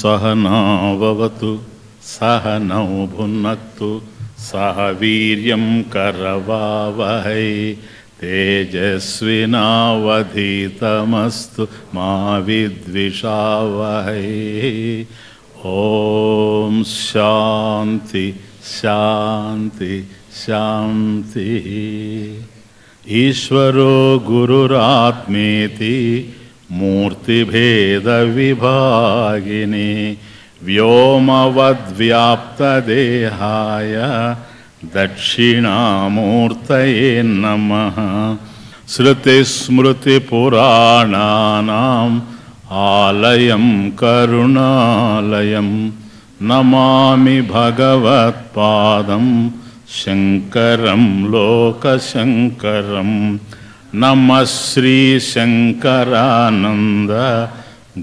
ॐ सहनाववतु सहनौ भुनक्तु सह वीर्यं करवावहै। तेजस्विनावधीतमस्तु मा विद्विषावहै। ॐ शान्ति शान्ति शान्तिः। ईश्वरो गुरुरात्मेति मूर्तिभेदविभागिनि व्योमवद्व्याप्तदेहाय दक्षिणामूर्तये नमः। श्रुतिस्मृतिपुराणानाम् आलयं करुणालयं नमामि भगवत्पादं शङ्करं लोकशङ्करम् नमः श्रीशङ्करानन्द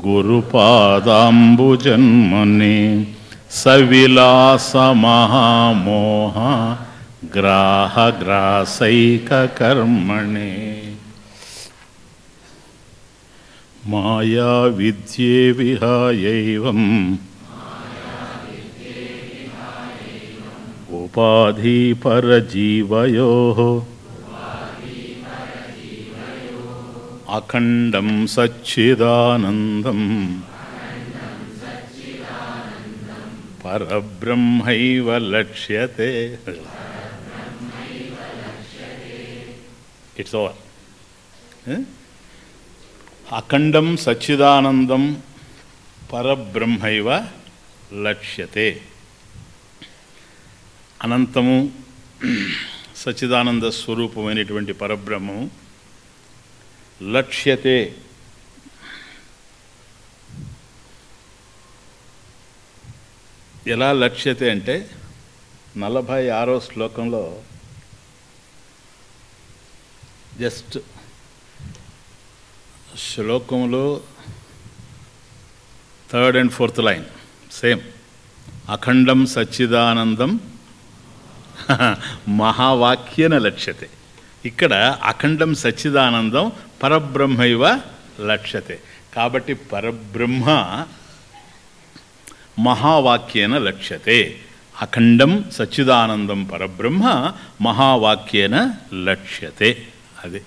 गुरुपादाम्बुजन्मनि सविलासमहामोह ग्राहग्रासैककर्मणे मायाविद्ये विहायैवम् उपाधिपरजीवयोः అఖండం సచ్చిదానందం. పరబ్రహ్మైవ లక్ష్యతే. It's over eh? అఖండం సచ్చిదానందం పరబ్రహ్మైవ లక్ష్యతే. అనంతము సచ్చిదానంద స్వరూపమైనటువంటి పరబ్రహ్మము లక్ష్యతే. ఎలా లక్ష్యతే అంటే నలభై ఆరో శ్లోకంలో జస్ట్ శ్లోకంలో third and fourth line same. అఖండం సచ్చిదానందం మహావాక్యన లక్ష్యతే. ఇక్కడ అఖండం సచ్చిదానందం పరబ్రహ్మ ఇవ లక్ష్యతే. కాబట్టి పరబ్రహ్మ మహావాక్యేన లక్ష్యతే. అఖండం సచ్చిదానందం పరబ్రహ్మ మహావాక్యేన లక్ష్యతే. అదే.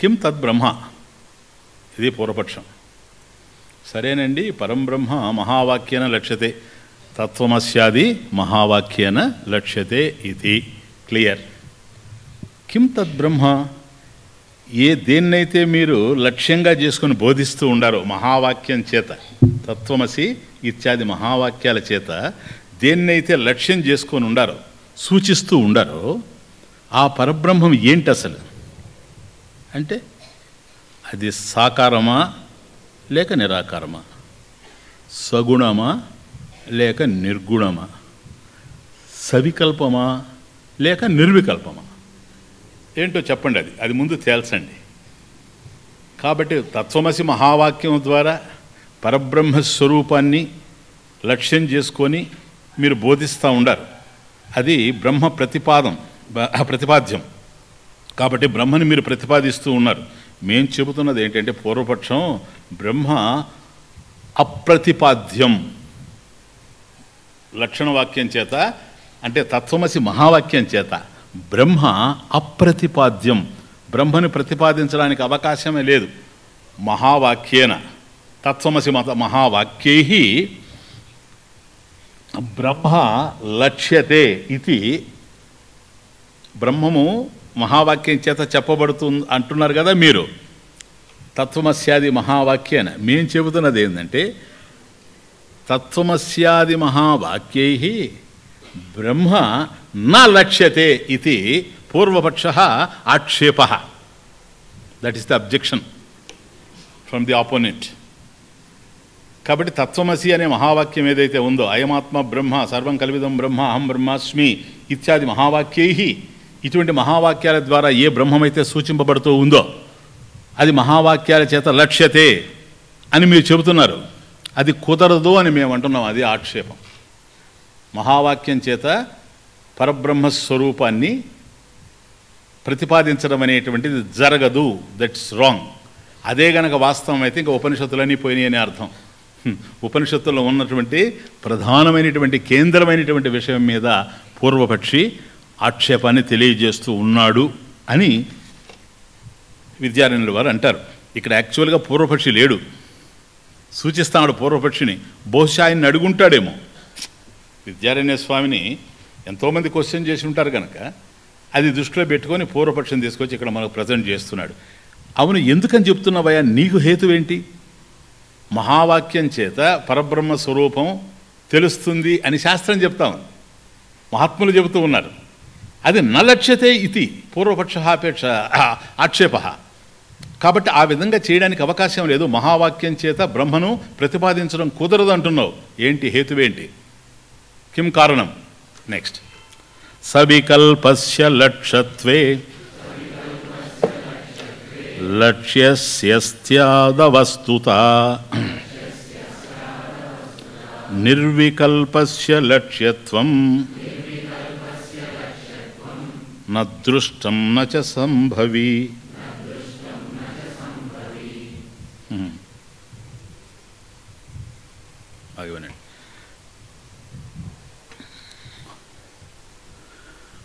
కిం తద్బ్రహ్మ ఇది పూర్వపక్షం. సరేనండి పరంబ్రహ్మ మహావాక్యేన లక్ష్యతే. తత్వమస్యాది మహావాక్యేన లక్ష్యతే ఇది. క్లియర్. కిం తద్బ్రహ్మ ఏ దేన్నైతే మీరు లక్ష్యంగా చేసుకుని బోధిస్తూ ఉండారో మహావాక్యం చేత తత్వమసి ఇత్యాది మహావాక్యాల చేత దేన్నైతే లక్ష్యం చేసుకొని ఉండారో సూచిస్తూ ఉండారో ఆ పరబ్రహ్మం ఏంటి అసలు? అంటే అది సాకారమా లేక నిరాకారమా? సగుణమా లేక నిర్గుణమా? సవికల్పమా లేక నిర్వికల్పమా? ఏంటో చెప్పండి అది. అది ముందు తేల్చండి. కాబట్టి తత్వమసి మహావాక్యం ద్వారా పరబ్రహ్మ స్వరూపాన్ని లక్ష్యం చేసుకొని మీరు బోధిస్తూ ఉండారు. అది బ్రహ్మ ప్రతిపాదం ప్రతిపాద్యం. కాబట్టి బ్రహ్మని మీరు ప్రతిపాదిస్తూ ఉన్నారు. మేం చెబుతున్నది ఏంటంటే పూర్వపక్షం బ్రహ్మ అప్రతిపాద్యం. లక్షణ వాక్యం చేత అంటే తత్వమసి మహావాక్యం చేత బ్రహ్మ అప్రతిపాద్యం. బ్రహ్మని ప్రతిపాదించడానికి అవకాశమే లేదు. మహావాక్యేన. తత్వమసి మత మహావాక్యై బ్రహ్మ లక్ష్యతే ఇది. బ్రహ్మము మహావాక్యం చేత చెప్పబడుతుంది అంటున్నారు కదా మీరు. తత్వమస్యాది మహావాక్యేన. మేం చెబుతున్నది ఏంటంటే తత్వమస్యాది మహావాక్యై బ్రహ్మ నా లక్ష్యతే ఇది పూర్వపక్ష ఆక్షేప. That is the objection from the opponent కాబట్టి తత్వమసి అనే మహావాక్యం ఏదైతే ఉందో అయమాత్మ బ్రహ్మ సర్వం కల్విదం బ్రహ్మ అహం బ్రహ్మాస్మి ఇత్యాది మహావాక్యై ఇటువంటి మహావాక్యాల ద్వారా ఏ బ్రహ్మమైతే సూచింపబడుతూ ఉందో అది మహావాక్యాల చేత లక్ష్యతే అని మీరు చెబుతున్నారు. అది కుదరదు అని మేము అంటున్నాం అది ఆక్షేపం. మహావాక్యం చేత పరబ్రహ్మ స్వరూపాన్ని ప్రతిపాదించడం అనేటువంటిది జరగదు. దట్స్ రాంగ్ అదే గనక వాస్తవం అయితే ఇంకా ఉపనిషత్తులన్నీ పోయినాయి అని అర్థం. ఉపనిషత్తుల్లో ఉన్నటువంటి ప్రధానమైనటువంటి కేంద్రమైనటువంటి విషయం మీద పూర్వపక్షి ఆక్షేపాన్ని తెలియజేస్తూ ఉన్నాడు అని విద్యారణ్యుల వారు అంటారు. ఇక్కడ యాక్చువల్గా పూర్వపక్షి లేడు. సూచిస్తాడు పూర్వపక్షిని. బహుశా ఆయన్ని అడుగుంటాడేమో. విద్యారణ్య స్వామిని ఎంతోమంది క్వశ్చన్ చేసి ఉంటారు కనుక అది దృష్టిలో పెట్టుకొని పూర్వపక్షం తీసుకొచ్చి ఇక్కడ మనకు ప్రజెంట్ చేస్తున్నాడు. అవును ఎందుకని చెప్తున్నావయ్యా? నీకు హేతువేంటి మహావాక్యం చేత పరబ్రహ్మ స్వరూపం తెలుస్తుంది అని శాస్త్రం చెప్తాం మహాత్ములు చెబుతూ ఉన్నారు. అది నలక్ష్యతే ఇది పూర్వపక్ష అపేక్ష ఆక్షేప. కాబట్టి ఆ విధంగా చేయడానికి అవకాశం లేదు. మహావాక్యం చేత బ్రహ్మను ప్రతిపాదించడం కుదరదు అంటున్నావు. ఏంటి? హేతువేంటి? किं कारणं? नेक्स्ट् सविकल्पस्य लक्ष्यत्वे लक्ष्यस्यस्त्यादवस्तुता। निर्विकल्पस्य लक्ष्यत्वं न दृष्टं न च सम्भवी।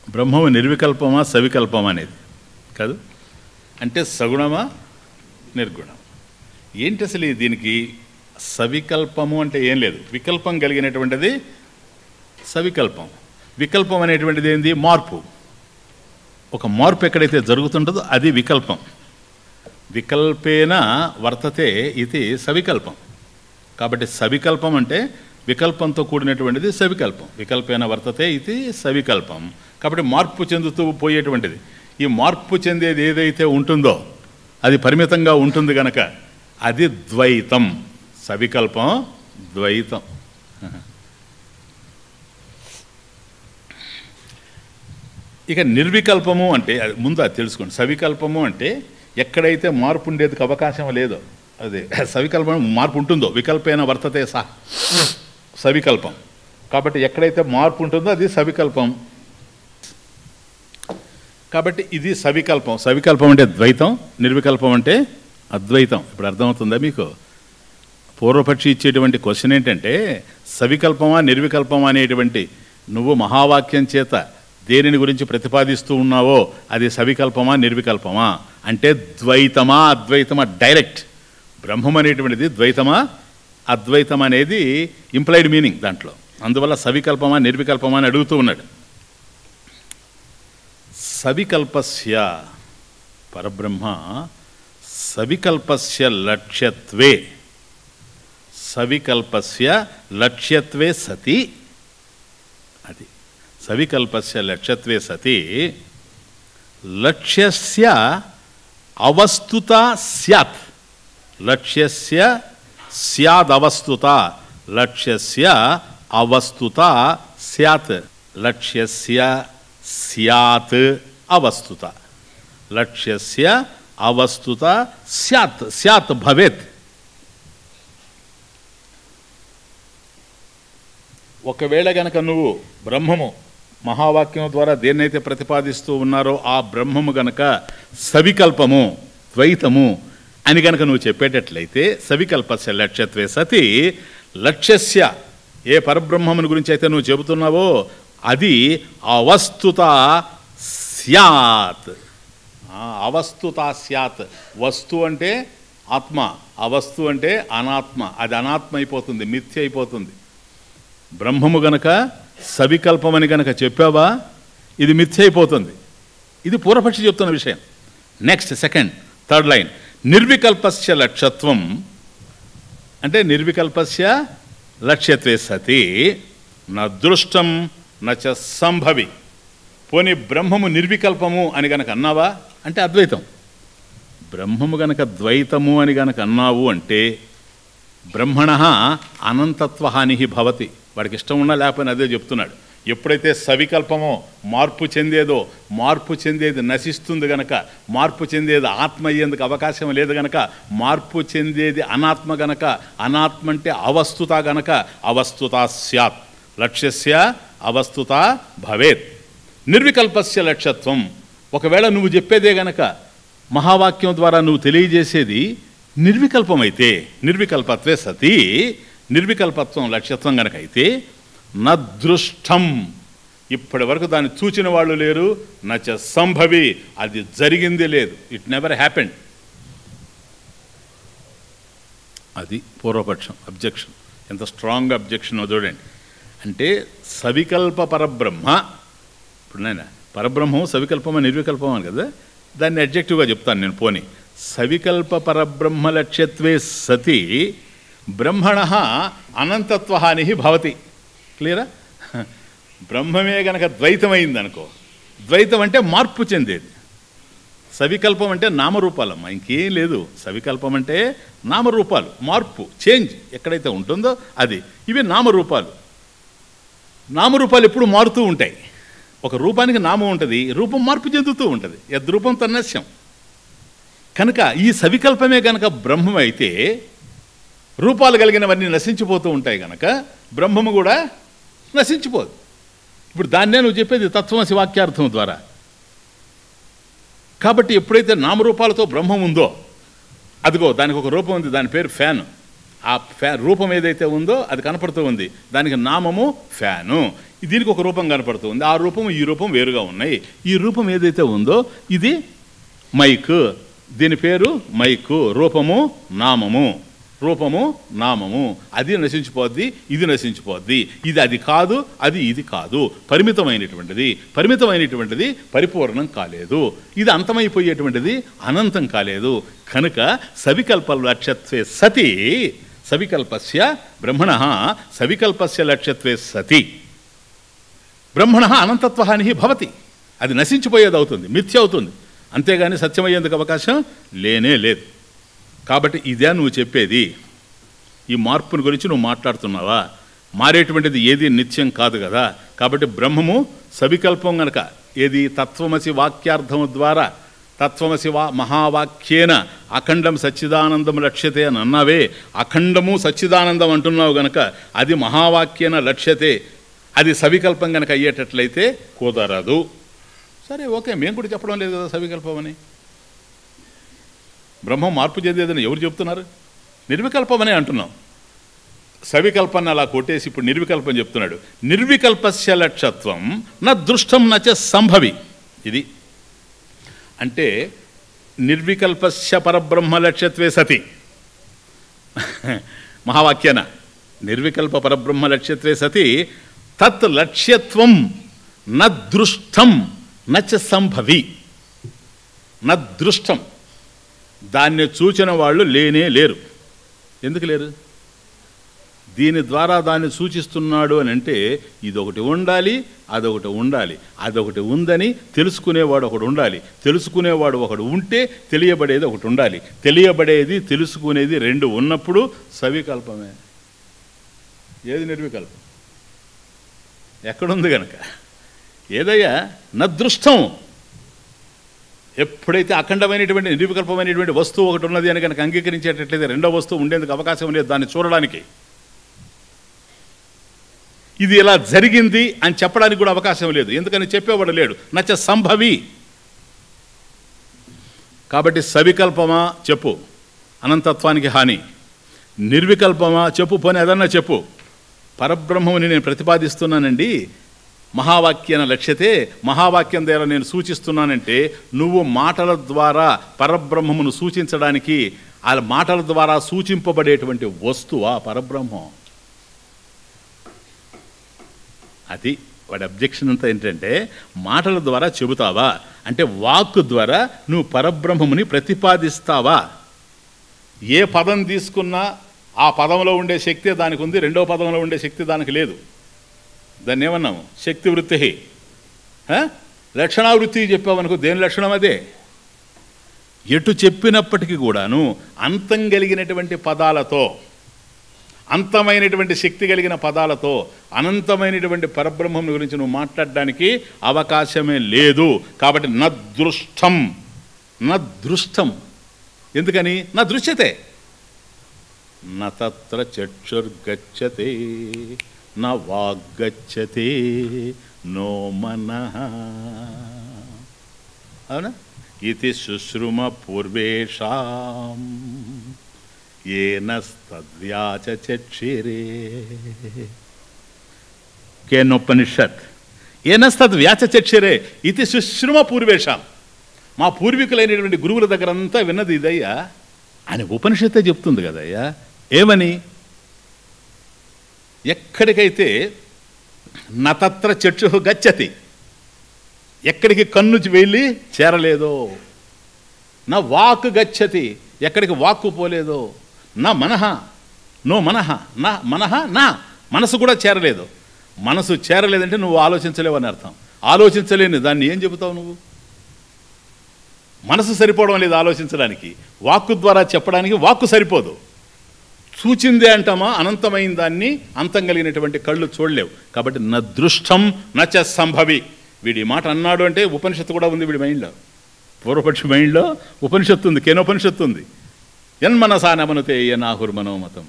బ్రహ్మము నిర్వికల్పమా సవికల్పమా అనేది? కాదు. అంటే సగుణమా నిర్గుణం. ఏంటి అసలు దీనికి సవికల్పము అంటే ఏం లేదు. వికల్పం కలిగినటువంటిది సవికల్పం. వికల్పం అనేటువంటిది ఏంది? మార్పు. ఒక మార్పు ఎక్కడైతే జరుగుతుంటుందో అది వికల్పం. వికల్పేన వర్తతే ఇది సవికల్పం. కాబట్టి సవికల్పం అంటే వికల్పంతో కూడినటువంటిది సవికల్పం. వికల్పేన వర్తతే ఇది సవికల్పం. కాబట్టి మార్పు చెందుతూ పోయేటువంటిది. ఈ మార్పు చెందేది ఏదైతే ఉంటుందో అది పరిమితంగా ఉంటుంది గనక అది ద్వైతం. సవికల్పం ద్వైతం. ఇక నిర్వికల్పము అంటే అది ముందు అది తెలుసుకోండి. సవికల్పము అంటే ఎక్కడైతే మార్పు ఉండేందుకు అవకాశం లేదో అదే సవికల్పం మార్పు ఉంటుందో వికల్పైన వర్తతే సహ. సవికల్పం. కాబట్టి ఎక్కడైతే మార్పు ఉంటుందో అది సవికల్పం. కాబట్టి ఇది సవికల్పం. సవికల్పం అంటే ద్వైతం నిర్వికల్పం అంటే అద్వైతం. ఇప్పుడు అర్థమవుతుందా మీకు? పూర్వపక్షి ఇచ్చేటువంటి క్వశ్చన్ ఏంటంటే సవికల్పమా నిర్వికల్పమా అనేటువంటి నువ్వు మహావాక్యం చేత దేనిని గురించి ప్రతిపాదిస్తూ ఉన్నావో అది సవికల్పమా నిర్వికల్పమా? అంటే ద్వైతమా అద్వైతమా డైరెక్ట్. బ్రహ్మం అనేటువంటిది ద్వైతమా అద్వైతం అనేది ఇంప్లైడ్ మీనింగ్ దాంట్లో. అందువల్ల సవికల్పమా నిర్వికల్పమా అని అడుగుతూ ఉన్నాడు. సవికల్పస్య పరబ్రహ్మ సవికల్పస్య లక్ష్యత్వే సవికల్పస్య లక్ష్యత్వే సతి అది సవికల్పస్య లక్ష్యత్వే సతి లక్ష్యస్య అవస్తుత స్యాత్ లక్ష్యస్య స్యాదవస్తుత లక్ష్యస్య అవస్తుత స్యాత్ లక్ష్యస్య స్యాత్ అవస్తుత. లక్ష్యస్య అవస్తుత స్యాత్ స్యాత్ భవేత్. ఒకవేళ గనక నువ్వు బ్రహ్మము మహావాక్యం ద్వారా దేన్నైతే ప్రతిపాదిస్తూ ఉన్నారో ఆ బ్రహ్మము గనక సవికల్పము ద్వైతము అని గనక నువ్వు చెప్పేటట్లయితే సవికల్పస్య లక్ష్యత్వే సతి. లక్ష్యస్య ఏ పరబ్రహ్మముని గురించి అయితే నువ్వు చెబుతున్నావో అది అవస్తుత స్యాత్. అవస్తుత స్యాత్. వస్తు అంటే ఆత్మ అవస్తు అంటే అనాత్మ. అది అనాత్మ అయిపోతుంది మిథ్య అయిపోతుంది. బ్రహ్మము గనక సవికల్పమని గనక చెప్పావా ఇది మిథ్య అయిపోతుంది. ఇది పూర్వపక్షి చెప్తున్న విషయం. నెక్స్ట్ సెకండ్ థర్డ్ లైన్ నిర్వికల్పస్య లక్ష్యత్వం అంటే నిర్వికల్పస్య లక్ష్యత్వే సతి. నదృష్టం నచ సంభవి. పోనీ బ్రహ్మము నిర్వికల్పము అని గనక అన్నావా? అంటే అద్వైతం. బ్రహ్మము గనక ద్వైతము అని గనక అన్నావు అంటే బ్రహ్మణ అనంతత్వహాని భవతి. వాడికి ఇష్టం ఉన్నా లేకపోయినా అదే చెప్తున్నాడు. ఎప్పుడైతే సవికల్పమో మార్పు చెందేదో మార్పు చెందేది నశిస్తుంది గనక మార్పు చెందేది ఆత్మ అయ్యేందుకు అవకాశం లేదు గనక మార్పు చెందేది అనాత్మ గనక అనాత్మ అంటే అవస్తుత గనక అవస్తుత స్యాత్. లక్ష్యస్య అవస్తుత భవేత్. నిర్వికల్పస్య లక్ష్యత్వం. ఒకవేళ నువ్వు చెప్పేదే గనక మహావాక్యం ద్వారా నువ్వు తెలియజేసేది నిర్వికల్పమైతే నిర్వికల్పత్వే సతి నిర్వికల్పత్వం లక్ష్యత్వం గనక అయితే నదృష్టం. ఇప్పటి వరకు దాన్ని చూచిన వాళ్ళు లేరు నచ సంభవి. అది జరిగింది లేదు. ఇట్ నెవర్ హ్యాపెండ్ అది పూర్వపక్షం అబ్జెక్షన్ ఎంత స్ట్రాంగ్ అబ్జెక్షన్ చూడండి. అంటే సవికల్ప పరబ్రహ్మ. ఇప్పుడు నేను పరబ్రహ్మం సవికల్పమా నిర్వికల్పం అని కదా? దాన్ని అడ్జెక్టివ్గా చెప్తాను నేను పోని. సవికల్ప పరబ్రహ్మ లక్ష్యత్వే సతి బ్రహ్మణ అనంతత్వహాని భవతి. క్లియరా? బ్రహ్మమే గనక ద్వైతమైంది అనుకో ద్వైతం అంటే మార్పు చెందేది. సవికల్పం అంటే నామరూపాలమ్మ ఇంకేం లేదు. సవికల్పం అంటే నామరూపాలు మార్పు చేంజ్ ఎక్కడైతే ఉంటుందో అది. ఇవి నామరూపాలు. నామరూపాలు ఎప్పుడు మారుతూ ఉంటాయి. ఒక రూపానికి నామం ఉంటుంది రూపం మార్పు చెందుతూ ఉంటుంది. యద్రూపం తన్నస్యం. కనుక ఈ సవికల్పమే గనక బ్రహ్మం అయితే రూపాలు కలిగినవన్నీ నశించిపోతూ ఉంటాయి గనక బ్రహ్మము కూడా నశించిపోదు. ఇప్పుడు దాన్నే నువ్వు చెప్పేది తత్వమసి వాక్యార్థం ద్వారా. కాబట్టి ఎప్పుడైతే నామరూపాలతో బ్రహ్మం ఉందో అదిగో దానికి ఒక రూపం ఉంది దాని పేరు ఫ్యాన్. ఆ ఫ్యా రూపం ఏదైతే ఉందో అది కనపడుతూ ఉంది. దానికి నామము ఫ్యాను. దీనికి ఒక రూపం కనపడుతూ ఉంది. ఆ రూపం ఈ రూపం వేరుగా ఉన్నాయి. ఈ రూపం ఏదైతే ఉందో ఇది మైక్. దీని పేరు మైకు. రూపము నామము. రూపము నామము. అది నశించిపోద్ది ఇది నశించిపోద్ది. ఇది అది కాదు అది ఇది కాదు. పరిమితమైనటువంటిది. పరిమితమైనటువంటిది పరిపూర్ణం కాలేదు. ఇది అంతమైపోయేటువంటిది అనంతం కాలేదు. కనుక సవికల్ప లక్ష్యత్వే సతి సవికల్పస్య బ్రహ్మణ సవికల్పస్య లక్ష్యత్వే సతి. బ్రహ్మణ అనంతత్వహాని భవతి. అది నశించిపోయేది అవుతుంది మిథ్య అవుతుంది. అంతేగాని సత్యమయ్యేందుకు అవకాశం లేనే లేదు. కాబట్టి ఇదే నువ్వు చెప్పేది. ఈ మార్పుని గురించి నువ్వు మాట్లాడుతున్నావా? మారేటువంటిది ఏది నిత్యం కాదు కదా. కాబట్టి బ్రహ్మము సవికల్పం గనక ఏది తత్వమసి వాక్యార్థము ద్వారా తత్వమసి వా మహావాక్యేన అఖండం సచ్చిదానందం లక్ష్యతే అని అన్నావే. అఖండము సచ్చిదానందం అంటున్నావు గనక అది మహావాక్యేన లక్ష్యతే. అది సవికల్పం గనక అయ్యేటట్లయితే కుదరదు. సరే ఓకే మేము కూడా చెప్పడం లేదు కదా సవికల్పం అని. బ్రహ్మం మార్పు చెందేదని ఎవరు చెప్తున్నారు? నిర్వికల్పమనే అంటున్నాం. సవికల్పాన్ని అలా కొట్టేసి ఇప్పుడు నిర్వికల్పం చెప్తున్నాడు. నిర్వికల్పస్య లక్ష్యత్వం నా దృష్టం నచ సంభవి. ఇది అంటే నిర్వికల్పస్య పరబ్రహ్మ లక్ష్యత్వే సతి. మహావాక్యన నిర్వికల్ప పరబ్రహ్మ లక్ష్యత్వే సతి తత్ లక్ష్యత్వం నదృష్టం నచ సంభవి. నదృష్టం దాన్ని చూచిన వాళ్ళు లేనే లేరు. ఎందుకు లేరు? దీని ద్వారా దాన్ని సూచిస్తున్నాడు అని అంటే ఇదొకటి ఉండాలి అదొకటి ఉండాలి. అదొకటి ఉందని తెలుసుకునేవాడు ఒకడు ఉండాలి. తెలుసుకునేవాడు ఒకడు ఉంటే తెలియబడేది ఒకటి ఉండాలి. తెలియబడేది తెలుసుకునేది రెండు ఉన్నప్పుడు సవికల్పమే. ఏది నిర్వికల్పం? ఎక్కడుంది గనక? ఏదయ్యా? నదృష్టం ఎప్పుడైతే అఖండమైనటువంటి నిర్వికల్పమైనటువంటి వస్తువు ఒకటి ఉన్నది అని కనుక అంగీకరించేటట్లయితే రెండో వస్తువు ఉండేందుకు అవకాశం లేదు దాన్ని చూడడానికి. ఇది ఇలా జరిగింది అని చెప్పడానికి కూడా అవకాశం లేదు. ఎందుకని చెప్పేవాడు లేడు. నచ్చ సంభవి. కాబట్టి సవికల్పమా చెప్పు. అనంతత్వానికి హాని. నిర్వికల్పమా చెప్పు. పోనీ ఏదన్నా చెప్పు. పరబ్రహ్మని నేను ప్రతిపాదిస్తున్నానండి. మహావాక్యాన లక్ష్యతే మహావాక్యం ద్వారా నేను సూచిస్తున్నానంటే నువ్వు మాటల ద్వారా పరబ్రహ్మమును సూచించడానికి ఆ మాటల ద్వారా సూచింపబడేటువంటి ఆ పరబ్రహ్మం. అది వాడి అబ్జెక్షన్ అంతా ఏంటంటే మాటల ద్వారా చెబుతావా? అంటే వాక్ ద్వారా నువ్వు పరబ్రహ్మముని ప్రతిపాదిస్తావా? ఏ పదం తీసుకున్నా ఆ పదంలో ఉండే శక్తి దానికి ఉంది రెండవ పదంలో ఉండే శక్తి దానికి లేదు. దాన్ని ఏమన్నాము? శక్తి వృత్తి. లక్షణావృత్తి చెప్పావనుకో దేని లక్షణం అదే? ఎటు చెప్పినప్పటికీ కూడాను అంతం కలిగినటువంటి పదాలతో అంతమైనటువంటి శక్తి కలిగిన పదాలతో అనంతమైనటువంటి పరబ్రహ్మం గురించి నువ్వు మాట్లాడడానికి అవకాశమే లేదు. కాబట్టి నదృష్టం నదృష్టం ఎందుకని? నా దృశ్యతే. నత్ర చక్షుర్గచ్చతే న వాగ్గచ్చతే నో మన. అవునా? ఇది శుశ్రుమ పూర్వేషాం. ఏనస్తద్వ్యాచక్షిరే కేనోపనిషత్ ఏనస్తద్ వ్యాచక్షిరే ఇది శుశ్రుమ పూర్వేషాం మా పూర్వీకులైనటువంటి గురువుల దగ్గర అంతా విన్నది ఇదయ్యా. అని ఉపనిషత్తే చెప్తుంది కదయ్యా. ఏమని? ఎక్కడికైతే నతత్ర చక్షు గచ్చతి ఎక్కడికి కన్ను వెళ్ళి చేరలేదో నా వాక్ గచ్చతి ఎక్కడికి వాక్కు పోలేదో నా మనహ నో మనహ నా మనహ నా మనసు కూడా చేరలేదు. మనసు చేరలేదంటే నువ్వు ఆలోచించలేవు అని అర్థం. ఆలోచించలేని దాన్ని ఏం చెబుతావు నువ్వు? మనసు సరిపోవడం లేదు ఆలోచించడానికి. వాక్కు ద్వారా చెప్పడానికి వాక్కు సరిపోదు. చూచిందే అంటామా అనంతమైన దాన్ని అంతం కలిగినటువంటి కళ్ళు చూడలేవు. కాబట్టి నా దృష్టం నచ సంభవి. వీడి మాట అన్నాడు అంటే ఉపనిషత్తు కూడా ఉంది వీడి మైండ్లో. పూర్వపక్షి మైండ్లో ఉపనిషత్తు ఉంది కేనోపనిషత్తు ఉంది. యన్మనసా నమనుతే యనాహుర్ మనోమతం.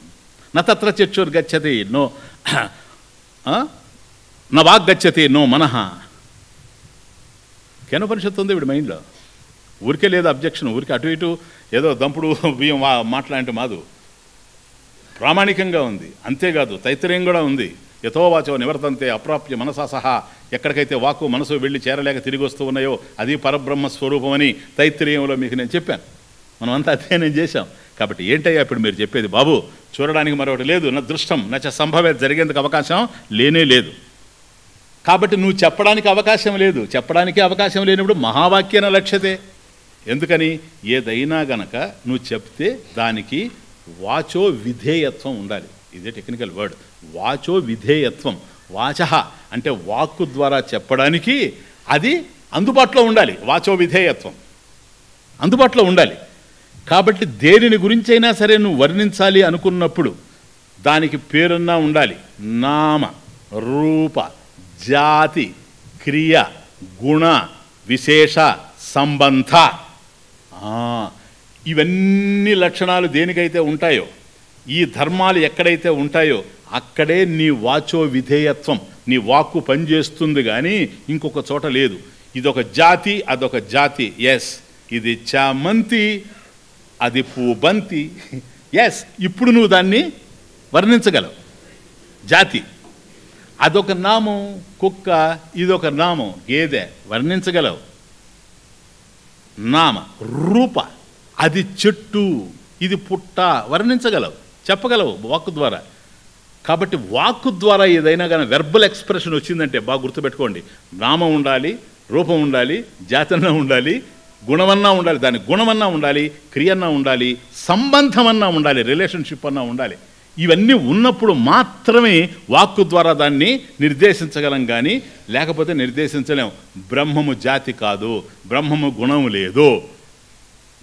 నత్ర తత్ర నో నా వాగ్ గచ్చతి నో మనహ కేనోపనిషత్తు ఉంది వీడి మైండ్లో. ఊరికే లేదు అబ్జెక్షన్ ఊరికే అటు ఇటు ఏదో దంపుడు బియ్యం వా- మాట్లాంటి మాదు. ప్రామాణికంగా ఉంది. అంతేకాదు తైత్తరీయం కూడా ఉంది. యథోవాచో నివర్తంతే అప్రాప్య మనసా సహా. ఎక్కడికైతే వాక్కు మనసు వెళ్ళి చేరలేక తిరిగి వస్తూ ఉన్నాయో అది పరబ్రహ్మ స్వరూపమని తైత్తరీయంలో మీకు నేను చెప్పాను. మనం అంతా అధ్యయనం చేశాం. కాబట్టి ఏంటయ్యా ఇప్పుడు మీరు చెప్పేది? బాబు చూడడానికి మరొకటి లేదు నా దృష్టం నచ్చ సంభవే జరిగేందుకు అవకాశం లేనే లేదు. కాబట్టి నువ్వు చెప్పడానికి అవకాశం లేదు. చెప్పడానికి అవకాశం లేనప్పుడు మహావాక్యన లక్ష్యతే. ఎందుకని? ఏదైనా గనక నువ్వు చెప్తే దానికి వాచో విధేయత్వం ఉండాలి. ఇదే టెక్నికల్ వర్డ్. వాచో విధేయత్వం. వాచ అంటే వాక్కు ద్వారా చెప్పడానికి అది అందుబాటులో ఉండాలి. వాచో విధేయత్వం. అందుబాటులో ఉండాలి. కాబట్టి దేనిని గురించైనా సరే నువ్వు వర్ణించాలి అనుకున్నప్పుడు దానికి పేరున్నా ఉండాలి. నామ రూప జాతి క్రియ గుణ విశేష సంబంధ. ఇవన్నీ లక్షణాలు దేనికైతే ఉంటాయో ఈ ధర్మాలు ఎక్కడైతే ఉంటాయో అక్కడే నీ వాచో విధేయత్వం నీ వాక్కు పనిచేస్తుంది కానీ ఇంకొక చోట లేదు. ఇదొక జాతి అదొక జాతి. ఎస్ ఇది చామంతి. అది పూబంతి. ఎస్ ఇప్పుడు నువ్వు దాన్ని వర్ణించగలవు. జాతి. అదొక నామం కుక్క ఇదొక నామం గేదె వర్ణించగలవు. నామ రూప అది చెట్టు ఇది పుట్ట వర్ణించగలవు. చెప్పగలవు వాక్కు ద్వారా. కాబట్టి వాక్కు ద్వారా ఏదైనా కానీ వెర్బల్ ఎక్స్ప్రెషన్ వచ్చిందంటే బాగా గుర్తుపెట్టుకోండి. నామం ఉండాలి రూపం ఉండాలి జాతన ఉండాలి గుణమన్నా ఉండాలి. దాని గుణమన్నా ఉండాలి క్రియన్నా ఉండాలి సంబంధమన్నా ఉండాలి రిలేషన్షిప్ అన్నా ఉండాలి. ఇవన్నీ ఉన్నప్పుడు మాత్రమే వాక్కు ద్వారా దాన్ని నిర్దేశించగలం కానీ లేకపోతే నిర్దేశించలేము బ్రహ్మము జాతి కాదు బ్రహ్మము గుణం లేదు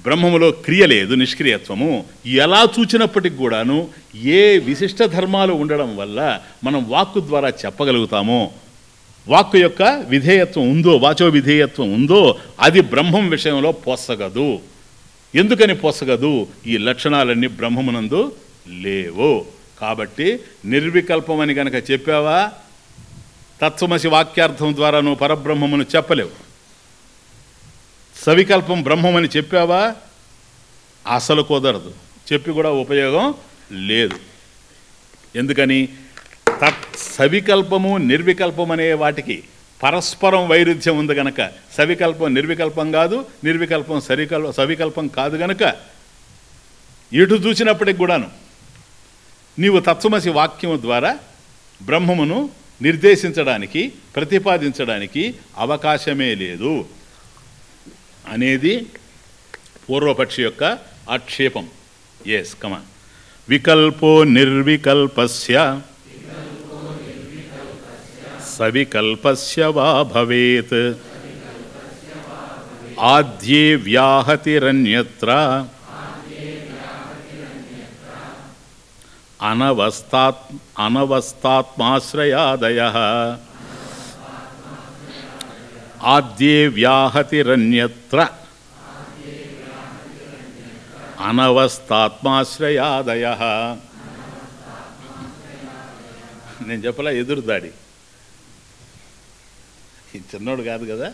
బ్రహ్మములో క్రియ లేదు నిష్క్రియత్వము. ఎలా చూచినప్పటికి కూడాను ఏ విశిష్ట ధర్మాలు ఉండడం వల్ల మనం వాక్కు ద్వారా చెప్పగలుగుతామో వాక్కు యొక్క విధేయత్వం ఉందో వాచో విధేయత్వం ఉందో అది బ్రహ్మం విషయంలో పోసగదు. ఎందుకని పోసగదు? ఈ లక్షణాలన్నీ బ్రహ్మమునందు లేవు. కాబట్టి నిర్వికల్పమని గనక చెప్పావా? తత్వమసి వాక్యార్థం ద్వారా నువ్వు పరబ్రహ్మమును చెప్పలేవు. సవికల్పం బ్రహ్మమని చెప్పావా? అసలు కుదరదు. చెప్పి కూడా ఉపయోగం లేదు. ఎందుకని? తత్ సవికల్పము నిర్వికల్పం అనే వాటికి పరస్పరం వైరుధ్యం ఉంది గనక. సవికల్పం నిర్వికల్పం కాదు నిర్వికల్పం సరికల్ సవికల్పం కాదు గనక ఇటు చూసినప్పటికి కూడాను నీవు తత్వమసి వాక్యము ద్వారా బ్రహ్మమును నిర్దేశించడానికి ప్రతిపాదించడానికి అవకాశమే లేదు అనేది పూర్వపక్షి యొక్క ఆక్షేపం. ఎస్ కమా వికల్పో నిర్వికల్పస్య సవికల్పస్య వా భవేత్ ఆద్యే వ్యాహతిరన్యత్ర అనవస్థాత్ అనవస్థాత్మాశ్రయాదయ ఆద్యే వ్యాహతిరన్యత్ర అనవస్థాత్మాశ్రయాదయ నేను చెప్పలా ఎదురు దాడి ఈ చిన్నోడు కాదు కదా.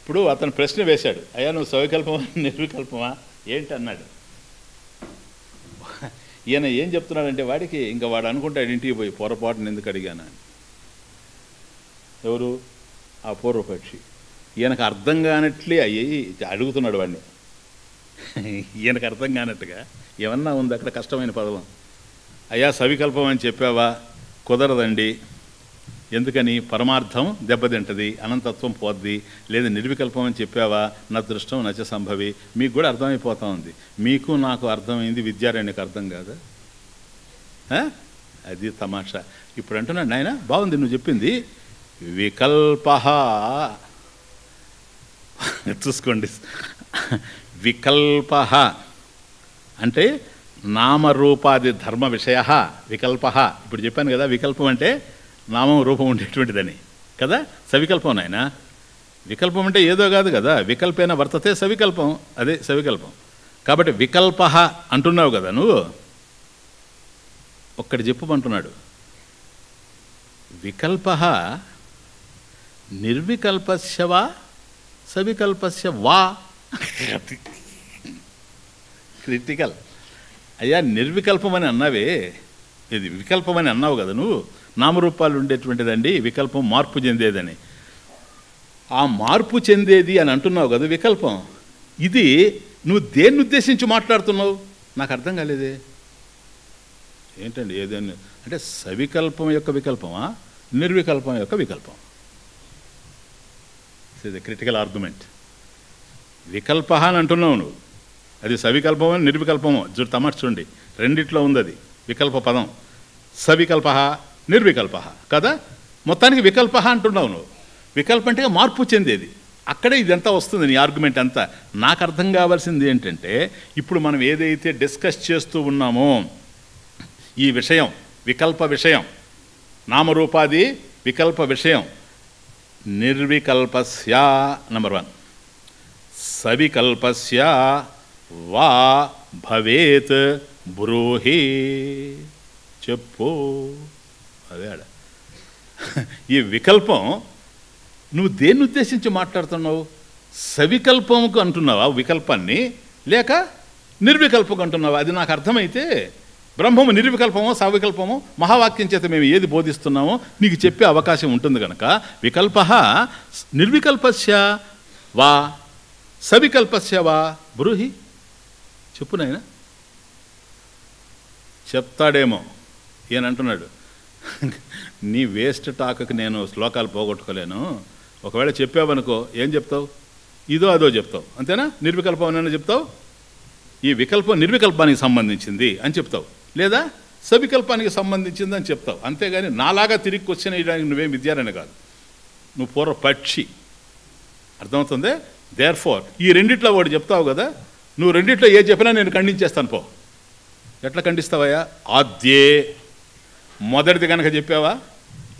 ఇప్పుడు అతను ప్రశ్న వేశాడు. అయ్యా నువ్వు సవికల్పమా నిర్వికల్పమా? ఏంటి? అన్నాడు. ఈయన ఏం చెప్తున్నాడంటే వాడికి ఇంకా వాడు అనుకుంటాడు ఇంటికి పోయి పొరపాటున ఎందుకు అడిగాను అని. ఎవరు? ఆ పూర్వపక్షి. ఈయనకు అర్థం కానట్లే అయ్యి అడుగుతున్నాడు వాడిని. ఈయనకు అర్థం కానట్టుగా ఏమన్నా ఉంది అక్కడ కష్టమైన పదవం అయ్యా సవికల్పం అని చెప్పావా? కుదరదండి. ఎందుకని పరమార్థం దెబ్బతింటది అనంతత్వం పోద్ది లేదా నిర్వికల్పం అని చెప్పావా? నా దృష్టం నచ సంభవి. మీకు కూడా అర్థమైపోతా ఉంది. మీకు నాకు అర్థమైంది విద్యారణ్యకు అర్థం కాదా? అది తమాషా. ఇప్పుడు అంటున్నాడు నాయన బాగుంది నువ్వు చెప్పింది. వికల్ప చూసుకోండి. వికల్ప అంటే నామరూపాది ధర్మ విషయ వికల్ప ఇప్పుడు చెప్పాను కదా వికల్పం అంటే నామం రూపం ఉండేటువంటిదని. కదా? సవికల్పం నాయన? వికల్పం అంటే ఏదో కాదు కదా. వికల్పైన వర్తతే సవికల్పం. అదే సవికల్పం. కాబట్టి వికల్ప అంటున్నావు కదా నువ్వు? ఒక్కటి చెప్పుమంటున్నాడు. వికల్ప నిర్వికల్పస్య వా సవికల్పస్య వా. క్రిటికల్. అయ్యా నిర్వికల్పమని అన్నావే. ఇది వికల్పమని అన్నావు కదా నువ్వు. నామరూపాలు ఉండేటువంటిదండి వికల్పం మార్పు చెందేదని. ఆ మార్పు చెందేది అని అంటున్నావు కదా వికల్పం. ఇది నువ్వు దేన్ని ఉద్దేశించి మాట్లాడుతున్నావు? నాకు అర్థం కాలేదే. ఏంటండి ఏదైనా అంటే సవికల్పం యొక్క వికల్పమా? నిర్వికల్పం యొక్క వికల్పం. ఇది క్రిటికల్ ఆర్గ్యుమెంట్ వికల్ప అని అంటున్నావు నువ్వు. అది సవికల్పమో నిర్వికల్పమో? చూడు తమర్చుండి రెండిట్లో ఉంది అది. వికల్ప పదం. సవికల్ప నిర్వికల్ప కదా? మొత్తానికి వికల్ప అంటున్నావు నువ్వు. వికల్ప అంటే మార్పు చెందేది. అక్కడే ఇదంతా వస్తుంది నీ ఆర్గ్యుమెంట్ అంతా. నాకు అర్థం కావాల్సింది ఏంటంటే ఇప్పుడు మనం ఏదైతే డిస్కస్ చేస్తూ ఉన్నామో ఈ విషయం వికల్ప విషయం నామరూపాది వికల్ప విషయం నిర్వికల్పస్య నంబర్ వన్ సవికల్పస్య వా భవేత్ బ్రూహి. చెప్పు. అదే ఆడ. ఈ వికల్పం నువ్వు దేన్ని ఉద్దేశించి మాట్లాడుతున్నావు? సవికల్పముకు అంటున్నావా వికల్పాన్ని లేక నిర్వికల్పకు అంటున్నావా? అది నాకు అర్థమైతే బ్రహ్మము నిర్వికల్పమో సవికల్పమో మహావాక్యం చేత మేము ఏది బోధిస్తున్నామో నీకు చెప్పే అవకాశం ఉంటుంది కనుక వికల్ప నిర్వికల్పస్య వా సవికల్పస్య వా బ్రూహి. చెప్పునైనా చెప్తాడేమో ఈయన అంటున్నాడు నీ వేస్ట్ టాక్కి నేను శ్లోకాలు పోగొట్టుకోలేను. ఒకవేళ చెప్పావనుకో ఏం చెప్తావు? ఇదో అదో చెప్తావు. అంతేనా? నిర్వికల్పం అని చెప్తావు? ఈ వికల్పం నిర్వికల్పానికి సంబంధించింది అని చెప్తావు. లేదా? సవికల్పానికి సంబంధించింది అని చెప్తావు. అంతేగాని నాలాగా తిరిగి క్వశ్చన్ వేయడానికి నువ్వేం విద్యారని కాదు. నువ్వు పూర్వ పక్షి. అర్థమవుతుంది? దేర్ ఫోర్ ఈ రెండిట్లో వాడు చెప్తావు కదా? నువ్వు రెండిట్లో ఏ చెప్పినా నేను ఖండించేస్తాను పో. ఎట్లా ఖండిస్తావయ్యా? ఆద్యే మొదటిది కనుక చెప్పావా?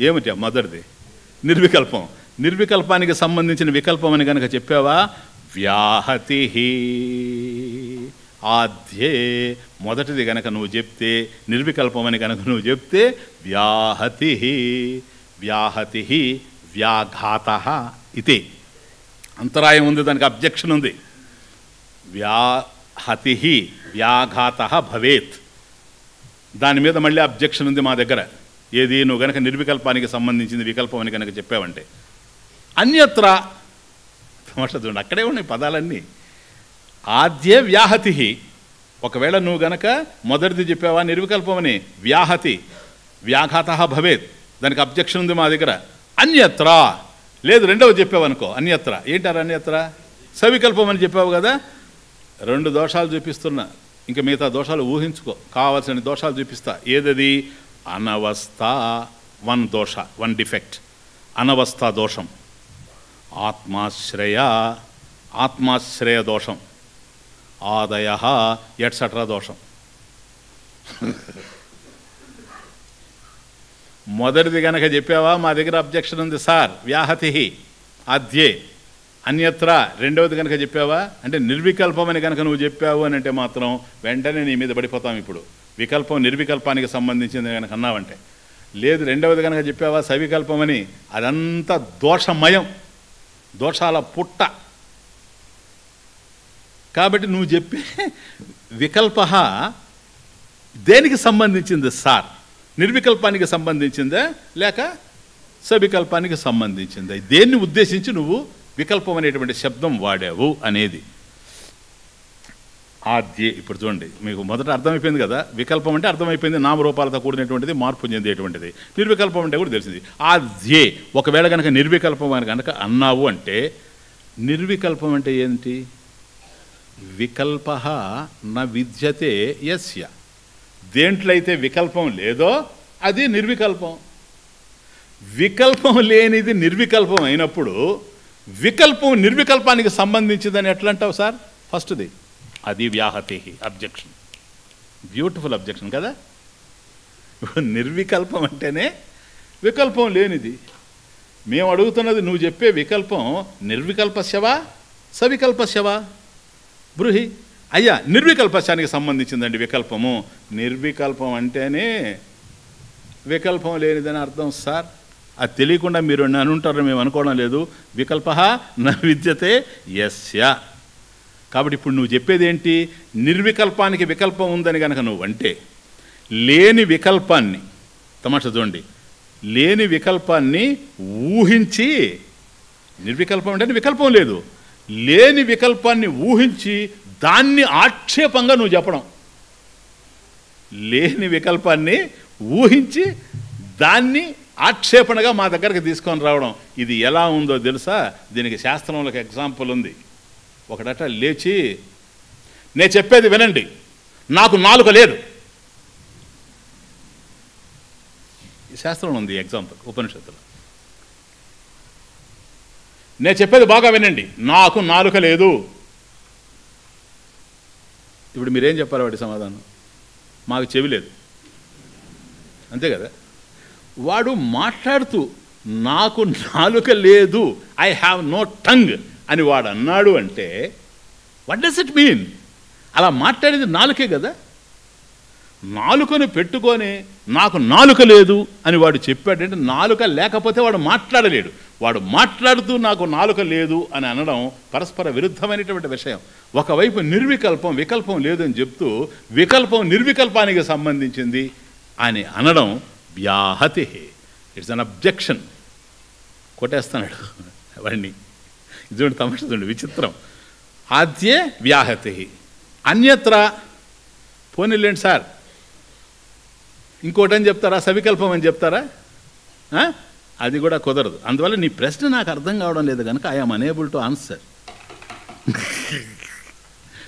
ఏమిటి మొదటిది? నిర్వికల్పం. నిర్వికల్పానికి సంబంధించిన వికల్పం అని కనుక చెప్పావా? వ్యాహతి ఆధ్యే మొదటిది గనక నువ్వు చెప్తే నిర్వికల్పం అని కనుక నువ్వు చెప్తే వ్యాహతి వ్యాహతి వ్యాఘాత ఇది అంతరాయం ఉంది దానికి అబ్జెక్షన్ ఉంది. వ్యాహతి వ్యాఘాత భవేత్. దాని మీద మళ్ళీ అబ్జెక్షన్ ఉంది మా దగ్గర. ఏది నువ్వు గనక నిర్వికల్పానికి సంబంధించింది వికల్పం అని కనుక చెప్పావంటే. అన్యత్ర చూడండి అక్కడే ఉన్నాయి పదాలన్నీ. ఆద్యే వ్యాహతి ఒకవేళ నువ్వు గనక మొదటిది చెప్పావా నిర్వికల్పమని వ్యాహతి. వ్యాఘాత భవేత్. దానికి అబ్జెక్షన్ ఉంది మా దగ్గర. అన్యత్ర. లేదు రెండవ చెప్పావనుకో అన్యత్ర. ఏంటారు అన్యత్ర సవికల్పం అని చెప్పావు కదా. రెండు దోషాలు చూపిస్తున్నా. ఇంకా మిగతా దోషాలు ఊహించుకో. కావాల్సిన దోషాలు చూపిస్తా. ఏదది? అనవస్థ వన్ దోష వన్ డిఫెక్ట్. అనవస్థ దోషం. ఆత్మాశ్రయ ఆత్మాశ్రయ దోషం. ఆదయ ఎట్సట్రా దోషం. మొదటిది కనుక చెప్పావా? మా దగ్గర అబ్జెక్షన్ ఉంది సార్. వ్యాహతి అధ్యే. అన్యత్ర రెండవది కనుక చెప్పావా? అంటే నిర్వికల్పమని కనుక నువ్వు చెప్పావు అని అంటే మాత్రం వెంటనే నీ మీద పడిపోతాం ఇప్పుడు. వికల్పం నిర్వికల్పానికి సంబంధించింది కనుక అన్నావంటే. లేదు రెండవది కనుక చెప్పావా? సవికల్పమని. అదంతా దోషమయం. దోషాల పుట్ట. కాబట్టి నువ్వు చెప్పే వికల్ప దేనికి సంబంధించింది సార్? నిర్వికల్పానికి సంబంధించిందా? లేక సవికల్పానికి సంబంధించిందా? దేన్ని ఉద్దేశించి నువ్వు వికల్పం అనేటువంటి శబ్దం వాడావు అనేది. ఆద్యే ఇప్పుడు చూడండి మీకు మొదట అర్థమైపోయింది కదా వికల్పం అంటే అర్థమైపోయింది నామరూపాలతో కూడినటువంటిది మార్పు చెందేటువంటిది. నిర్వికల్పం అంటే కూడా తెలిసింది. ఆద్యే ఒకవేళ కనుక నిర్వికల్పం అని కనుక అన్నావు అంటే నిర్వికల్పం అంటే ఏంటి? వికల్ప న విద్యతే యస్య. దేంట్లో అయితే వికల్పం లేదో అది నిర్వికల్పం. వికల్పం లేనిది నిర్వికల్పం అయినప్పుడు వికల్పం నిర్వికల్పానికి సంబంధించిందని ఎట్లా అంటావు సార్? ఫస్ట్ది అది వ్యాహతి అబ్జెక్షన్. బ్యూటిఫుల్ అబ్జెక్షన్ కదా? నిర్వికల్పం అంటేనే వికల్పం లేనిది. మేము అడుగుతున్నది నువ్వు చెప్పే వికల్పం నిర్వికల్పశవా సవికల్పశవా బృహి అయ్యా నిర్వికల్పశానికి సంబంధించిందండి వికల్పము. నిర్వికల్పం అంటేనే వికల్పం లేనిదని అర్థం సార్. అది తెలియకుండా మీరు అనుంటారు మేము అనుకోవడం లేదు. వికల్ప న విద్యతే ఎస్య కాబట్టి ఇప్పుడు నువ్వు చెప్పేది ఏంటి? నిర్వికల్పానికి వికల్పం ఉందని కనుక నువ్వు అంటే లేని వికల్పాన్ని తమాషా చూడండి లేని వికల్పాన్ని ఊహించి నిర్వికల్పం అంటే వికల్పం లేదు. లేని వికల్పాన్ని ఊహించి దాన్ని ఆక్షేపంగా నువ్వు చెప్పడం. లేని వికల్పాన్ని ఊహించి దాన్ని ఆక్షేపణగా మా దగ్గరికి తీసుకొని రావడం ఇది ఎలా ఉందో తెలుసా? దీనికి శాస్త్రంలో ఒక ఎగ్జాంపుల్ ఉంది. ఒకడట లేచి నేను చెప్పేది వినండి నాకు నాలుక లేదు. శాస్త్రంలో ఉంది ఎగ్జాంపుల్ ఉపనిషత్తులో. నేను చెప్పేది బాగా వినండి నాకు నాలుక లేదు. ఇప్పుడు మీరేం చెప్పాలి వాటి సమాధానం? మాకు చెవి లేదు. అంతే కదా? వాడు మాట్లాడుతూ నాకు నాలుక లేదు ఐ హ్యావ్ నో టంగ్ అని వాడు అన్నాడు అంటే వాట్ డస్ ఇట్ మీన్ అలా మాట్లాడేది నాలుకే కదా. నాలుకను పెట్టుకొని నాకు నాలుక లేదు అని వాడు చెప్పాడంటే నాలుక లేకపోతే వాడు మాట్లాడలేడు. వాడు మాట్లాడుతూ నాకు నాలుక లేదు అని అనడం పరస్పర విరుద్ధమైనటువంటి విషయం. ఒకవైపు నిర్వికల్పం వికల్పం లేదని చెప్తూ వికల్పం నిర్వికల్పానికి సంబంధించింది అని అనడం వ్యాహతి ఇట్స్ అన్ అబ్జెక్షన్ కొట్టేస్తున్నాడు వాడిని. ఇటువంటి తమాష చూడండి విచిత్రం. ఆద్యే వ్యాహతి అన్యత్ర పోనీలేండి సార్. ఇంకోటి అని చెప్తారా? సవికల్పం అని చెప్తారా? ఆ? అది కూడా కుదరదు. అందువల్ల నీ ప్రశ్న నాకు అర్థం కావడం లేదు కనుక ఐఎమ్ అనేబుల్ టు ఆన్సర్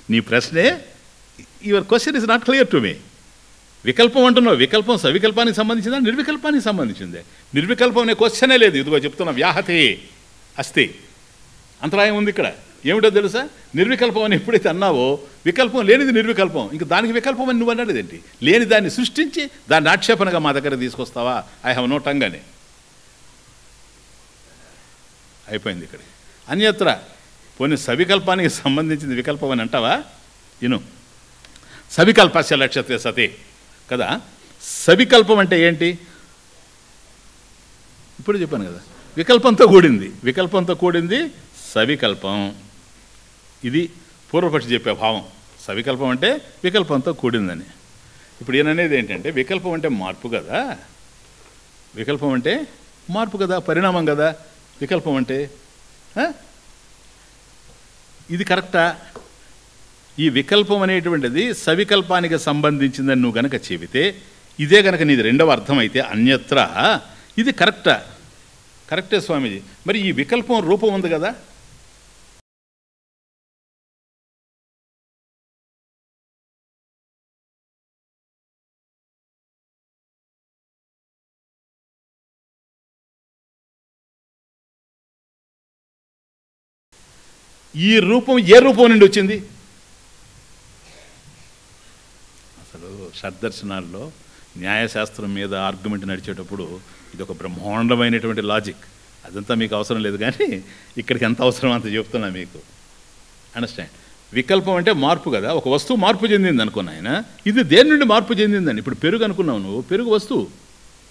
నీ ప్రశ్నే your question is not clear to me వికల్పం అంటున్నావు. వికల్పం సవికల్పానికి సంబంధించిందా? నిర్వికల్పానికి సంబంధించిందే. నిర్వికల్పం అనే క్వశ్చనే లేదు. ఇదిగో చెప్తున్నా వ్యాహతి అస్తి అంతరాయం ఉంది ఇక్కడ. ఏమిటో తెలుసా? నిర్వికల్పం అని ఎప్పుడైతే అన్నావో వికల్పం లేనిది నిర్వికల్పం. ఇంకా దానికి వికల్పం అని నువ్వు అన్నాడు ఏంటి లేని దాన్ని సృష్టించి దాన్ని ఆక్షేపణగా మా దగ్గర తీసుకొస్తావా? ఐ హ్యావ్ నో టంగ్ అని. అయిపోయింది ఇక్కడ. అన్యత్ర పోనీ సవికల్పానికి సంబంధించింది వికల్పం అని అంటావా? ఇను. సవికల్పస్య లక్ష్యతే సతీ. కదా? సవికల్పం అంటే ఏంటి? ఇప్పుడు చెప్పాను కదా. వికల్పంతో కూడింది. వికల్పంతో కూడింది సవికల్పం. ఇది పూర్వపక్షి చెప్పే భావం. సవికల్పం అంటే వికల్పంతో కూడిందని. ఇప్పుడు ఈయననేది ఏంటంటే వికల్పం అంటే మార్పు కదా. వికల్పం అంటే మార్పు కదా పరిణామం కదా. వికల్పం అంటే ఇది కరెక్టా? ఈ వికల్పం అనేటువంటిది సవికల్పానికి సంబంధించిందని నువ్వు గనక చెబితే ఇదే గనక నీది రెండవ అర్థం అయితే అన్యత్ర ఇది కరెక్టా? కరెక్టే స్వామీజీ. మరి ఈ వికల్పం రూపం ఉంది కదా? ఈ రూపం ఏ రూపం నుండి వచ్చింది అసలు షడ్దర్శనాల్లో న్యాయశాస్త్రం మీద ఆర్గ్యుమెంట్ నడిచేటప్పుడు ఇది ఒక బ్రహ్మాండమైనటువంటి లాజిక్. అదంతా మీకు అవసరం లేదు కానీ ఇక్కడికి ఎంత అవసరం అంత చెప్తున్నా మీకు. అండర్స్టాండ్ వికల్పం అంటే మార్పు కదా. ఒక వస్తువు మార్పు చెందింది అనుకున్నా ఆయన. ఇది దేని నుండి మార్పు చెందిందని? ఇప్పుడు పెరుగు అనుకున్నావు నువ్వు. పెరుగు వస్తువు.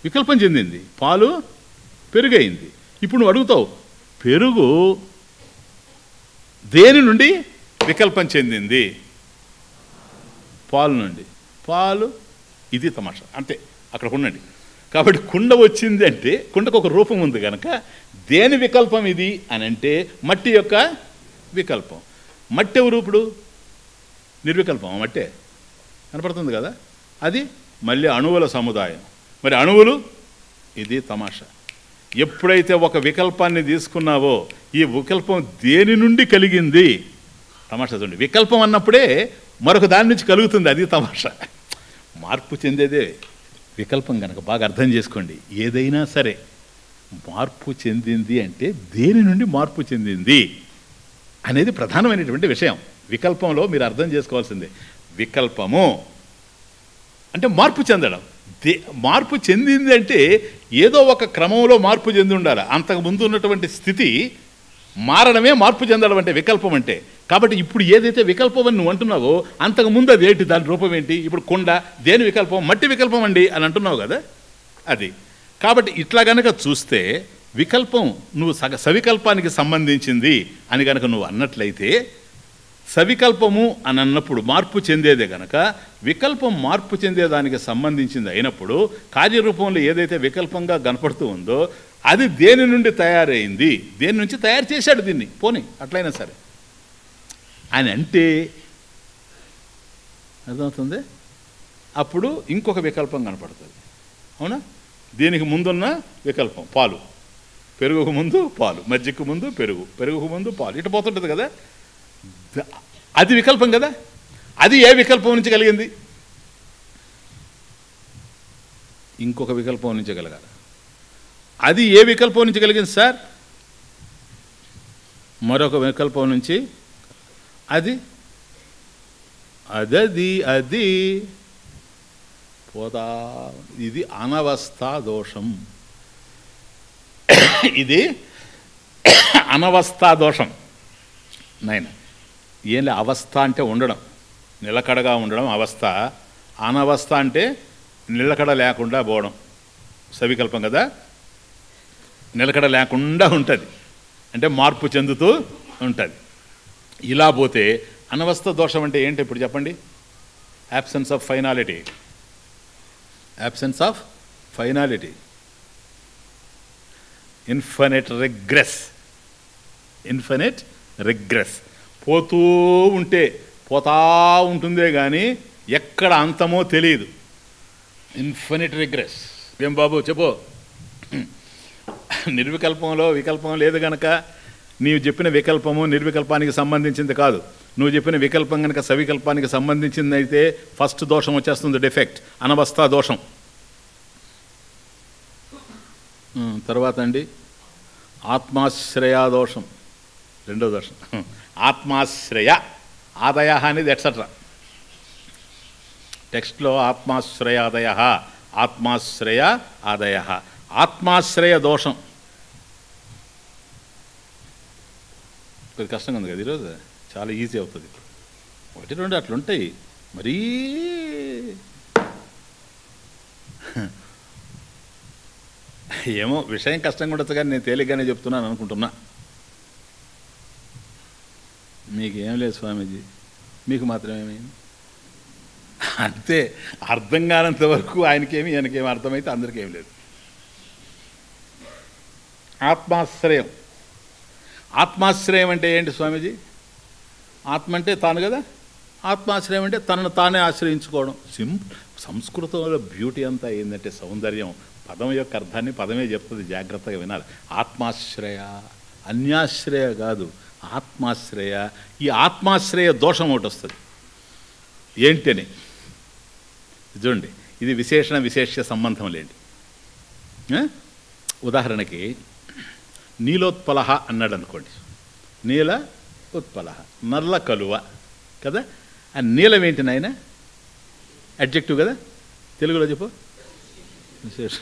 వికల్పం చెందింది. పాలు పెరుగయింది ఇప్పుడు నువ్వు అడుగుతావు పెరుగు దేని నుండి వికల్పం చెందింది? పాలు నుండి. పాలు ఇది తమాషా. అంతే అక్కడ ఉండండి. కాబట్టి కుండ వచ్చింది అంటే కుండకు ఒక రూపం ఉంది కనుక దేని వికల్పం ఇది అని అంటే మట్టి యొక్క వికల్పం. మట్టి ఎవరు ఇప్పుడు? నిర్వికల్పం ఆ మట్టే? కనపడుతుంది కదా? అది మళ్ళీ అణువుల సముదాయం. మరి అణువులు? ఇది తమాషా. ఎప్పుడైతే ఒక వికల్పాన్ని తీసుకున్నావో ఈ వికల్పం దేని నుండి కలిగింది? తమాషా చూడండి. వికల్పం అన్నప్పుడే మరొక దాని నుంచి కలుగుతుంది అది తమాషా. మార్పు చెందేదే. వికల్పం కనుక బాగా అర్థం చేసుకోండి. ఏదైనా సరే మార్పు చెందింది అంటే దేని నుండి మార్పు చెందింది అనేది ప్రధానమైనటువంటి విషయం. వికల్పంలో మీరు అర్థం చేసుకోవాల్సిందే. వికల్పము అంటే మార్పు చెందడం. దే మార్పు చెందింది అంటే ఏదో ఒక క్రమంలో మార్పు చెంది ఉండాలి. అంతకు ముందు ఉన్నటువంటి స్థితి మారడమే మార్పు చెందడం అంటే వికల్పం అంటే. కాబట్టి ఇప్పుడు ఏదైతే వికల్పం అని నువ్వు అంటున్నావో అంతకుముందు అది ఏంటి? దాని రూపం ఏంటి? ఇప్పుడు కొండ దేని వికల్పం? మట్టి వికల్పం అండి అని అంటున్నావు కదా? అది. కాబట్టి ఇట్లా గనక చూస్తే వికల్పం నువ్వు సగ సవికల్పానికి సంబంధించింది అని గనక నువ్వు అన్నట్లయితే సవికల్పము అని అన్నప్పుడు మార్పు చెందేదే గనక వికల్పం మార్పు చెందేదానికి సంబంధించింది అయినప్పుడు కార్యరూపంలో ఏదైతే వికల్పంగా కనపడుతూ ఉందో అది దేని నుండి తయారైంది? దేని నుంచి తయారు చేశాడు దీన్ని? పోనీ అట్లయినా సరే. అని అంటే అర్థమవుతుంది? అప్పుడు ఇంకొక వికల్పం కనపడుతుంది. అవునా? దీనికి ముందున్న వికల్పం పాలు. పెరుగుకు ముందు పాలు. మజ్జిగకు ముందు పెరుగు. పెరుగుకు ముందు పాలు. ఇటు పోతుంటుంది కదా? అది వికల్పం కదా? అది ఏ వికల్పం నుంచి కలిగింది? ఇంకొక వికల్పం నుంచి కలగాలి. అది ఏ వికల్పం నుంచి కలిగింది సార్? మరొక వికల్పం నుంచి అది? అదది అది. పోతా. ఇది అనవస్థా దోషం. ఇది అనవస్థా దోషం. నైన్. ఏంలే అవస్థ అంటే ఉండడం. నిలకడగా ఉండడం అవస్థ. అనవస్థ అంటే నిలకడ లేకుండా పోవడం. సవికల్పం కదా? నిలకడ లేకుండా ఉంటుంది. అంటే మార్పు చెందుతూ ఉంటుంది. ఇలా పోతే అనవస్థ దోషం అంటే ఏంటి ఇప్పుడు చెప్పండి? Absence of finality absence of finality infinite regress infinite regress పోతూ ఉంటే పోతా ఉంటుందే కానీ ఎక్కడ అంతమో తెలియదు. ఇన్ఫినిట్ రిగ్రెస్ ఏం బాబు చెప్పు. నిర్వికల్పంలో వికల్పం లేదు గనక నీవు చెప్పిన వికల్పము నిర్వికల్పానికి సంబంధించింది కాదు. నువ్వు చెప్పిన వికల్పం కనుక సవికల్పానికి సంబంధించింది అయితే ఫస్ట్ దోషం వచ్చేస్తుంది డిఫెక్ట్ అనవస్థా దోషం. తర్వాత అండి. ఆత్మాశ్రయ దోషం. రెండో దోషం. ఆత్మాశ్రయ ఆదయ అనేది ఎట్సట్రా టెక్స్ట్లో ఆత్మాశ్రయాదయ ఆత్మాశ్రయ ఆదయ ఆత్మాశ్రయ దోషం. కొద్ది కష్టంగా ఉంది కదా ఈరోజు? చాలా ఈజీ అవుతుంది. ఒకటి రెండు అట్లుంటాయి మరీ ఏమో విషయం కష్టంగా ఉండొచ్చు కానీ నేను తేలిగ్గానే చెప్తున్నాను అనుకుంటున్నా. మీకేం లేదు స్వామీజీ. మీకు మాత్రం అంతే. అర్థం కానంత వరకు ఆయనకేమి ఈయనకేమి అర్థమైతే అందరికీ ఏం లేదు. ఆత్మాశ్రయం. ఆత్మాశ్రయం అంటే ఏంటి స్వామీజీ? ఆత్మ అంటే తాను కదా? ఆత్మాశ్రయం అంటే తనను తానే ఆశ్రయించుకోవడం. సిం సంస్కృతంలో బ్యూటీ అంతా ఏంటంటే సౌందర్యం. పదం యొక్క అర్థాన్ని పదమే చెప్తుంది జాగ్రత్తగా వినాలి. ఆత్మాశ్రయ అన్యాశ్రయ కాదు. ఆత్మాశ్రయ ఈ ఆత్మాశ్రయ దోషం ఒకటి వస్తుంది. ఏంటని? చూడండి ఇది విశేషణ విశేష సంబంధం లేండి. ఉదాహరణకి నీలోత్పల అన్నాడు అనుకోండి నీల ఉత్పల నల్ల కలువ కదా ఆ నీలం ఏంటి నాయన అడ్జెక్టివ్ కదా తెలుగులో చెప్పు విశేష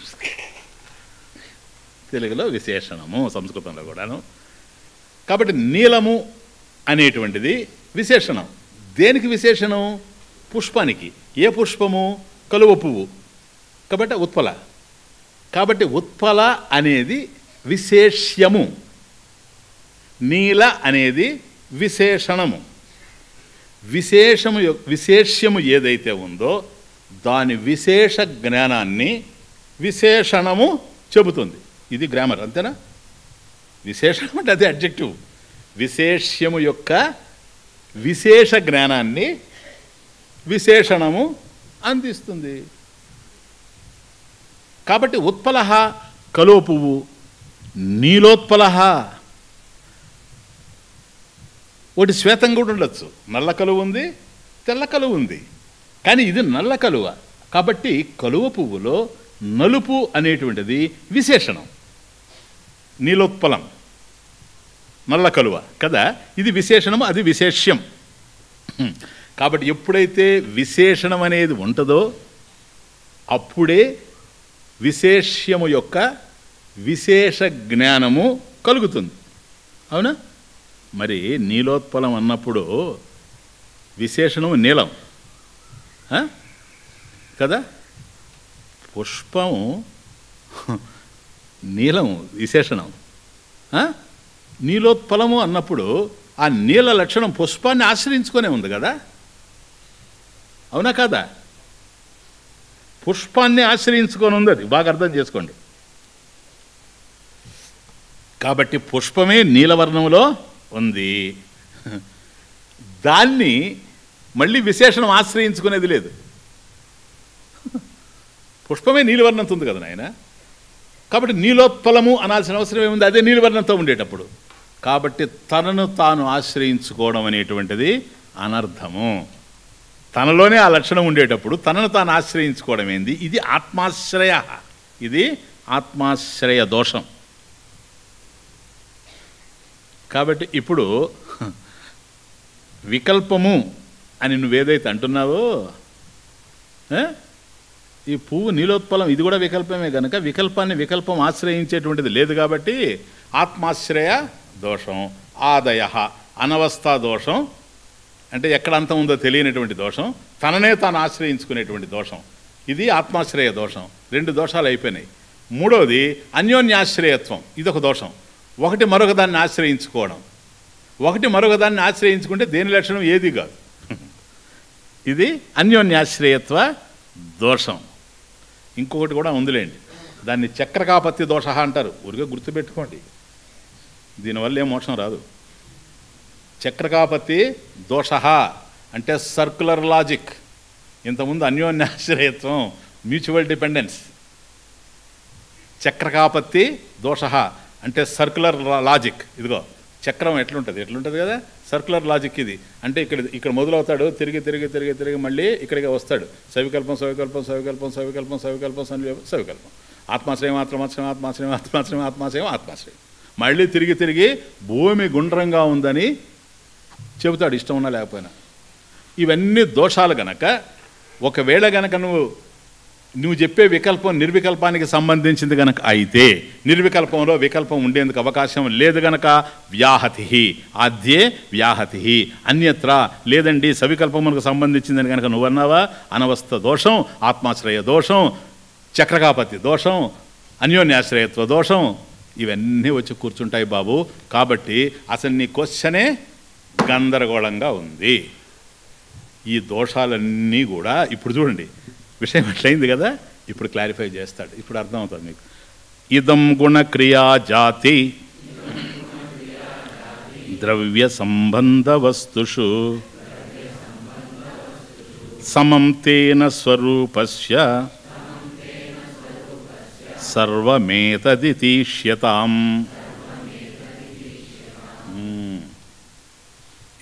తెలుగులో విశేషణము సంస్కృతంలో కూడాను కాబట్టి నీలము అనేటువంటిది విశేషణం. దేనికి విశేషణం? పుష్పానికి. ఏ పుష్పము? కలువ పువ్వు. కాబట్టి ఉత్పల. కాబట్టి ఉత్పల అనేది విశేష్యము. నీల అనేది విశేషణము. విశేషము విశేష్యము ఏదైతే ఉందో దాని విశేష జ్ఞానాన్ని విశేషణము చెబుతుంది. ఇది గ్రామర్ అంతేనా? విశేషణం అంటే అదే అడ్జెక్టివ్ విశేష్యము యొక్క విశేష జ్ఞానాన్ని విశేషణము అందిస్తుంది. కాబట్టి ఉత్పలహ కలో పువ్వు నీలోత్పల ఒకటి శ్వేతం కూడా ఉండొచ్చు. నల్ల కలువ ఉంది తెల్ల కలువ ఉంది. కానీ ఇది నల్ల కలువ. కాబట్టి కలువ పువ్వులో నలుపు అనేటువంటిది విశేషణం. నీలోత్పలం. నల్ల కలువ. కదా? ఇది విశేషణం అది విశేష్యం. కాబట్టి ఎప్పుడైతే విశేషణం అనేది ఉంటుందో అప్పుడే విశేష్యము యొక్క విశేష జ్ఞానము కలుగుతుంది. అవునా? మరి నీలోత్పలం అన్నప్పుడు విశేషణము నీలం. కదా? పుష్పము నీలం విశేషణం. నీలోత్పలము అన్నప్పుడు ఆ నీల లక్షణం పుష్పాన్ని ఆశ్రయించుకొనే ఉంది కదా? అవునా కాదా? పుష్పాన్ని ఆశ్రయించుకొని ఉంది అది. బాగా అర్థం చేసుకోండి. కాబట్టి పుష్పమే నీలవర్ణంలో ఉంది. దాన్ని మళ్ళీ విశేషణం ఆశ్రయించుకునేది లేదు. పుష్పమే నీలివర్ణంతో ఉంది కదా నాయన? కాబట్టి నీలోత్పలము అనాల్సిన అవసరం ఏముంది? అదే నీలివర్ణంతో ఉండేటప్పుడు. కాబట్టి తనను తాను ఆశ్రయించుకోవడం అనేటువంటిది అనర్థము. తనలోనే ఆ లక్షణం ఉండేటప్పుడు తనను తాను ఆశ్రయించుకోవడం ఏంది? ఇది ఆత్మాశ్రయ. ఇది ఆత్మాశ్రయ దోషం. కాబట్టి ఇప్పుడు వికల్పము అని నువ్వేదైతే అంటున్నావో ఈ పువ్వు నీలోత్పలం ఇది కూడా వికల్పమే కనుక వికల్పాన్ని వికల్పం ఆశ్రయించేటువంటిది లేదు కాబట్టి ఆత్మాశ్రయ దోషం ఆదయ అనవస్థా దోషం అంటే ఎక్కడ అంతం ఉందో తెలియనటువంటి దోషం తననే తాను ఆశ్రయించుకునేటువంటి దోషం. ఇది ఆత్మాశ్రయ దోషం. రెండు దోషాలు అయిపోయినాయి. మూడవది అన్యోన్యాశ్రయత్వం. ఇదొక దోషం. ఒకటి మరొక దాన్ని ఆశ్రయించుకోవడం. ఒకటి మరొక దాన్ని ఆశ్రయించుకుంటే దేని లక్షణం ఏది కాదు. ఇది అన్యోన్యాశ్రయత్వ దోషం. ఇంకొకటి కూడా ఉందిలేండి. దాన్ని చక్రకాపత్తి దోష అంటారు. ఊరిగా గుర్తుపెట్టుకోండి. దీనివల్ల ఏం మోక్షం రాదు. చక్రకాపత్తి దోష అంటే సర్కులర్ లాజిక్. ఇంతకుముందు అన్యోన్యాశ్రయత్వం మ్యూచువల్ డిపెండెన్స్. చక్రకాపత్తి దోష అంటే సర్కులర్ లాజిక్ ఇదిగో చక్రం ఎట్లుంటుంది? ఎట్లుంటుంది కదా? సర్కులర్ లాజిక్ ఇది. అంటే ఇక్కడ ఇక్కడ మొదలవుతాడు తిరిగి తిరిగి తిరిగి తిరిగి మళ్ళీ ఇక్కడికి వస్తాడు. సవికల్పం సవికల్పం సవికల్పం సవికల్పం సవికల్పం సవికల్పం సవికల్పం. ఆత్మాశ్రయం ఆత్మాశ్రయం ఆత్మాశ్రయం ఆత్మాశ్రయం ఆత్మాశ్రయం ఆత్మాశ్రయం. మళ్ళీ తిరిగి తిరిగి భూమి గుండ్రంగా ఉందని చెబుతాడు. ఇష్టం ఉన్నా లేకపోయినా. ఇవన్నీ దోషాలు గనక ఒకవేళ గనక నువ్వు నువ్వు చెప్పే వికల్పం నిర్వికల్పానికి సంబంధించింది గనక అయితే నిర్వికల్పంలో వికల్పం ఉండేందుకు అవకాశం లేదు గనక వ్యాహతి ఆద్యే వ్యాహతి అన్యత్ర లేదండి సవికల్పమునకు సంబంధించిందని కనుక నువ్వన్నావా అనవస్థ దోషం ఆత్మాశ్రయ దోషం చక్రకాపతి దోషం అన్యోన్యాశ్రయత్వ దోషం ఇవన్నీ వచ్చి కూర్చుంటాయి బాబు. కాబట్టి అసలు నీ క్వశ్చనే గందరగోళంగా ఉంది. ఈ దోషాలన్నీ కూడా ఇప్పుడు చూడండి. విషయం ఎట్లయింది కదా? ఇప్పుడు క్లారిఫై చేస్తాడు. ఇప్పుడు అర్థమవుతుంది మీకు. ఇదం గుణక్రియా జాతి ద్రవ్య సంబంధ వస్తుషు సమం తేన స్వరూపస్య సర్వమేతదితీష్యతాం.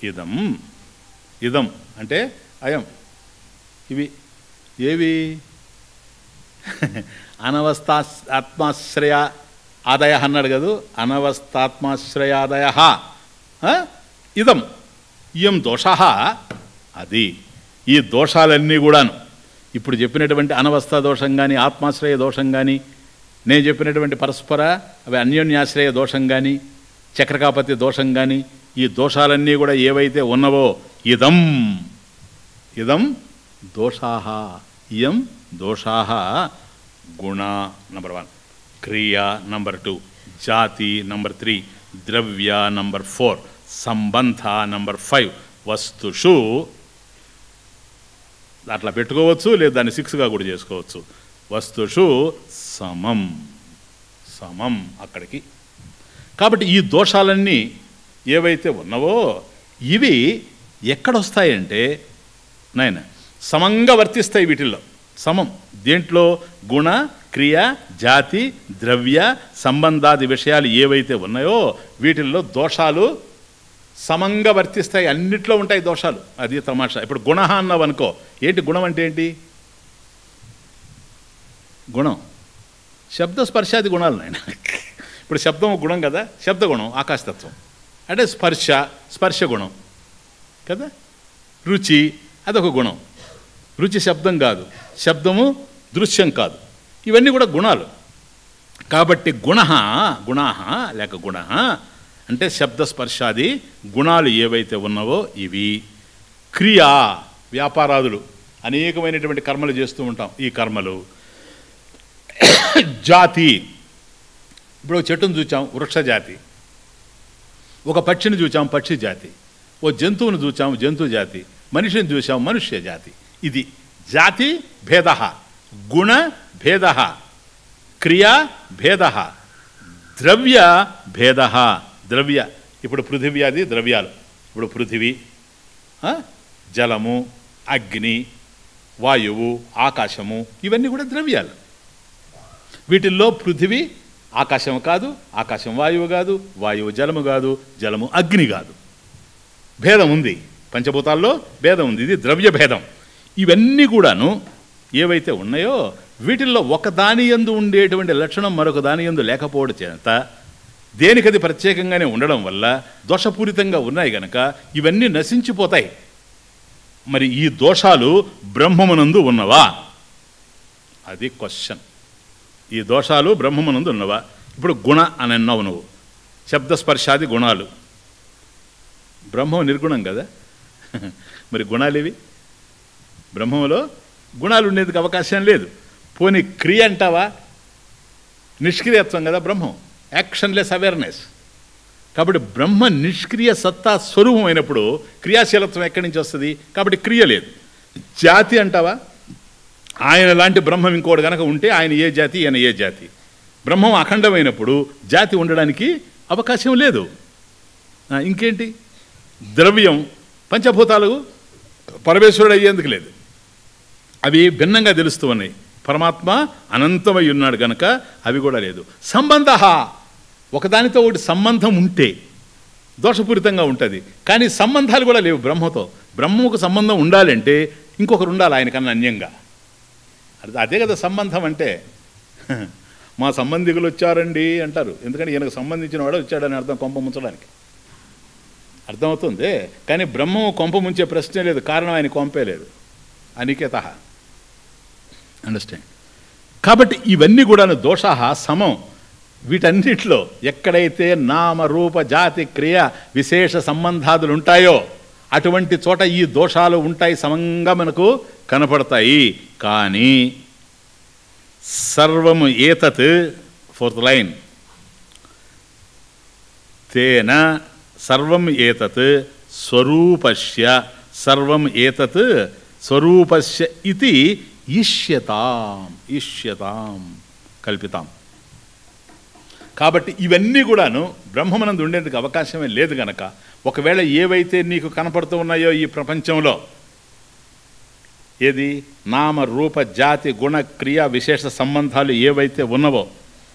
ఇదం ఇదం అంటే అయం. ఇవి ఏవి? అనవస్థా ఆత్మాశ్రయ ఆదయ అన్నాడు కదూ? అనవస్థాత్మాశ్రయాదయ. ఇదం. ఇయం దోష. అది. ఈ దోషాలన్నీ కూడాను. ఇప్పుడు చెప్పినటువంటి అనవస్థ దోషం కానీ ఆత్మాశ్రయ దోషం కానీ నేను చెప్పినటువంటి పరస్పర అవి అన్యోన్యాశ్రయ దోషం కానీ చక్రకాపతి దోషం కానీ ఈ దోషాలన్నీ కూడా ఏవైతే ఉన్నవో ఇదం. ఇదం దోషాహ ఇయం దోషాహ గుణ నంబర్ వన్. క్రియ నంబర్ టూ జాతి నంబర్ త్రీ ద్రవ్య నంబర్ ఫోర్ సంబంధ నంబర్ ఫైవ్ వస్తుషు. అట్లా పెట్టుకోవచ్చు లేదా దాన్ని సిక్స్గా కూడా చేసుకోవచ్చు. వస్తుషు సమం. సమం అక్కడికి. కాబట్టి ఈ దోషాలన్నీ ఏవైతే ఉన్నవో ఇవి ఎక్కడొస్తాయంటే నాయన సమంగా వర్తిస్తాయి వీటిల్లో. సమం దేంట్లో గుణ క్రియ జాతి ద్రవ్య సంబంధాది విషయాలు ఏవైతే ఉన్నాయో వీటిల్లో దోషాలు సమంగా వర్తిస్తాయి. అన్నిట్లో ఉంటాయి దోషాలు. అది తమాషా. ఇప్పుడు గుణ అన్నావు అనుకో ఏంటి గుణం అంటే ఏంటి? గుణం. శబ్ద స్పర్శాది గుణాలు నాయన. ఇప్పుడు శబ్దం గుణం కదా? శబ్ద గుణం ఆకాశతత్వం. అంటే స్పర్శ స్పర్శ గుణం. కదా? రుచి అదొక గుణం. రుచి శబ్దం కాదు. శబ్దము దృశ్యం కాదు. ఇవన్నీ కూడా గుణాలు. కాబట్టి గుణ గుణ లేక గుణ అంటే శబ్ద స్పర్శాది గుణాలు ఏవైతే ఉన్నావో ఇవి. క్రియా వ్యాపారాదులు. అనేకమైనటువంటి కర్మలు చేస్తూ ఉంటాం ఈ కర్మలు. జాతి. ఇప్పుడు ఒక చెట్టును చూచాం వృక్ష జాతి. ఒక పక్షిని చూచాం పక్షి జాతి. ఓ జంతువును చూచాం జంతు జాతి. మనిషిని చూసాం మనుష్య జాతి. ఇది జాతి భేద గుణ భేద క్రియా భేద ద్రవ్య భేద. ద్రవ్య ఇప్పుడు పృథివ్యాది ద్రవ్యాలు. ఇప్పుడు పృథివీ జలము అగ్ని వాయువు ఆకాశము ఇవన్నీ కూడా ద్రవ్యాలు. వీటిల్లో పృథివీ ఆకాశం కాదు ఆకాశం వాయువు కాదు వాయువు జలము కాదు జలము అగ్ని కాదు. భేదం ఉంది. పంచభూతాల్లో భేదం ఉంది. ఇది ద్రవ్య భేదం. ఇవన్నీ కూడాను ఏవైతే ఉన్నాయో వీటిల్లో ఒక దాని యందు ఉండేటువంటి లక్షణం మరొక దాని యందు లేకపోవడం చేత దేనికది ప్రత్యేకంగానే ఉండడం వల్ల దోషపూరితంగా ఉన్నాయి గనక ఇవన్నీ నశించిపోతాయి. మరి ఈ దోషాలు బ్రహ్మమునందు ఉన్నవా? అది క్వశ్చన్ ఈ దోషాలు బ్రహ్మమునందు ఉన్నవా? ఇప్పుడు గుణ అని అన్నావు నువ్వు. శబ్దస్పర్శాది గుణాలు. బ్రహ్మం నిర్గుణం కదా? మరి గుణాలు ఇవి బ్రహ్మంలో గుణాలు ఉండేందుకు అవకాశం లేదు. పోనీ క్రియ అంటావా? నిష్క్రియత్వం కదా బ్రహ్మం. Actionless awareness. కాబట్టి బ్రహ్మ నిష్క్రియ సత్తా స్వరూపం అయినప్పుడు క్రియాశీలత్వం ఎక్కడి నుంచి వస్తుంది? కాబట్టి క్రియ లేదు. జాతి అంటావా? ఆయన లాంటి బ్రహ్మం ఇంకోటి కనుక ఉంటే ఆయన ఏ జాతి? ఈయన ఏ జాతి? బ్రహ్మం అఖండమైనప్పుడు జాతి ఉండడానికి అవకాశం లేదు. ఇంకేంటి? ద్రవ్యం పంచభూతాలు పరమేశ్వరుడు అయ్యేందుకు లేదు. అవి భిన్నంగా తెలుస్తూ ఉన్నాయి. పరమాత్మ అనంతమై ఉన్నాడు గనక అవి కూడా లేదు. సంబంధ ఒకదానితో ఒకటి సంబంధం ఉంటే దోషపూరితంగా ఉంటుంది. కానీ సంబంధాలు కూడా లేవు బ్రహ్మతో. బ్రహ్మకు సంబంధం ఉండాలంటే ఇంకొకరు ఉండాలి ఆయనకన్నా అన్యంగా. అదే కదా సంబంధం అంటే. మా సంబంధికులు వచ్చారండి అంటారు. ఎందుకంటే ఈయనకు సంబంధించిన వాడు వచ్చాడని అర్థం కొంప ముంచడానికి. అర్థమవుతుంది? కానీ బ్రహ్మం కొంప ముంచే ప్రశ్నే లేదు. కారణం ఆయన కొంపే లేదు. అనికేత అండర్స్టాండ్ కాబట్టి ఇవన్నీ కూడాను దోష సమం. వీటన్నిటిలో ఎక్కడైతే నామరూప జాతి క్రియ విశేష సంబంధాదులు ఉంటాయో అటువంటి చోట ఈ దోషాలు ఉంటాయి సమంగా మనకు కనపడతాయి. కానీ సర్వము ఏతత్ ఫోర్త్ లైన్ తేన సర్వం ఏతత్ స్వరూపస్య సర్వం ఏతత్ స్వరూపస్య ఇది ఈష్యతాం ఇష్యతాం కల్పితాం. కాబట్టి ఇవన్నీ కూడాను బ్రహ్మమనందు ఉండేందుకు అవకాశమే లేదు గనక ఒకవేళ ఏవైతే నీకు కనపడుతూ ఉన్నాయో ఈ ప్రపంచంలో ఏది? నామ రూప జాతి గుణ క్రియ విశేష సంబంధాలు ఏవైతే ఉన్నవో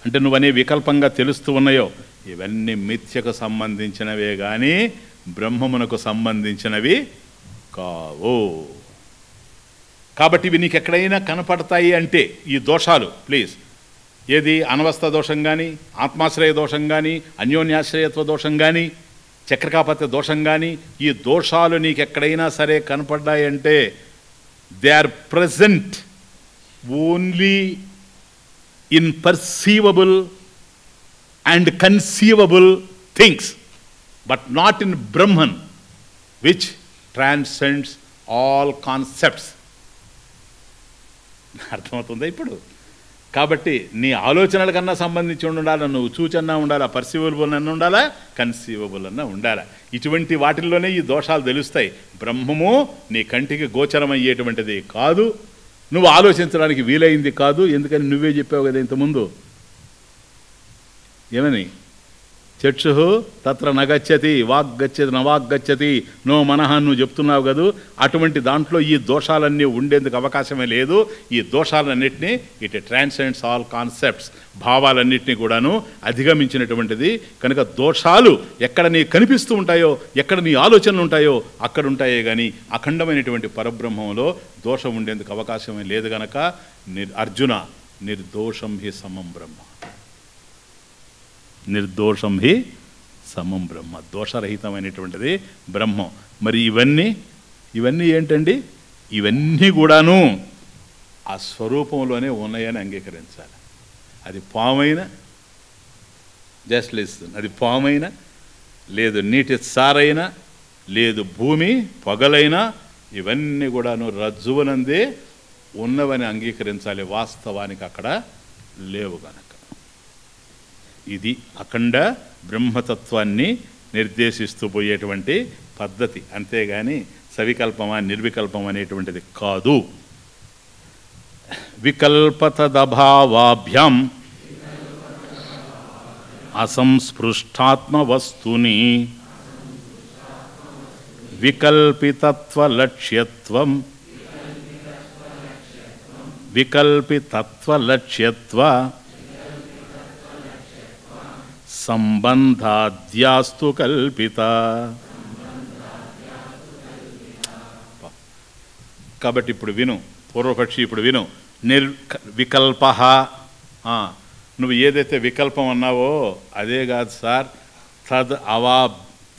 అంటే నువ్వనే వికల్పంగా తెలుస్తూ ఉన్నాయో ఇవన్నీ మిథ్యకు సంబంధించినవే కానీ బ్రహ్మమునకు సంబంధించినవి కావు. కాబట్టి ఇవి నీకు ఎక్కడైనా కనపడతాయి అంటే ఈ దోషాలు ప్లీజ్ ఏది అనవస్థ దోషం కానీ ఆత్మాశ్రయ దోషం కానీ అన్యోన్యాశ్రయత్వ దోషం కానీ చక్రకాపత్య దోషం కానీ ఈ దోషాలు నీకు ఎక్కడైనా సరే కనపడ్డాయంటే they are present only in perceivable and conceivable things but not in Brahman which transcends all concepts అర్థమవుతుందా ఇప్పుడు. కాబట్టి నీ ఆలోచనల కన్నా సంబంధించి ఉండాలా నువ్వు చూచన్నా ఉండాలా పర్సీవబుల్ అన్న ఉండాలా కన్సీవబుల్ అన్న ఉండాలా. ఇటువంటి వాటిల్లోనే ఈ దోషాలు తెలుస్తాయి. బ్రహ్మము నీ కంటికి గోచరమయ్యేటువంటిది కాదు. నువ్వు ఆలోచించడానికి వీలైంది కాదు. ఎందుకని నువ్వే చెప్పావు కదా ఇంతకుముందు? ఏమని? చక్షు తత్ర నగచ్చతి వాగ్ గచ్చతి నవాగ్ గచ్చతి నో మనహ నువ్వు చెప్తున్నావు కదూ. అటువంటి దాంట్లో ఈ దోషాలన్నీ ఉండేందుకు అవకాశమే లేదు. ఈ దోషాలన్నింటినీ ఇట్ ట్రాన్సెండ్స్ ఆల్ కాన్సెప్ట్స్. భావాలన్నింటినీ కూడాను అధిగమించినటువంటిది. కనుక దోషాలు ఎక్కడ నీ కనిపిస్తూ ఉంటాయో ఎక్కడ నీ ఆలోచనలు ఉంటాయో అక్కడ ఉంటాయే కానీ అఖండమైనటువంటి పరబ్రహ్మంలో దోషం ఉండేందుకు అవకాశమే లేదు గనక. నిర్ అర్జున నిర్దోషం హి సమం బ్రహ్మ. నిర్దోషం హి సమం బ్రహ్మ. దోషరహితమైనటువంటిది బ్రహ్మం. మరి ఇవన్నీ ఇవన్నీ ఏంటండి? ఇవన్నీ కూడాను ఆ స్వరూపంలోనే ఉన్నాయని అంగీకరించాలి. అది పామైన? జస్ట్ లిస్ట్ అది పామైన? లేదు నీటి సారైనా? లేదు భూమి పొగలైనా? ఇవన్నీ కూడాను రజ్జువనందే ఉన్నవని అంగీకరించాలి. వాస్తవానికి అక్కడ లేవు కనుక ఇది అఖండ బ్రహ్మతత్వాన్ని నిర్దేశిస్తూ పోయేటువంటి పద్ధతి. అంతేగాని సవికల్పమా నిర్వికల్పం అనేటువంటిది కాదు. వికల్పతదభావాభ్యాం అసంస్పృష్టాత్మ వస్తుని వికల్పితత్వలక్ష్యత్వం వికల్పితత్వలక్ష్యత్వ సంబంధాద్యాస్తు కల్పిత. కాబట్టి ఇప్పుడు విను పూర్వపక్షి ఇప్పుడు విను. నిర్ వికల్ప. నువ్వు ఏదైతే వికల్పం అన్నావో అదే కాదు సార్ తద్ అవా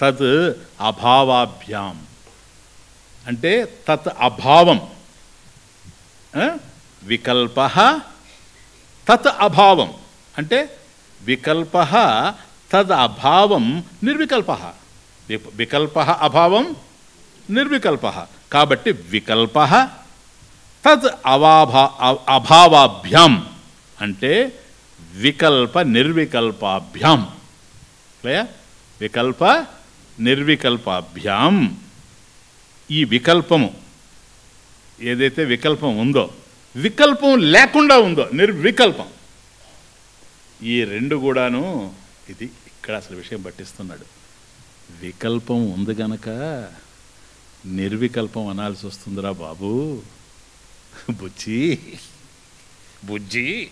తద్ అభావాభ్యాం. అంటే తత్ అభావం. వికల్ప తత్ అభావం. అంటే వికల్ప తద్ అభావం నిర్వికల్ప వికల్ప అభావం నిర్వికల్ప కాబట్టి వికల్ప తద్ అవాభా అభావాభ్యాం అంటే వికల్ప నిర్వికల్పాభ్యాం। క్లియర్? వికల్ప నిర్వికల్పాభ్యాం। ఈ వికల్పము ఏదైతే వికల్పం ఉందో వికల్పం లేకుండా ఉందో నిర్వికల్పం। ఈ రెండు కూడాను ఇది ఇక్కడ అసలు విషయం పట్టిస్తున్నాడు. వికల్పం ఉంది గనక నిర్వికల్పం అనాల్సి వస్తుందిరా బాబు. బుజ్జి. బుజ్జి.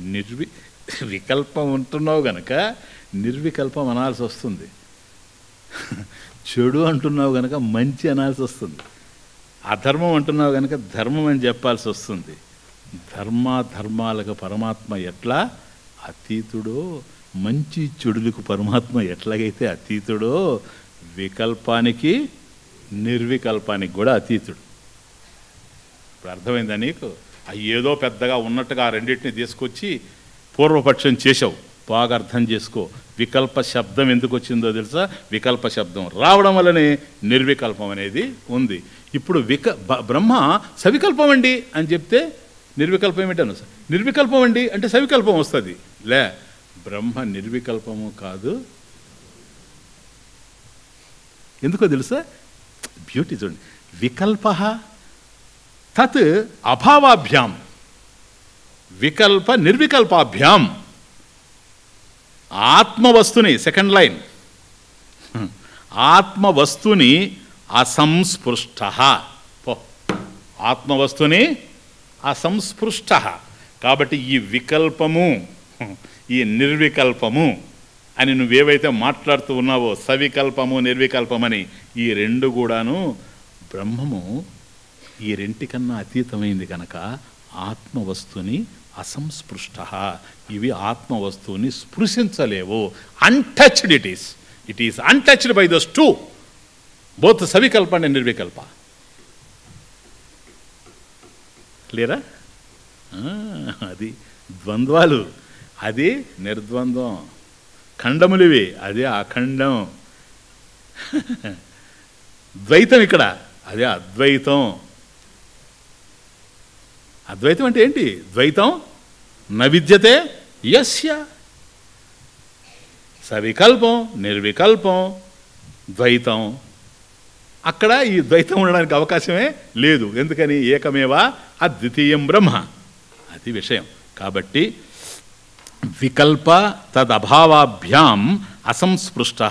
నిర్వి వికల్పం ఉంటున్నావు గనక నిర్వికల్పం అనాల్సి వస్తుంది. చెడు అంటున్నావు గనక మంచి అనాల్సి వస్తుంది. అధర్మం అంటున్నావు కనుక ధర్మం అని చెప్పాల్సి వస్తుంది. ధర్మాధర్మాలకు పరమాత్మ ఎట్లా అతీతుడో మంచి చెడులకు పరమాత్మ ఎట్లాగైతే అతీతుడో వికల్పానికి నిర్వికల్పానికి కూడా అతీతుడు. ఇప్పుడు అర్థమైందా నీకు? అవి ఏదో పెద్దగా ఉన్నట్టుగా ఆ రెండింటిని తీసుకొచ్చి పూర్వపక్షం చేసావు బాగా అర్థం చేసుకో. వికల్ప శబ్దం ఎందుకు వచ్చిందో తెలుసా? వికల్ప శబ్దం రావడం వల్లనే నిర్వికల్పం అనేది ఉంది. ఇప్పుడు విక బ్రహ్మ సవికల్పం అండి అని చెప్తే నిర్వికల్పం ఏమిటను నిర్వికల్పం అండి అంటే సవికల్పం వస్తుంది. లే బ్రహ్మ నిర్వికల్పము కాదు. ఎందుకో తెలుసా? బ్యూటీ చూడండి. వికల్ప తత్ అభావాభ్యాం. వికల్ప నిర్వికల్పాభ్యాం. ఆత్మవస్తుని సెకండ్ లైన్. ఆత్మవస్తుని అసంస్పృష్ట. పో. ఆత్మవస్తుని అసంస్పృష్ట. కాబట్టి ఈ వికల్పము ఈ నిర్వికల్పము అని నువ్వేవైతే మాట్లాడుతూ ఉన్నావో సవికల్పము నిర్వికల్పమని ఈ రెండు కూడాను బ్రహ్మము ఈ రెంటికన్నా అతీతమైంది కనుక ఆత్మవస్తుని అసంస్పృష్ట. ఇవి ఆత్మవస్తువుని స్పృశించలేవు. Untouched it is it is untouched by those two both సవికల్ప and నిర్వికల్ప. క్లియరా ఆ, అది ద్వంద్వాలు. అది నిర్ద్వంద్వం. ఖండములివి అది అఖండం ద్వైతం ఇక్కడ అదే అద్వైతం. అద్వైతం అంటే ఏంటి? ద్వైతం నవిద్యతే యస్య. సవికల్పం నిర్వికల్పం ద్వైతం. అక్కడ ఈ ద్వైతం ఉండడానికి అవకాశమే లేదు. ఎందుకని? ఏకమేవా? అద్వితీయం బ్రహ్మ. అది విషయం. కాబట్టి వికల్ప తదభావాభ్యాం అసంస్పృష్ట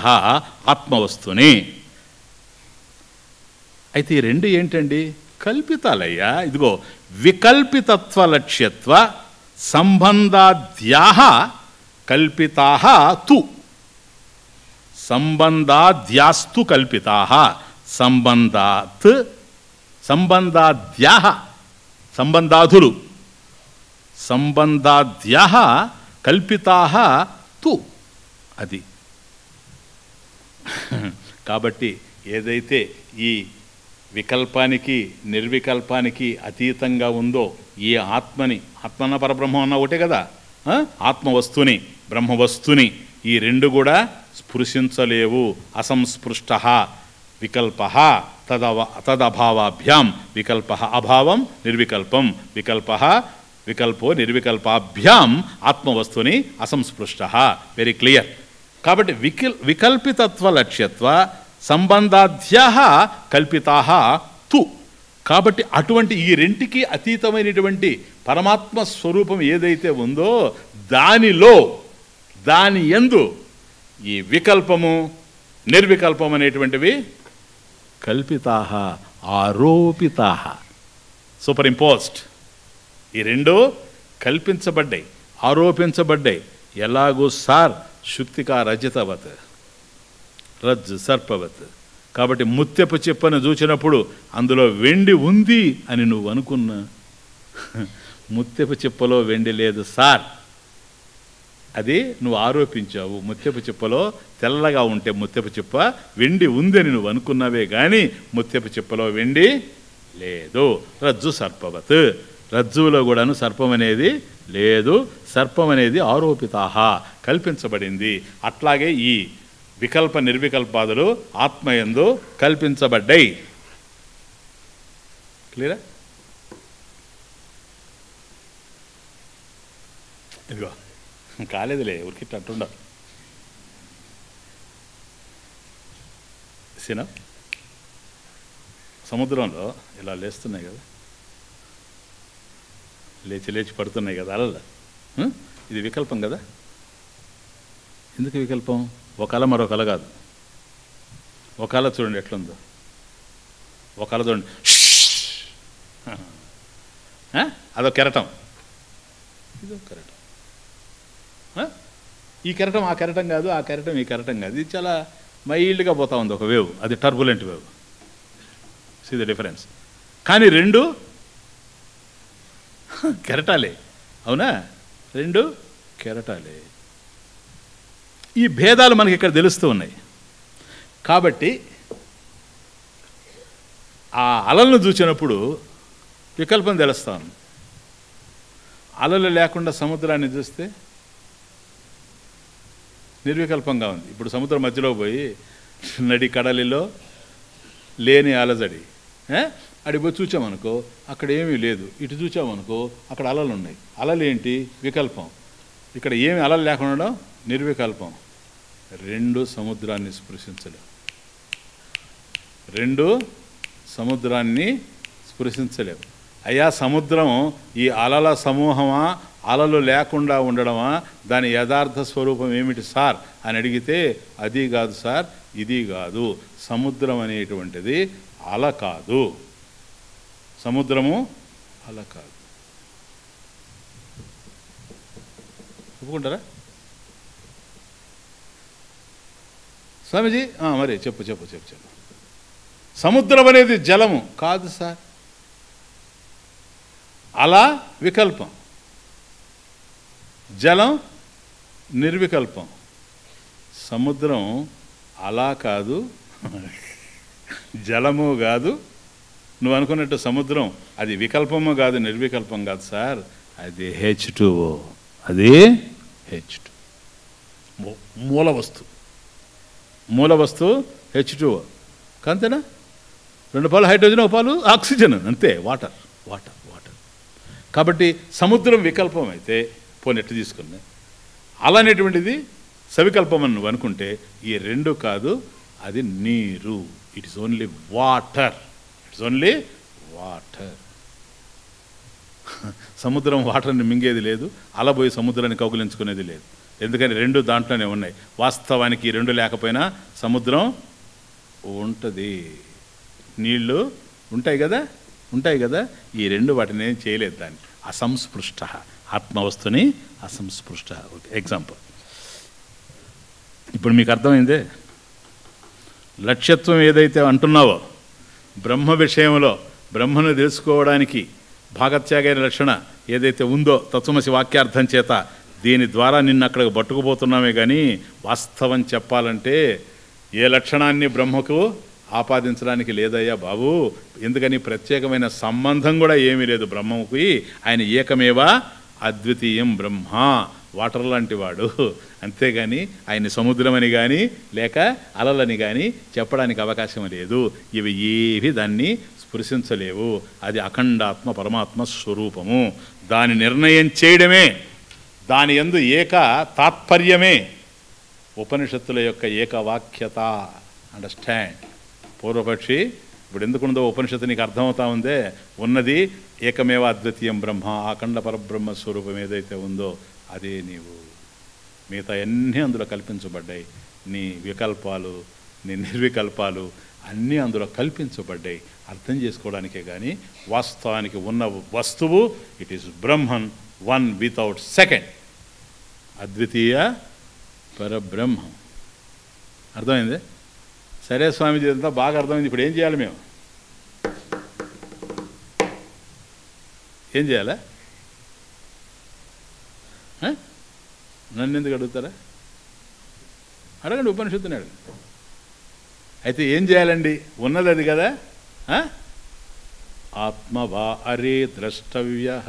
ఆత్మవస్తుని. అయితే ఈ రెండు ఏంటండి? కల్పితాలయ్యా. ఇదిగో వికల్పితత్వ లక్ష్యత్వ సంబంధాద్యాహ కల్పితా తు. సంబంధాద్యాస్తు కల్పితా సంబంధాత్ సంబంధాద్యాహ సంబంధాధులు. సంబంధాద్యా కల్పితా తు అది. కాబట్టి ఏదైతే ఈ వికల్పానికి నిర్వికల్పానికి అతీతంగా ఉందో ఈ ఆత్మని ఆత్మన్న పరబ్రహ్మ అన్న ఒకటే కదా? ఆత్మవస్తుని బ్రహ్మవస్తుని ఈ రెండు కూడా స్పృశించలేవు అసంస్పృష్ట. వికల్ప తదవ తదభావాభ్యాం వికల్ప అభావం నిర్వికల్పం వికల్ప వికల్పో నిర్వికల్పాభ్యాం ఆత్మవస్తుని అసంస్పృష్ట వెరీ క్లియర్ కాబట్టి వికల్ వికల్పితత్వ లక్ష్యత్వ సంబంధాధ్య కల్పితా తు. కాబట్టి అటువంటి ఈ రెంటికి అతీతమైనటువంటి పరమాత్మ స్వరూపం ఏదైతే ఉందో దానిలో దాని ఎందు ఈ వికల్పము నిర్వికల్పం అనేటువంటివి కల్పితా ఆరోపితా. సూపర్ ఇంపోజ్డ్ ఈ రెండు కల్పించబడ్డాయి ఆరోపించబడ్డాయి. ఎలాగూ సార్ శుక్తికా రజితవత్ రజ్జు సర్పవత్. కాబట్టి ముత్యపు చెప్పను చూచినప్పుడు అందులో వెండి ఉంది అని నువ్వు అనుకున్నా. ముత్యపు చెప్పలో వెండి లేదు సార్. అది నువ్వు ఆరోపించావు. ముత్యపు చిప్పలో తెల్లగా ఉంటే ముత్యపు చిప్ప వెండి ఉందని నువ్వు అనుకున్నావే కానీ ముత్యపు చిప్పలో వెండి లేదు. రజ్జు సర్పవత్. రజ్జువులో కూడాను సర్పం అనేది లేదు. సర్పం అనేది ఆరోపితాహ కల్పించబడింది. అట్లాగే ఈ వికల్ప నిర్వికల్పాదులు ఆత్మయందు కల్పించబడ్డాయి. క్లియరా? ఇదిగో. కాలేదులే ఉరికి అట్టుండవు సినా? సముద్రంలో ఇలా లేస్తున్నాయి కదా. లేచి లేచి పడుతున్నాయి కదా అలల. ఇది వికల్పం కదా. ఎందుకు వికల్పం? ఒక అల మరొక అల కాదు. ఒక అల చూడండి ఎట్లుందో. ఒక అల చూడండి అదో కెరటం. ఇదో కెరటం. ఈ కెరటం ఆ కెరటం కాదు ఆ కెరటం ఈ కెరటం కాదు. ఇది చాలా మైల్డ్గా పోతా ఉంది ఒక వేవ్ అది turbulent wave see the difference కానీ రెండు కెరటాలే. అవునా? రెండు కెరటాలే. ఈ భేదాలు మనకి ఇక్కడ తెలుస్తూ ఉన్నాయి. కాబట్టి ఆ అలలను చూసినప్పుడు వికల్పం తెలుస్తాను అలలు లేకుండా సముద్రాన్ని చూస్తే నిర్వికల్పంగా ఉంది. ఇప్పుడు సముద్రం మధ్యలో పోయి నడి కడలిలో లేని అలజడి అడి పోయి చూచామనుకో అక్కడ ఏమీ లేదు. ఇటు చూచామనుకో అక్కడ అలలు ఉన్నాయి. అలలు ఏంటి? వికల్పం. ఇక్కడ ఏమి అలలు లేకుండా నిర్వికల్పం. రెండు సముద్రాన్ని స్పృశించలేవు రెండు సముద్రాన్ని స్పృశించలేవు అయ్యా సముద్రం ఈ అలల సమూహమా? అలలు లేకుండా ఉండడమా? దాని యథార్థ స్వరూపం ఏమిటి సార్? అని అడిగితే అది కాదు సార్ ఇది కాదు. సముద్రం అనేటువంటిది అల కాదు. సముద్రము అల కాదు. ఒప్పుకుంటారా? స్వామీజీ మరి చెప్పు చెప్పు చెప్పు చెప్పు. సముద్రం అనేది జలము కాదు సార్. అలా వికల్పం. జలం నిర్వికల్పం. సముద్రం అలా కాదు జలము కాదు. నువ్వు అనుకున్నట్టు సముద్రం అది వికల్పము కాదు నిర్వికల్పం కాదు సార్. అది హెచ్ టూ అది హెచ్ టూ మూల వస్తువు మూల వస్తువు హెచ్ టూ అంతేనా రెండు పాలు హైడ్రోజన్ ఒక పాలు ఆక్సిజన్. అంతే వాటర్ వాటర్ వాటర్. కాబట్టి సముద్రం వికల్పం అయితే పోనీ ఎట్టు అలానేటువంటిది సవికల్పం అని నువ్వు అనుకుంటే ఈ రెండు కాదు అది నీరు. It is only water it's only water సముద్రం వాటర్ని మింగేది లేదు అలా పోయి సముద్రాన్ని కౌగులించుకునేది లేదు. ఎందుకని రెండు దాంట్లోనే ఉన్నాయి. వాస్తవానికి రెండు లేకపోయినా సముద్రం ఉంటుంది. నీళ్ళు ఉంటాయి కదా? ఉంటాయి కదా? ఈ రెండు వాటిని చేయలేదు దాన్ని. అసంస్పృష్ట. ఆత్మవస్తుని అసంస్పృష్ట. Okay example. ఇప్పుడు మీకు అర్థమైందే? లక్ష్యత్వం ఏదైతే అంటున్నావో బ్రహ్మ విషయంలో బ్రహ్మను తెలుసుకోవడానికి భాగత్యాగైన లక్షణ ఏదైతే ఉందో తత్వమసి వాక్యార్థం చేత దీని ద్వారా నిన్ను అక్కడికి పట్టుకుపోతున్నామే కానీ వాస్తవం చెప్పాలంటే ఏ లక్షణాన్ని బ్రహ్మకు ఆపాదించడానికి లేదయ్యా బాబు. ఎందుకని ప్రత్యేకమైన సంబంధం కూడా ఏమీ లేదు బ్రహ్మకి ఆయన ఏకమేవా? అద్వితీయం బ్రహ్మ వాటర్ లాంటి వాడు అంతేగాని ఆయన సముద్రమని కానీ లేక అలలని కానీ చెప్పడానికి అవకాశం లేదు. ఇవి ఏవి దాన్ని స్పృశించలేవు. అది అఖండాత్మ పరమాత్మ స్వరూపము. దాని నిర్ణయం చేయడమే. దాని ఎందు ఏక తాత్పర్యమే. ఉపనిషత్తుల యొక్క ఏకవాక్యత. అండర్స్టాండ్. పూర్వపక్షి ఇప్పుడు ఎందుకుందో ఉపనిషత్తు నీకు అర్థమవుతా ఉందే ఉన్నది ఏకమేవ అద్వితీయం బ్రహ్మ అఖండ పరబ్రహ్మ స్వరూపం ఏదైతే ఉందో అదే నీవు. మిగతా అన్నీ అందులో కల్పించబడ్డాయి. నీ వికల్పాలు నీ నిర్వికల్పాలు అన్నీ అందులో కల్పించబడ్డాయి. అర్థం చేసుకోవడానికే కానీ వాస్తవానికి ఉన్న వస్తువు it is Brahman one without second అద్వితీయ పరబ్రహ్మం. అర్థమైంది? సరే స్వామిజీ అంతా బాగా అర్థమైంది. ఇప్పుడు ఏం చేయాలి మేము? ఏం చేయాలా? ఆ? నన్ను ఎందుకు అడుగుతారా? అడగండి ఉపనిషత్తుని అడగండి. అయితే ఏం చేయాలండి? ఉన్నది అది కదా? ఆ? ఆత్మవా అరే ద్రష్టవ్య.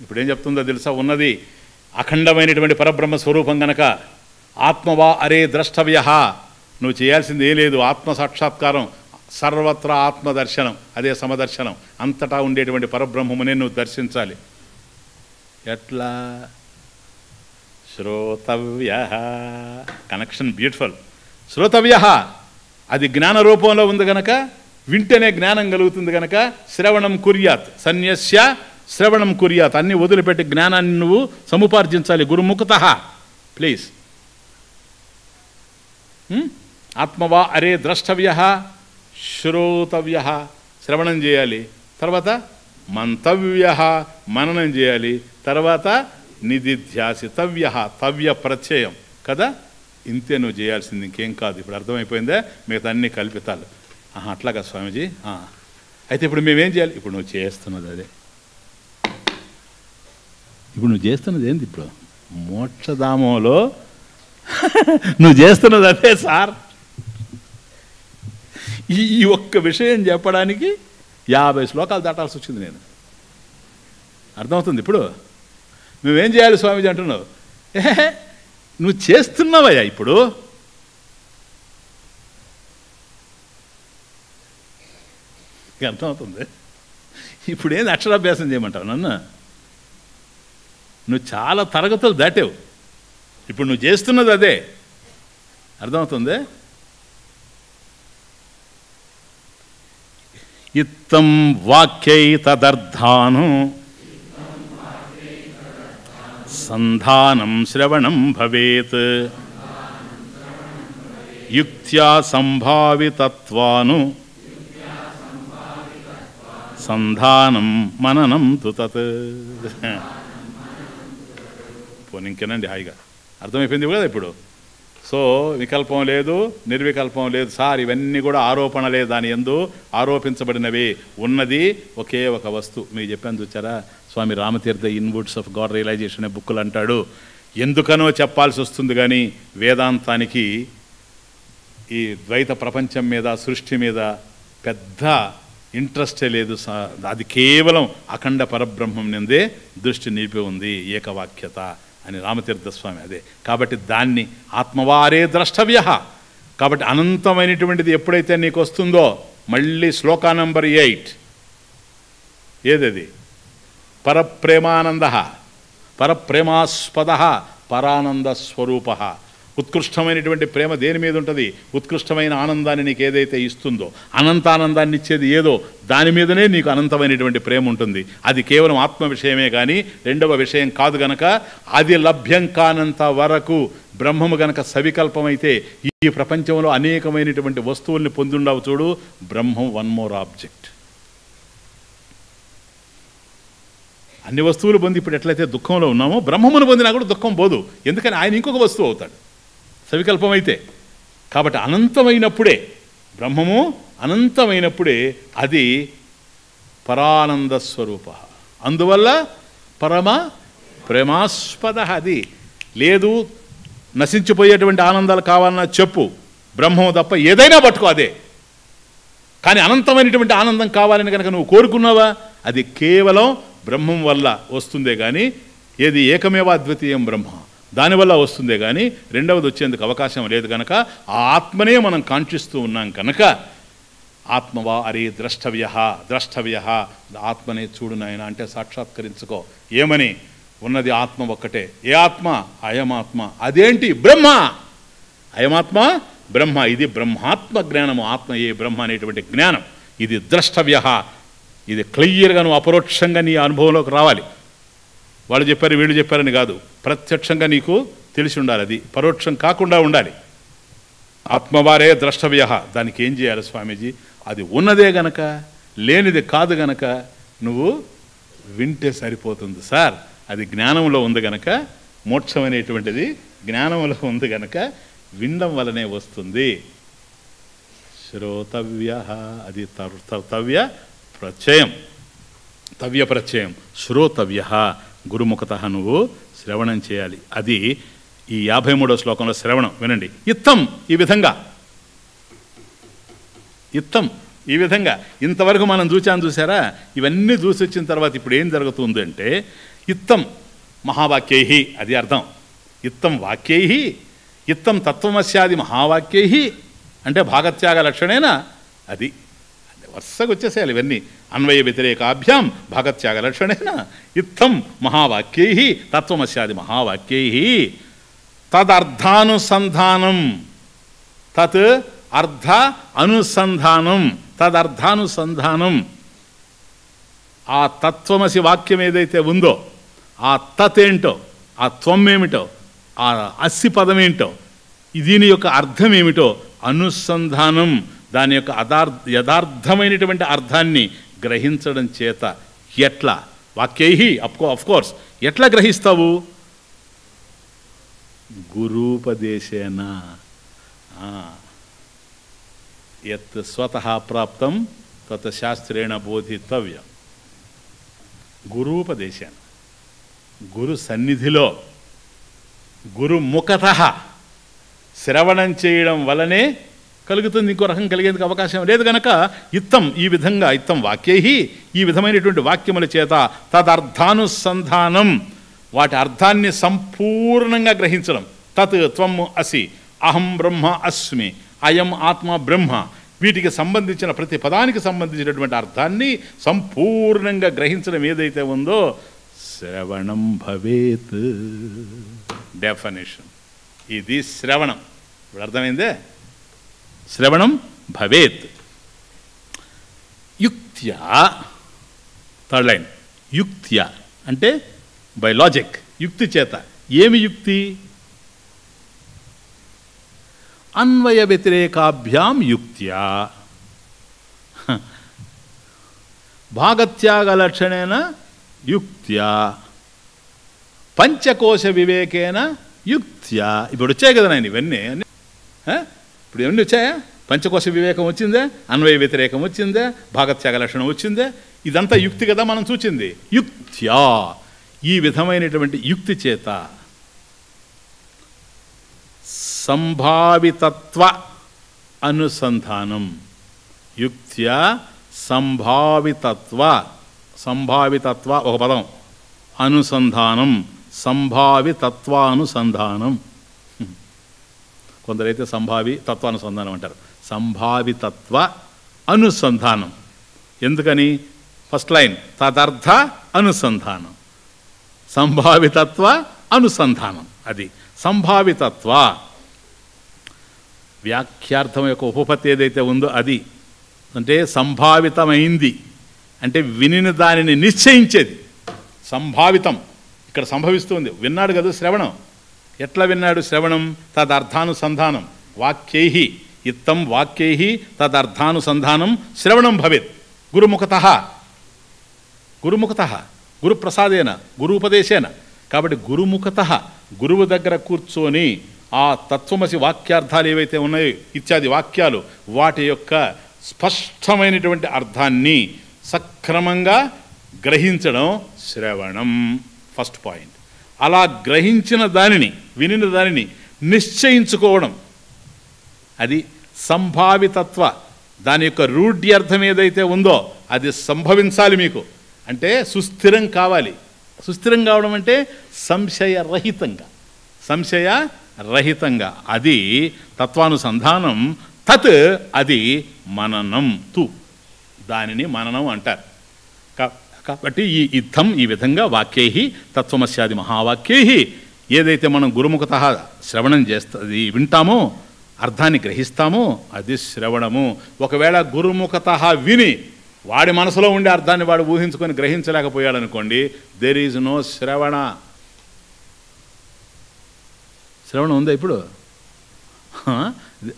ఇప్పుడు ఏం చెప్తుందో తెలుసా? ఉన్నది. అఖండమైనటువంటి పరబ్రహ్మ స్వరూపం గనక ఆత్మవా అరే ద్రష్టవ్య. నువ్వు చేయాల్సింది ఏం లేదు ఆత్మ సాక్షాత్కారం సర్వత్రా ఆత్మదర్శనం అదే సమదర్శనం. అంతటా ఉండేటువంటి పరబ్రహ్మమునే నువ్వు దర్శించాలి. ఎట్లా? శ్రోతవ్య. కనెక్షన్ బ్యూటిఫుల్ శ్రోతవ్య. అది జ్ఞాన రూపంలో ఉంది గనక వింటేనే జ్ఞానం కలుగుతుంది గనక శ్రవణం కుర్యాత్. సన్యస్య శ్రవణం కుర్యాత్. అన్ని వదిలిపెట్టి జ్ఞానాన్ని నువ్వు సముపార్జించాలి. గురుముఖత. ప్లీజ్ ఆత్మవా అరే ద్రష్టవ్య శ్రోతవ్య. శ్రవణం చేయాలి. తర్వాత మంతవ్య మననం చేయాలి. తర్వాత నిధిధ్యాసితవ్య తవ్య ప్రత్యయం. కదా? ఇంతే నువ్వు చేయాల్సింది ఇంకేం కాదు. ఇప్పుడు అర్థమైపోయిందే? మిగతా అన్ని కల్పితాలు. ఆహా, అట్లాగా స్వామీజీ? అయితే ఇప్పుడు మేమేం చేయాలి? ఇప్పుడు నువ్వు చేస్తున్నది అదే. ఇప్పుడు నువ్వు చేస్తున్నది ఏంది ఇప్పుడు? మోక్షధామంలో నువ్వు చేస్తున్నది అదే సార్. ఈ ఈ ఒక్క విషయం చెప్పడానికి యాభై శ్లోకాలు దాటాల్సి వచ్చింది నేను. అర్థమవుతుంది ఇప్పుడు? నువ్వేం చేయాలి స్వామీజీ అంటున్నావు? ఏహే, నువ్వు చేస్తున్నావయ్యా ఇప్పుడు. అర్థమవుతుంది. ఇప్పుడు ఏంది అక్షరాభ్యాసం చేయమంటావు నన్ను? నువ్వు చాలా తరగతులు దాటావు. ఇప్పుడు నువ్వు చేస్తున్నది అదే. అర్థమవుతుంది? ఇత్తం వాక్యై తదర్థాను సంధానం శ్రవణం భవేత్. యుక్త్యా సంభావితత్వాను. సంధానం మననం తు తత్. పోనీ ఇంకేనండి హాయిగా. అర్థమైపోయింది కదా ఇప్పుడు? సో వికల్పం లేదు నిర్వికల్పం లేదు. సార్ ఇవన్నీ కూడా ఆరోపణలే దాని ఎందు ఆరోపించబడినవి. ఉన్నది ఒకే ఒక వస్తు. మీకు చెప్పాను చూచారా? Swami Ramatirtha in woods of God realisation అనే బుక్కులు అంటాడు. ఎందుకనో చెప్పాల్సి వస్తుంది కానీ వేదాంతానికి ఈ ద్వైత ప్రపంచం మీద సృష్టి మీద పెద్ద ఇంట్రెస్టే లేదు అది కేవలం అఖండ పరబ్రహ్మం నిందే దృష్టి నిలిపి ఉంది ఏకవాక్యత. అని రామతీర్థస్వామి అదే. కాబట్టి దాన్ని ఆత్మవారే ద్రష్టవ్య. కాబట్టి అనంతమైనటువంటిది ఎప్పుడైతే నీకు వస్తుందో మళ్ళీ శ్లోకా నంబర్ ఎయిట్. ఏదది? పరప్రేమానంద. పరప్రేమాస్పద. పరానంద స్వరూప ఉత్కృష్టమైనటువంటి ప్రేమ దేని మీద ఉంటుంది? ఉత్కృష్టమైన ఆనందాన్ని నీకు ఏదైతే ఇస్తుందో అనంత ఆనందాన్ని ఇచ్చేది ఏదో దాని మీదనే నీకు అనంతమైనటువంటి ప్రేమ ఉంటుంది. అది కేవలం ఆత్మ విషయమే కానీ రెండవ విషయం కాదు గనక అది లభ్యం కానంత వరకు బ్రహ్మము గనక సవికల్పమైతే ఈ ప్రపంచంలో అనేకమైనటువంటి వస్తువుల్ని పొందుండవు చూడు బ్రహ్మం వన్ మోర్ ఆబ్జెక్ట్ అన్ని వస్తువులు పొంది ఇప్పుడు ఎట్లయితే దుఃఖంలో ఉన్నామో బ్రహ్మమును పొందినా కూడా దుఃఖం పోదు. ఎందుకని? ఆయన ఇంకొక వస్తువు అవుతాడు. సవికల్పమైతే. కాబట్టి అనంతమైనప్పుడే బ్రహ్మము అనంతమైనప్పుడే అది పరానంద స్వరూప అందువల్ల పరమ ప్రేమాస్పద అది. లేదు నశించిపోయేటువంటి ఆనందాలు కావాలన్నా చెప్పు బ్రహ్మము తప్ప ఏదైనా పట్టుకో అదే. కానీ అనంతమైనటువంటి ఆనందం కావాలని కనుక నువ్వు కోరుకున్నావా అది కేవలం బ్రహ్మం వల్ల వస్తుందే కానీ ఏది ఏకమేవా అద్వితీయం బ్రహ్మ. దానివల్ల వస్తుందే కానీ రెండవది వచ్చేందుకు అవకాశం లేదు కనుక ఆ ఆత్మనే మనం కాంక్షిస్తూ ఉన్నాం కనుక ఆత్మవా అరే ద్రష్టవ్య ద్రష్టవ్య ఆత్మనే చూడు నాయన అంటే సాక్షాత్కరించుకో. ఏమని? ఉన్నది ఆత్మ ఒక్కటే. ఏ ఆత్మ? అయమాత్మ. అదేంటి? బ్రహ్మ. అయమాత్మ? బ్రహ్మ. ఇది బ్రహ్మాత్మ జ్ఞానము. ఆత్మ ఏ బ్రహ్మ అనేటువంటి జ్ఞానం. ఇది ద్రష్టవ్య. ఇది క్లియర్గా నువ్వు అపరోక్షంగా నీ అనుభవంలోకి రావాలి. వాళ్ళు చెప్పారు వీళ్ళు చెప్పారని కాదు. ప్రత్యక్షంగా నీకు తెలిసి ఉండాలి అది. పరోక్షం కాకుండా ఉండాలి. ఆత్మవారే ద్రష్టవ్య. దానికి ఏం చేయాలి స్వామీజీ? అది ఉన్నదే గనక లేనిది కాదు గనక నువ్వు వింటే సరిపోతుంది సార్. అది జ్ఞానంలో ఉంది గనక మోక్షం అనేటువంటిది జ్ఞానంలో ఉంది గనక వినడం వలనే వస్తుంది. శ్రోతవ్య. అది తర్- తవ్య ప్రత్యయం. తవ్య ప్రత్యయం. శ్రోతవ్య. గురుముఖత నువ్వు శ్రవణం చేయాలి. అది ఈ యాభై మూడో శ్లోకంలో శ్రవణం. వినండి. ఇత్తం ఈ విధంగా. ఇత్తం ఈ విధంగా. ఇంతవరకు మనం చూచాం చూసారా? ఇవన్నీ చూసి వచ్చిన తర్వాత ఇప్పుడు ఏం జరుగుతుంది అంటే ఇత్తం మహావాక్యై అది అర్థం. ఇత్తం వాక్యై ఇత్తం తత్వమస్యాది మహావాక్యై అంటే భాగత్యాగ లక్షణేనా? అది. వరుసగా వచ్చేసేయాలి ఇవన్నీ. అన్వయ వ్యతిరేకాభ్యాం భాగత్యాగ లక్షణేన ఇత్తం మహావాక్యై తత్వమస్యాది మహావాక్యై. తదర్థానుసంధానం. తత్ అర్థ అనుసంధానం. తదర్థానుసంధానం. ఆ తత్వమసి వాక్యం ఏదైతే ఉందో ఆ తత్ ఏంటో ఆ త్వం ఏమిటో ఆ అస్సి పదం ఏంటో దీని యొక్క అర్థం ఏమిటో అనుసంధానం. దాని యొక్క అదార్ యథార్థమైనటువంటి అర్థాన్ని గ్రహించడం చేత ఎట్లా? వాక్యై అఫ్కో కోర్స్ ఎట్లా గ్రహిస్తావు? గురూపదేశేన. ఆ. యత్ ప్రాప్తం తత్ శాస్త్రేణ బోధితవ్యం. గురూపదేశాన. గురు సన్నిధిలో గురుముఖత శ్రవణం చేయడం వలనే కలుగుతుంది ఇంకో రకం కలిగేందుకు అవకాశం లేదు గనక ఇత్తం ఈ విధంగా ఇత్తం వాక్యై ఈ విధమైనటువంటి వాక్యముల చేత తదర్థానుసంధానం వాటి అర్థాన్ని సంపూర్ణంగా గ్రహించడం. తత్ త్వం అసి అహం బ్రహ్మ అస్మి అయం ఆత్మ బ్రహ్మ వీటికి సంబంధించిన ప్రతి పదానికి సంబంధించినటువంటి అర్థాన్ని సంపూర్ణంగా గ్రహించడం ఏదైతే ఉందో శ్రవణం భవేత్. డెఫినేషన్ ఇది శ్రవణం. ఇప్పుడు అర్థమైందే? శ్రవణం భవేత్. యుక్త్యా థర్డ్ లైన్ యుక్త్య అంటే బై లాజిక్ యుక్తి చేత. ఏమి యుక్తి? అన్వయ వ్యతిరేకాభ్యాం యుక్త్యా. హ. భాగత్యాగ లక్షణేన యుక్త్యా. పంచకోశ వివేకేన యుక్త్యా. ఇప్పుడు వచ్చాయి కదా నేను ఇవన్నీ. ఇప్పుడు ఏమన్నీ వచ్చాయా? పంచకోశ వివేకం వచ్చిందే అన్వయ వ్యతిరేకం వచ్చిందే భాగత్యాగ లక్షణం వచ్చిందే. ఇదంతా యుక్తి కదా మనం చూచింది. యుక్త్యా. ఈ విధమైనటువంటి యుక్తి చేత సంభావితత్వ అనుసంధానం. యుక్త్యా సంభావితత్వ సంభావితత్వ ఒక పదం. అనుసంధానం సంభావితత్వానుసంధానం. కొందరైతే సంభావి తత్వానుసంధానం అంటారు. సంభావితత్వ అనుసంధానం. ఎందుకని? ఫస్ట్ లైన్ తదర్థ అనుసంధానం. సంభావితత్వ అనుసంధానం. అది సంభావితత్వ వ్యాఖ్యార్థం యొక్క ఉపపత్తి ఏదైతే ఉందో అది. అంటే సంభావితమైంది. అంటే వినిన దానిని నిశ్చయించేది. సంభావితం. ఇక్కడ సంభవిస్తుంది విన్నాడు కదా శ్రవణం. ఎట్లా విన్నాడు శ్రవణం? తదర్థానుసంధానం. వాక్యై ఇత్తం వాక్యై తదర్థానుసంధానం శ్రవణం భవేత్. గురుముఖత. గురుముఖత. గురుప్రసాదేన గురుపదేశేన. కాబట్టి గురుముఖత గురువు దగ్గర కూర్చొని ఆ తత్వమసి వాక్యార్థాలు ఏవైతే ఉన్నాయో ఇత్యాది వాక్యాలు వాటి యొక్క స్పష్టమైనటువంటి అర్థాన్ని సక్రమంగా గ్రహించడం శ్రవణం. First point. అలా గ్రహించిన దానిని వినిన దానిని నిశ్చయించుకోవడం. అది సంభావితత్వ. దాని యొక్క రూఢ్యర్థం ఏదైతే ఉందో అది సంభవించాలి మీకు. అంటే సుస్థిరం కావాలి. సుస్థిరం కావడం అంటే సంశయరహితంగా. సంశయ రహితంగా అది తత్వానుసంధానం. తత్ అది మననం తు దానిని మననం అంటారు. కాబట్టి ఈ యుద్ధం ఈ విధంగా వాక్యై తత్వమస్యాది మహావాక్యై ఏదైతే మనం గురుముఖత శ్రవణం చేస్తుంది వింటామో అర్థాన్ని గ్రహిస్తామో అది శ్రవణము. ఒకవేళ గురుముఖత విని వాడి మనసులో ఉండే అర్థాన్ని వాడు ఊహించుకొని గ్రహించలేకపోయాడు అనుకోండి దెర్ ఈజ్ నో శ్రవణ. శ్రవణం ఉందా ఇప్పుడు?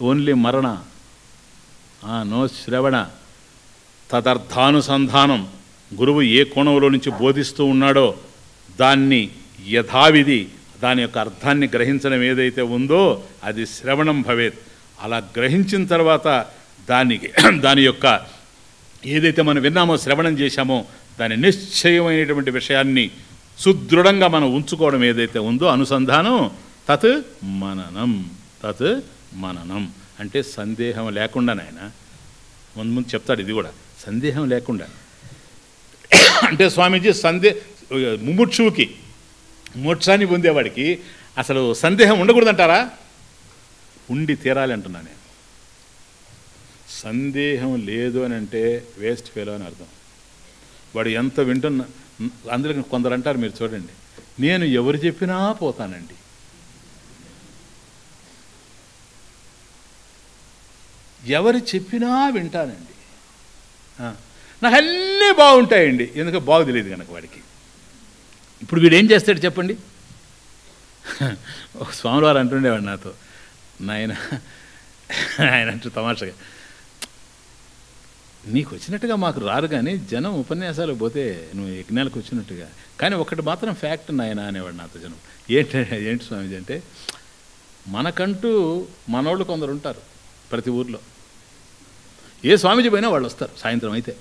ఓన్లీ మరణ. నో శ్రవణ. తదర్థానుసంధానం. గురువు ఏ కోణంలో నుంచి బోధిస్తూ ఉన్నాడో దాన్ని యథావిధి దాని యొక్క అర్థాన్ని గ్రహించడం ఏదైతే ఉందో అది శ్రవణం భవేత్. అలా గ్రహించిన తర్వాత దానికి దాని యొక్క ఏదైతే మనం విన్నామో శ్రవణం చేశామో దాని నిశ్చయమైనటువంటి విషయాన్ని సుదృఢంగా మనం ఉంచుకోవడం ఏదైతే ఉందో అనుసంధానం తత్ మననం తత్ మననం. అంటే సందేహం లేకుండా నాయన ముందు ముందు చెప్తాడు ఇది కూడా సందేహం లేకుండా. అంటే స్వామీజీ సందే ముముక్షువుకి మోక్షాన్ని పొందేవాడికి అసలు సందేహం ఉండకూడదంటారా? ఉండి తీరాలి అంటున్నా నేను. సందేహం లేదు అని అంటే వేస్ట్ ఫెయిల్ అని అర్థం. వాడు ఎంత వింటున్న అందరికీ కొందరు అంటారు మీరు చూడండి నేను ఎవరు చెప్పినా పోతానండి. ఎవరు చెప్పినా వింటానండి. నాకు అన్నీ బాగుంటాయండి. ఎందుకు బాగు తెలియదు కనుక వాడికి. ఇప్పుడు వీడు ఏం చేస్తాడు చెప్పండి? ఒక స్వామివారు అంటుండేవాడు నాతో. నాయన ఆయన అంటూ తమాషగా నీకు వచ్చినట్టుగా మాకు రారు కానీ జనం ఉపన్యాసాలు పోతే నువ్వు యజ్ఞాలకు వచ్చినట్టుగా. కానీ ఒకటి మాత్రం ఫ్యాక్ట్ నాయన అనేవాడు నాతో జనం. ఏంటి ఏంటి స్వామీజీ అంటే మనకంటూ మనోళ్ళు కొందరు ఉంటారు ప్రతి ఊర్లో. ఏ స్వామీజీ పోయినా వాళ్ళు వస్తారు సాయంత్రం అయితే.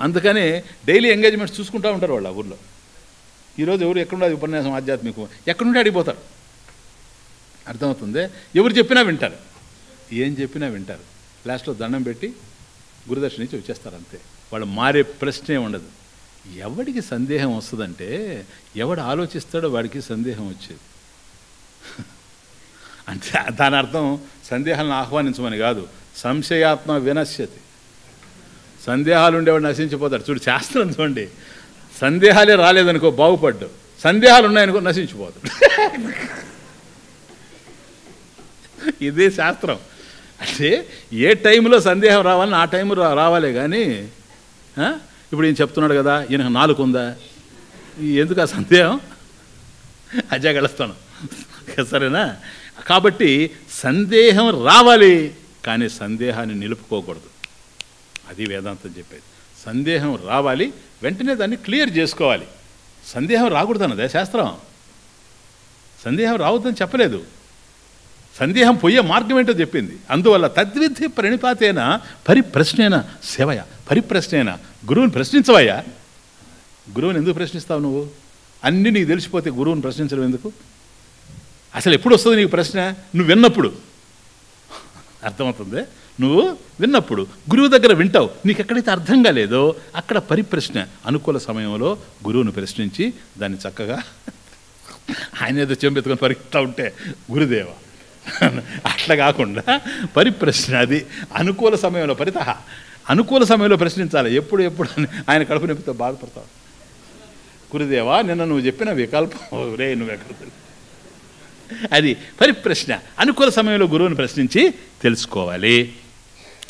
అందుకని డైలీ ఎంగేజ్మెంట్స్ చూసుకుంటూ ఉంటారు వాళ్ళు ఆ ఊర్లో. ఈరోజు ఎవరు ఎక్కడుండదు ఉపన్యాసం ఆధ్యాత్మికం? ఎక్కడుంటే అడిగిపోతారు అర్థమవుతుంది? ఎవరు చెప్పినా వింటారు. ఏం చెప్పినా వింటారు. లాస్ట్లో దండం పెట్టి గురుదర్శన ఇచ్చి వచ్చేస్తారు అంతే. వాళ్ళు మారే ప్రశ్నే ఉండదు. ఎవడికి సందేహం వస్తుందంటే ఎవడు ఆలోచిస్తాడో వాడికి సందేహం వచ్చేది. అంటే దాని అర్థం సందేహాలను ఆహ్వానించమని కాదు సంశయాత్మ వినశ్యతి. సందేహాలు ఉండేవాడు నశించిపోతాడు. చూడు శాస్త్రం చూడండి. సందేహాలే రాలేదనుకో బాగుపడ్డు. సందేహాలు ఉన్నాయనుకో నశించిపోతాడు. ఇదే శాస్త్రం. అంటే ఏ టైంలో సందేహం రావాలని ఆ టైం రావాలే కానీ ఇప్పుడు ఈయన చెప్తున్నాడు కదా ఈయనకు నాలుగు ఉందా ఎందుకు ఆ సందేహం? అజా గెలుస్తాను సరేనా? కాబట్టి సందేహం రావాలి కానీ సందేహాన్ని నిలుపుకోకూడదు. అది వేదాంతం చెప్పేది. సందేహం రావాలి వెంటనే దాన్ని క్లియర్ చేసుకోవాలి. సందేహం రాకూడదు అన్నదే శాస్త్రం? సందేహం రావద్దని చెప్పలేదు. సందేహం పోయే మార్గం ఏంటో చెప్పింది. అందువల్ల తద్విధి ప్రణిపాతేన పరిప్రశ్నేన సేవయ. పరిప్రశ్నేన. గురువుని ప్రశ్నించవయ్యా. గురువుని ఎందుకు ప్రశ్నిస్తావు నువ్వు? అన్నీ నీకు తెలిసిపోతే గురువుని ప్రశ్నించడం ఎందుకు? అసలు ఎప్పుడు వస్తుంది నీకు ప్రశ్న? నువ్వు విన్నప్పుడు. అర్థమవుతుంది? నువ్వు విన్నప్పుడు గురువు దగ్గర వింటావు. నీకు ఎక్కడైతే అర్థం కాలేదో అక్కడ పరిప్రశ్న అనుకూల సమయంలో గురువును ప్రశ్నించి దాన్ని చక్కగా ఆయన ఏదో చెంపెత్తుకొని పరిగెత్తా ఉంటే గురుదేవ. అట్లా కాకుండా పరిప్రశ్న అది అనుకూల సమయంలో పరితహ. అనుకూల సమయంలో ప్రశ్నించాలి. ఎప్పుడు ఎప్పుడు అని ఆయన కడుపు నొప్పితో బాధపడతావు గురుదేవా నిన్న నువ్వు చెప్పిన వికల్పం. రే నువ్వు ఎక్కడ అది పరిప్రశ్న. అనుకూల సమయంలో గురువుని ప్రశ్నించి తెలుసుకోవాలి.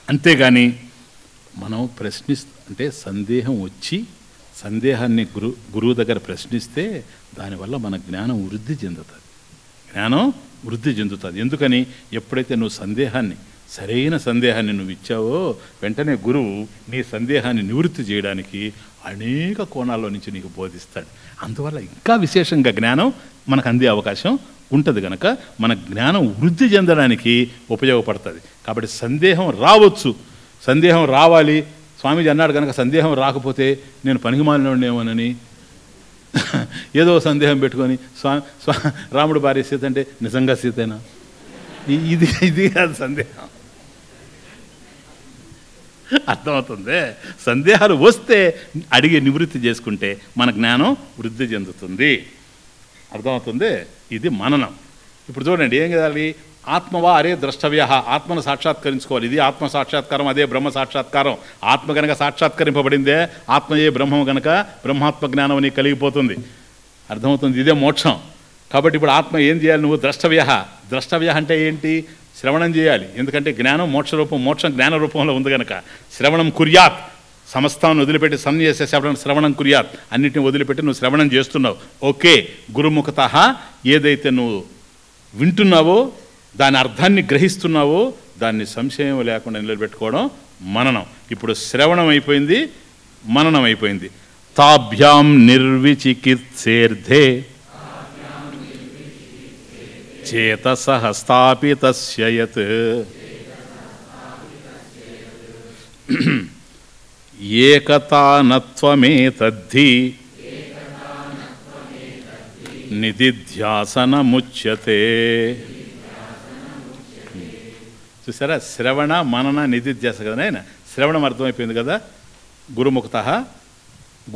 అంతేగాని మనం ప్రశ్నిస్ అంటే సందేహం వచ్చి సందేహాన్ని గురు గురువు దగ్గర ప్రశ్నిస్తే దానివల్ల మన జ్ఞానం వృద్ధి చెందుతుంది. జ్ఞానం వృద్ధి చెందుతుంది. ఎందుకని? ఎప్పుడైతే నువ్వు సందేహాన్ని సరైన సందేహాన్ని నువ్వు ఇచ్చావో వెంటనే గురువు నీ సందేహాన్ని నివృత్తి చేయడానికి అనేక కోణాల్లో నుంచి నీకు బోధిస్తాడు. అందువల్ల ఇంకా విశేషంగా జ్ఞానం మనకు అందే అవకాశం ఉంటుంది కనుక మన జ్ఞానం వృద్ధి చెందడానికి ఉపయోగపడుతుంది. కాబట్టి సందేహం రావచ్చు. సందేహం రావాలి. స్వామీజీ అన్నాడు కనుక సందేహం రాకపోతే నేను పనికిమాలినోడేమోనని ఏదో సందేహం పెట్టుకొని స్వా స్వా రాముడు భార్య సీత అంటే నిజంగా సీతేనా? ఇది ఇది కాదు సందేహం. అర్థమవుతుంది? సందేహాలు వస్తే అడిగి నివృత్తి చేసుకుంటే మన జ్ఞానం వృద్ధి చెందుతుంది. అర్థమవుతుంది? ఇది మననం. ఇప్పుడు చూడండి ఏం కదాలి ఆత్మవా అరే ద్రష్టవ్య? ఆత్మను సాక్షాత్కరించుకోవాలి. ఇది ఆత్మ సాక్షాత్కారం అదే బ్రహ్మ సాక్షాత్కారం. ఆత్మ గనక సాక్షాత్కరింపబడిందే ఆత్మయే బ్రహ్మం గనక బ్రహ్మాత్మ జ్ఞానం అని కలిగిపోతుంది. అర్థమవుతుంది? ఇదే మోక్షం. కాబట్టి ఇప్పుడు ఆత్మ ఏం చేయాలి నువ్వు? ద్రష్టవ్య. ద్రష్టవ్య అంటే ఏంటి? శ్రవణం చేయాలి. ఎందుకంటే జ్ఞానం మోక్ష రూపం మోక్షం జ్ఞాన రూపంలో ఉంది కనుక శ్రవణం కుర్యాత్. సమస్తాన్ని వదిలిపెట్టి సన్యాస శ్రవణం శ్రవణం కుర్యాత్. అన్నిటిని వదిలిపెట్టి నువ్వు శ్రవణం చేస్తున్నావు. ఓకే గురుముఖత ఏదైతే నువ్వు వింటున్నావో దాని అర్థాన్ని గ్రహిస్తున్నావో దాన్ని సంశయం లేకుండా నిలబెట్టుకోవడం మననం. ఇప్పుడు శ్రవణం అయిపోయింది మననం అయిపోయింది. తాభ్యాం నిర్విచికిత్సేర్థే చేతసహ స్థాపితస్య ఏకతానత్వమేతద్ధి. నిధిధ్యాసనముచ్యతే. చూసారా? శ్రవణ మనన నిధిధ్యాస కదా నాయన? శ్రవణం అర్థమైపోయింది కదా? గురుముఖత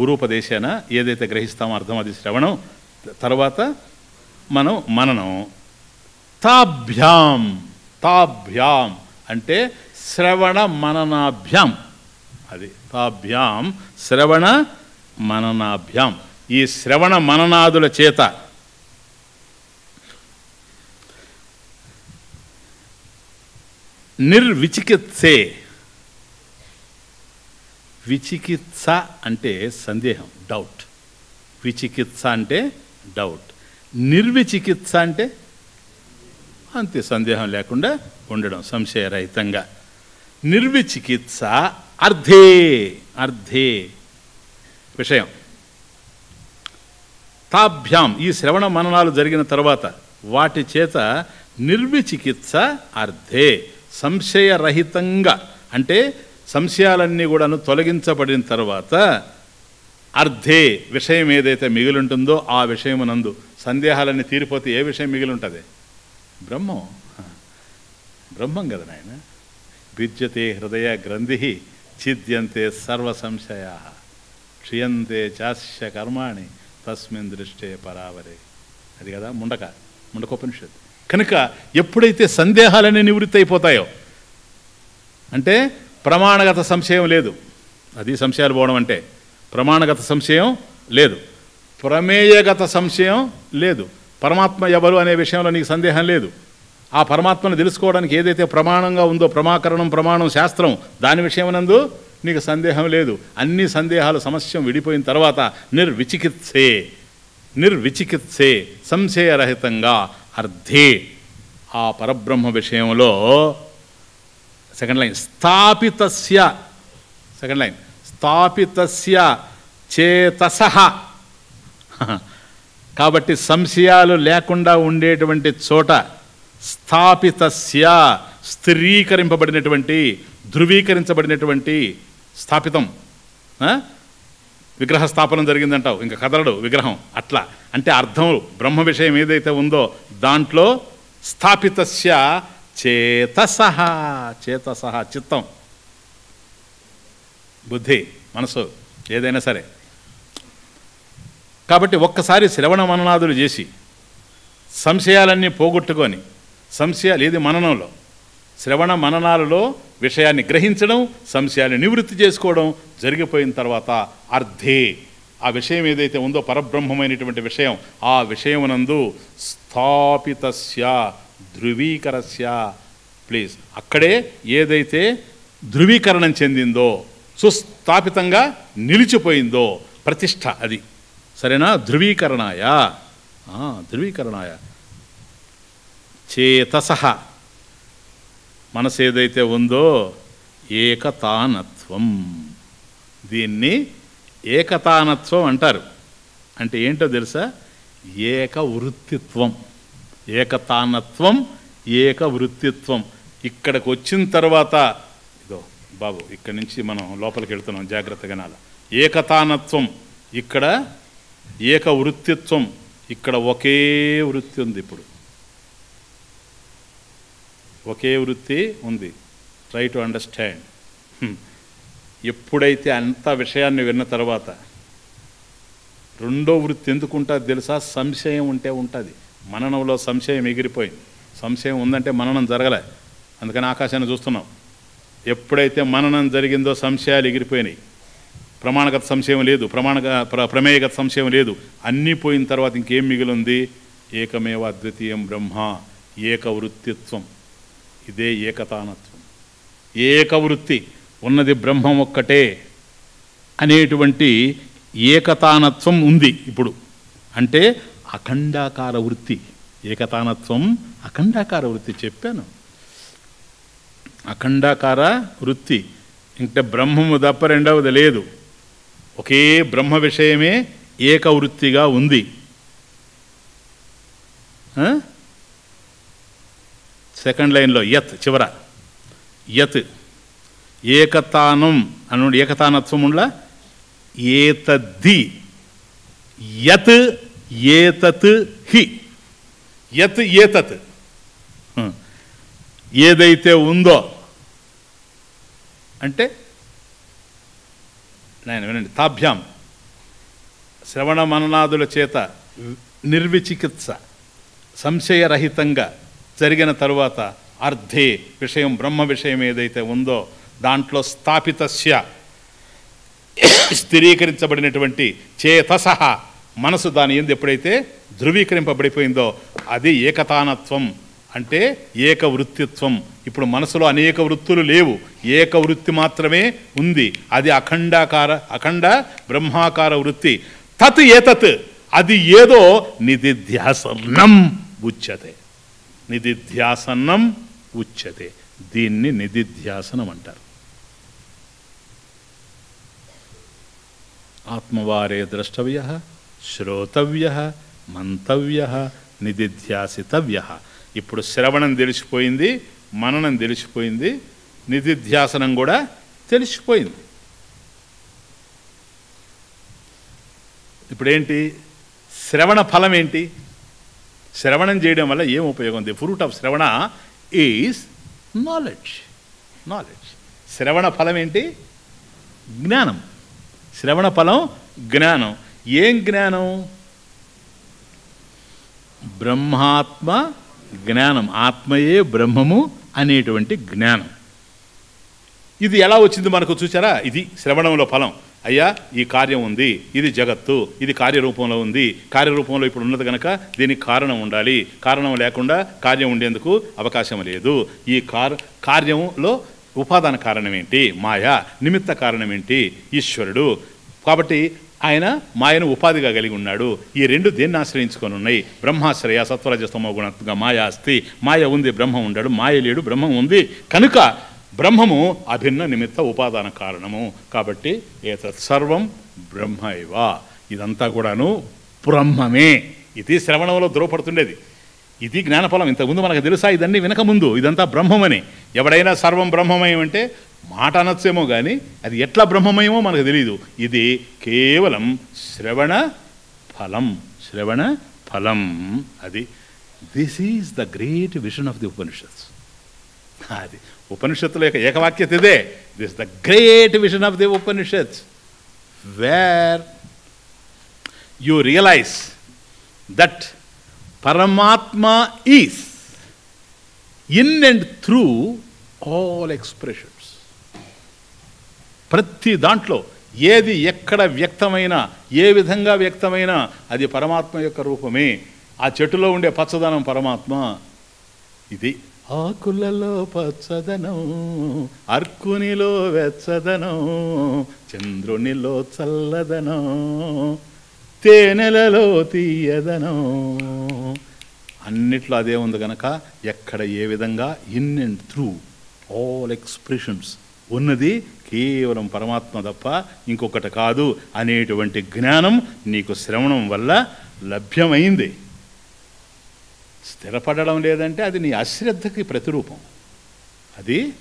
గురుపదేశాన ఏదైతే గ్రహిస్తామో అర్థం అది శ్రవణం. తర్వాత మనం మననం. తాభ్యాం తాభ్యాం అంటే శ్రవణ మననాభ్యాం. అది తాభ్యాం శ్రవణ మననాభ్యాం. ఈ శ్రవణ మననాదుల చేత నిర్విచికిత్సే. విచికిత్స అంటే సందేహం డౌట్. విచికిత్స అంటే డౌట్. నిర్విచికిత్స అంటే అంతే సందేహం లేకుండా ఉండడం సంశయరహితంగా. నిర్విచికిత్స అర్ధే. అర్ధే. విషయం. తాభ్యాం ఈ శ్రవణ మననాలు జరిగిన తర్వాత వాటి చేత నిర్విచికిత్స అర్ధే. సంశయరహితంగా అంటే సంశయాలన్నీ కూడాను తొలగించబడిన తర్వాత అర్ధే విషయం ఏదైతే మిగిలింటుందో ఆ విషయమునందు సందేహాలన్నీ తీరిపోతే ఏ విషయం మిగిలి ఉంటుంది బ్రహ్మం బ్రహ్మం కదా నాయన? భిద్యతే హృదయ గ్రంథి ఛిద్యంతే సర్వ సంశయా క్షియంతే చాస్య కర్మాణి తస్మిన్ దృష్టే పరావరే అది కదా ముండక ముండకోపనిషత్ కనుక ఎప్పుడైతే సందేహాలనే నివృత్తి అయిపోతాయో అంటే ప్రమాణగత సంశయం లేదు. అది సంశయాలు పోవడం అంటే ప్రమాణగత సంశయం లేదు. ప్రమేయగత సంశయం లేదు. పరమాత్మ ఎవరు అనే విషయంలో నీకు సందేహం లేదు. ఆ పరమాత్మను తెలుసుకోవడానికి ఏదైతే ప్రమాణంగా ఉందో ప్రమాకరణం ప్రమాణం శాస్త్రం దాని విషయమునందు నీకు సందేహం లేదు. అన్ని సందేహాలు సమస్యం విడిపోయిన తర్వాత నిర్విచికిత్సే నిర్విచికిత్సే సంశయరహితంగా అర్థే ఆ పరబ్రహ్మ విషయంలో సెకండ్ లైన్ స్థాపితస్య సెకండ్ లైన్ స్థాపితస్య చేతస. కాబట్టి సంశయాలు లేకుండా ఉండేటువంటి చోట స్థాపితస్య స్థిరీకరింపబడినటువంటి ధృవీకరించబడినటువంటి స్థాపితం. విగ్రహ స్థాపనం జరిగిందంటావు. ఇంకా కదలడు విగ్రహం. అట్లా. అంటే అర్థం బ్రహ్మ విషయం ఏదైతే ఉందో దాంట్లో స్థాపితస్య చేతసహ. చేతసహ చిత్తం. బుద్ధి మనసు ఏదైనా సరే. కాబట్టి ఒక్కసారి శ్రవణ మననాదులు చేసి సంశయాలన్నీ పోగొట్టుకొని సంశయాలు ఏది మననంలో? శ్రవణ మననాలలో విషయాన్ని గ్రహించడం సంశయాన్ని నివృత్తి చేసుకోవడం జరిగిపోయిన తర్వాత అర్థే ఆ విషయం ఏదైతే ఉందో పరబ్రహ్మమైనటువంటి విషయం ఆ విషయమునందు స్థాపితస్య ధృవీకరస్య. ప్లీజ్ అక్కడే ఏదైతే ధృవీకరణం చెందిందో సుస్థాపితంగా నిలిచిపోయిందో ప్రతిష్ట అది. సరేనా? ధృవీకరణాయ. ఆ, ధృవీకరణాయ. చేతసహ. మనసు ఏదైతే ఉందో ఏకతానత్వం. దీన్ని ఏకతానత్వం అంటారు. అంటే ఏంటో తెలుసా? ఏక వృత్తిత్వం. ఏకతానత్వం ఏక వృత్తిత్వం. ఇక్కడికి వచ్చిన తర్వాత ఇదో బాబు ఇక్కడి నుంచి మనం లోపలికి వెళ్తున్నాం జాగ్రత్తగా నాల. ఏకతానత్వం ఇక్కడ ఏక వృత్తిత్వం ఇక్కడ ఒకే వృత్తి ఉంది ఇప్పుడు. ఒకే వృత్తి ఉంది. ట్రై టు అండర్స్టాండ్ ఎప్పుడైతే అంత విషయాన్ని విన్న తర్వాత రెండో వృత్తి ఎందుకు ఉంటుంది తెలుసా? సంశయం ఉంటే ఉంటుంది. మననంలో సంశయం ఎగిరిపోయింది. సంశయం ఉందంటే మననం జరగలే. అందుకని ఆకాశాన్ని చూస్తున్నాం. ఎప్పుడైతే మననం జరిగిందో సంశయాలు ఎగిరిపోయినాయి. ప్రమాణగత సంశయం లేదు. ప్రమాణగ ప్ర ప్రమేయగత సంశయం లేదు. అన్నీ పోయిన తర్వాత ఇంకేం మిగిలింది? ఏకమేవ అద్వితీయం బ్రహ్మ. ఏకవృత్తిత్వం ఇదే ఏకతానత్వం. ఏకవృత్తి ఉన్నది బ్రహ్మం ఒక్కటే అనేటువంటి ఏకతానత్వం ఉంది ఇప్పుడు. అంటే అఖండాకార వృత్తి. ఏకతానత్వం అఖండాకార వృత్తి చెప్పాను. అఖండాకార వృత్తి. ఇంకా బ్రహ్మము తప్ప రెండవది లేదు. ఒకే బ్రహ్మ విషయమే ఏకవృత్తిగా ఉంది. ఆ? సెకండ్ లైన్లో యత్ చివర. యత్. ఏకతానం అను ఏకతానత్వం ఉండ ఏతద్ది. యత్ ఏతత్ హి. యత్ ఏతత్. ఏదైతే ఉందో. అంటే నేను వినండి తాభ్యాం. శ్రవణ మననాదుల చేత నిర్విచికిత్స సంశయరహితంగా. జరిగిన తరువాత అర్థే విషయం బ్రహ్మ విషయం ఏదైతే ఉందో దాంట్లో స్థాపితస్య స్థిరీకరించబడినటువంటి చేతసహ మనసు దాని ఎందు ఎప్పుడైతే ధృవీకరింపబడిపోయిందో అది ఏకతానత్వం అంటే ఏక వృత్తిత్వం ఇప్పుడు మనసులో అనేక వృత్తులు లేవు ఏక వృత్తి మాత్రమే ఉంది. అది అఖండాకార అఖండ బ్రహ్మాకార వృత్తి. తత్ ఏతత్ అది ఏదో నిధిధ్యాసనం ఉచ్యతే నిధిధ్యాసనం ఉచ్యతే. దీన్ని నిధిధ్యాసనం అంటారు. ఆత్మవారే ద్రష్టవ్య శ్రోతవ్య మంతవ్య నిధిధ్యాసితవ్య. ఇప్పుడు శ్రవణం తెలిసిపోయింది మననం తెలిసిపోయింది నిధిధ్యాసనం కూడా తెలిసిపోయింది. ఇప్పుడేంటి? శ్రవణ ఫలం ఏంటి శ్రవణం చేయడం వల్ల ఏం ఉపయోగం ది ఫ్రూట్ ఆఫ్ శ్రవణ ఈజ్ నాలెడ్జ్ నాలెడ్జ్ శ్రవణ ఫలం ఏంటి? జ్ఞానం. శ్రవణ ఫలం జ్ఞానం. ఏం జ్ఞానం? బ్రహ్మాత్మ జ్ఞానం. ఆత్మయే బ్రహ్మము అనేటువంటి జ్ఞానం. ఇది ఎలా వచ్చింది మనకు చూసారా ఇది శ్రవణంలో ఫలం. అయ్యా ఈ కార్యం ఉంది ఇది జగత్తు ఇది కార్యరూపంలో ఉంది. కార్యరూపంలో ఇప్పుడు ఉన్నది కనుక దీనికి కారణం ఉండాలి. కారణం లేకుండా కార్యం ఉండేందుకు అవకాశం లేదు. ఈ కార్ కార్యంలో ఉపాదాన కారణం ఏంటి మాయా నిమిత్త కారణం ఏంటి ఈశ్వరుడు. కాబట్టి ఆయన మాయను ఉపాధిగా కలిగి ఉన్నాడు. ఈ రెండు దేన్ని ఆశ్రయించుకొని ఉన్నాయి? బ్రహ్మాశ్రయ సత్వరజస్తమో గుణంగా మాయ అస్తి మాయ ఉంది బ్రహ్మ ఉండాడు. మాయ లేడు బ్రహ్మం ఉంది. కనుక బ్రహ్మము అభిన్న నిమిత్త ఉపాదాన కారణము. కాబట్టి ఏతత్ సర్వం బ్రహ్మ ఇవ ఇదంతా కూడాను బ్రహ్మమే. ఇది శ్రవణంలో ద్రోపడుతుండేది ఇది జ్ఞానఫలం. ఇంతకుముందు మనకు తెలుసా ఇదన్నీ వినకముందు ఇదంతా బ్రహ్మమని. ఎవడైనా సర్వం బ్రహ్మమయం అంటే మాట అనొచ్చేమో కానీ అది ఎట్లా బ్రహ్మమయమో మనకు తెలియదు ఇది కేవలం శ్రవణ ఫలం. శ్రవణ ఫలం. అది this is the great vision of the Upanishads. అది ఉపనిషత్తుల యొక్క ఏకవాక్యత ఇదే. This the great vision of the Upanishad where you realise that Paramatma is in and through all expressions ప్రతి దాంట్లో ఏది ఎక్కడ వ్యక్తమైనా ఏ విధంగా వ్యక్తమైనా అది పరమాత్మ యొక్క రూపమే. ఆ చెట్టులో ఉండే పచ్చదనం పరమాత్మ. ఇది ఆకులలో పచ్చదనం అర్కునిలో వెచ్చదనం చంద్రునిలో చల్లదనం తేనెలలో తీయదనం. అన్నిట్లో అదే ఉంది గనక ఎక్కడ ఏ విధంగా? In and through all expressions ఉన్నది కేవలం పరమాత్మ తప్ప ఇంకొకటి కాదు అనేటువంటి జ్ఞానం నీకు శ్రవణం వల్ల లభ్యమైంది. స్థిరపడడం లేదంటే అది నీ అశ్రద్ధకి ప్రతిరూపం. అది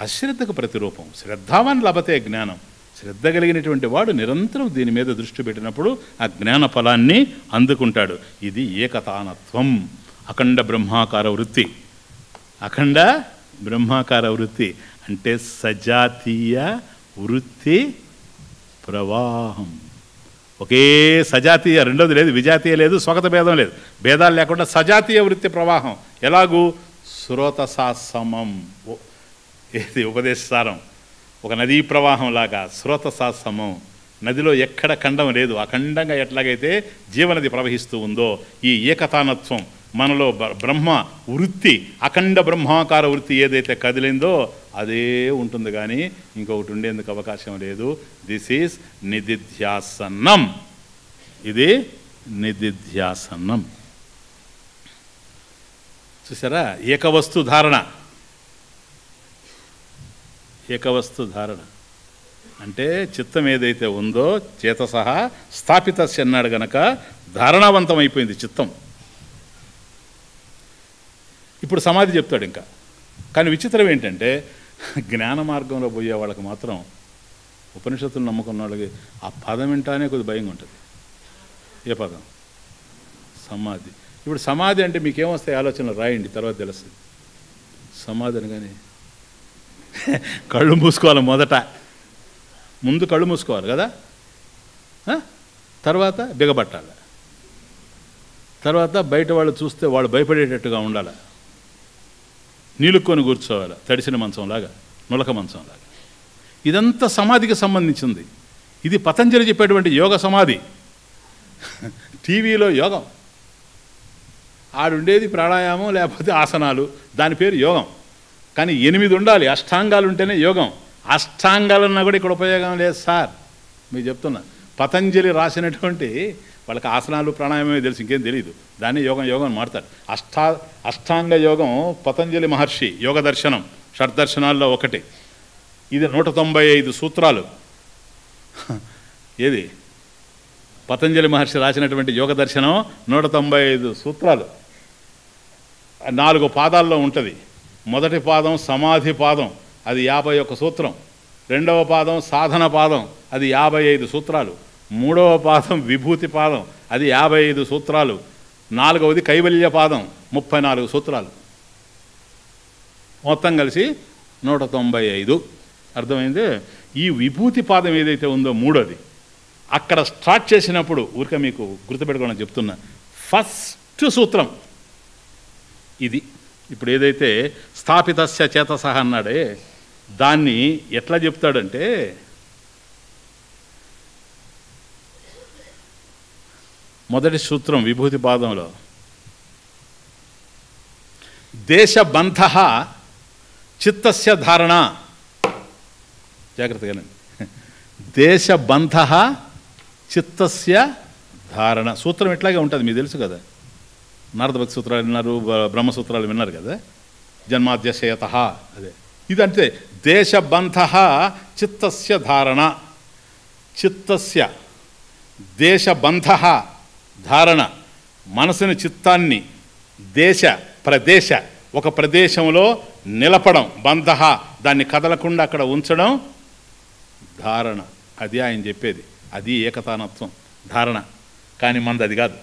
అశ్రద్ధకు ప్రతిరూపం. శ్రద్ధావన్ లభతే జ్ఞానం. శ్రద్ధ కలిగినటువంటి వాడు నిరంతరం దీని మీద దృష్టి పెట్టినప్పుడు ఆ జ్ఞాన ఫలాన్ని అందుకుంటాడు. ఇది ఏకతానత్వం. అఖండ బ్రహ్మాకార వృత్తి. అఖండ బ్రహ్మాకార వృత్తి. అంటే సజాతీయ వృత్తి ప్రవాహం. ఒకే సజాతీయ రెండోది లేదు విజాతీయ లేదు స్వగత భేదం లేదు. భేదాలు లేకుండా సజాతీయ వృత్తి ప్రవాహం. ఎలాగూ? శ్రోతసాసమం ఏది? ఉపదేశసారం ఒక నదీ ప్రవాహం లాగా శ్రోతసాసమం నదిలో ఎక్కడ ఖండం లేదు. అఖండంగా ఎట్లాగైతే జీవనది ప్రవహిస్తూ ఉందో ఈ ఏకతానత్వం. మనలో బ్రహ్మ వృత్తి అఖండ బ్రహ్మాకార వృత్తి ఏదైతే కదిలిందో అదే ఉంటుంది కానీ ఇంకొకటి ఉండేందుకు అవకాశం లేదు. దిస్ ఈజ్ నిధిధ్యాసనం. ఇది నిధిధ్యాసనం. చూసారా? ఏకవస్తు ధారణ. ఏకవస్తు ధారణ. అంటే చిత్తం ఏదైతే ఉందో చేత సహా స్థాపితస్య అన్నాడు గనక ధారణావంతం అయిపోయింది చిత్తం. ఇప్పుడు సమాధి చెప్తాడు ఇంకా. కానీ విచిత్రం ఏంటంటే జ్ఞాన మార్గంలో పోయే వాళ్ళకి మాత్రం ఉపనిషత్తులు నమ్ముకున్న వాళ్ళకి ఆ పదం వింటానే కొద్ది భయంగా ఉంటుంది. ఏ పదం? సమాధి. ఇప్పుడు సమాధి అంటే మీకేమొస్తాయి ఆలోచనలు? రాయండి తర్వాత తెలుస్తుంది. సమాధి అని కానీ కళ్ళు మూసుకోవాలి మొదట. ముందు కళ్ళు మూసుకోవాలి కదా? తర్వాత బిగబట్టాలి తర్వాత బయట వాళ్ళు చూస్తే వాళ్ళు భయపడేటట్టుగా ఉండాలి. నీలుక్కొని కూర్చోవాలి. తడిసిన మంచంలాగా నులక మంచంలాగా. ఇదంతా సమాధికి సంబంధించింది. ఇది పతంజలి చెప్పేటువంటి యోగ సమాధి. టీవీలో యోగం. ఆడుండేది ప్రాణాయామం లేకపోతే ఆసనాలు. దాని పేరు యోగం. కానీ ఎనిమిది ఉండాలి. అష్టాంగాలు ఉంటేనే యోగం. అష్టాంగాలన్నా కూడా ఇక్కడ ఉపయోగం లేదు సార్. మీకు చెప్తున్నా. పతంజలి రాసినటువంటి వాళ్ళకి ఆసనాలు ప్రాణాయామమే తెలుసు ఇంకేం తెలియదు దాన్ని యోగం యోగం అని మాడతారు అష్టా అష్టాంగ యోగం పతంజలి మహర్షి యోగ దర్శనం షడ్దర్శనాల్లో ఒకటి. ఇది నూట తొంభై ఐదు సూత్రాలు. ఏది? పతంజలి మహర్షి రాసినటువంటి యోగ దర్శనం నూట తొంభై ఐదు సూత్రాలు. నాలుగు పాదాల్లో ఉంటుంది. మొదటి పాదం సమాధి పాదం అది యాభై ఒక్క సూత్రం. రెండవ పాదం సాధన పాదం అది యాభై ఐదు సూత్రాలు. మూడవ పాదం విభూతి పాదం అది యాభై ఐదు సూత్రాలు. నాలుగవది కైవల్య పాదం ముప్పై నాలుగు సూత్రాలు. మొత్తం కలిసి నూట తొంభై ఐదు అర్థమైంది? ఈ విభూతి పాదం ఏదైతే ఉందో మూడోది. అక్కడ స్టార్ట్ చేసినప్పుడు ఊరికే మీకు గుర్తుపెట్టుకోవడం చెప్తున్నా. ఫస్ట్ సూత్రం. ఇది. ఇప్పుడు ఏదైతే స్థాపితస్య చేతసహ అన్నాడే దాన్ని ఎట్లా చెప్తాడంటే మొదటి సూత్రం విభూతి పాదంలో. దేశబంధ చిత్తస్య ధారణ. జాగ్రత్తగా దేశబంధ చిత్తస్య ధారణ. సూత్రం ఇట్లాగే ఉంటుంది మీకు తెలుసు కదా? నారదభక్తి సూత్రాలు విన్నారు బ్రహ్మసూత్రాలు విన్నారు కదా? జన్మాద్యశయత అదే. ఇదంతే. దేశబంధ చిత్తస్య ధారణ. చిత్తస్య. దేశబంధ ధారణ మనసుని చిత్తాన్ని దేశ ప్రదేశ ఒక ప్రదేశంలో నిలపడం బంధ దాన్ని కదలకుండా అక్కడ ఉంచడం ధారణ. అది ఆయన చెప్పేది. అది ఏకతానత్వం ధారణ. కానీ మనది అది కాదు.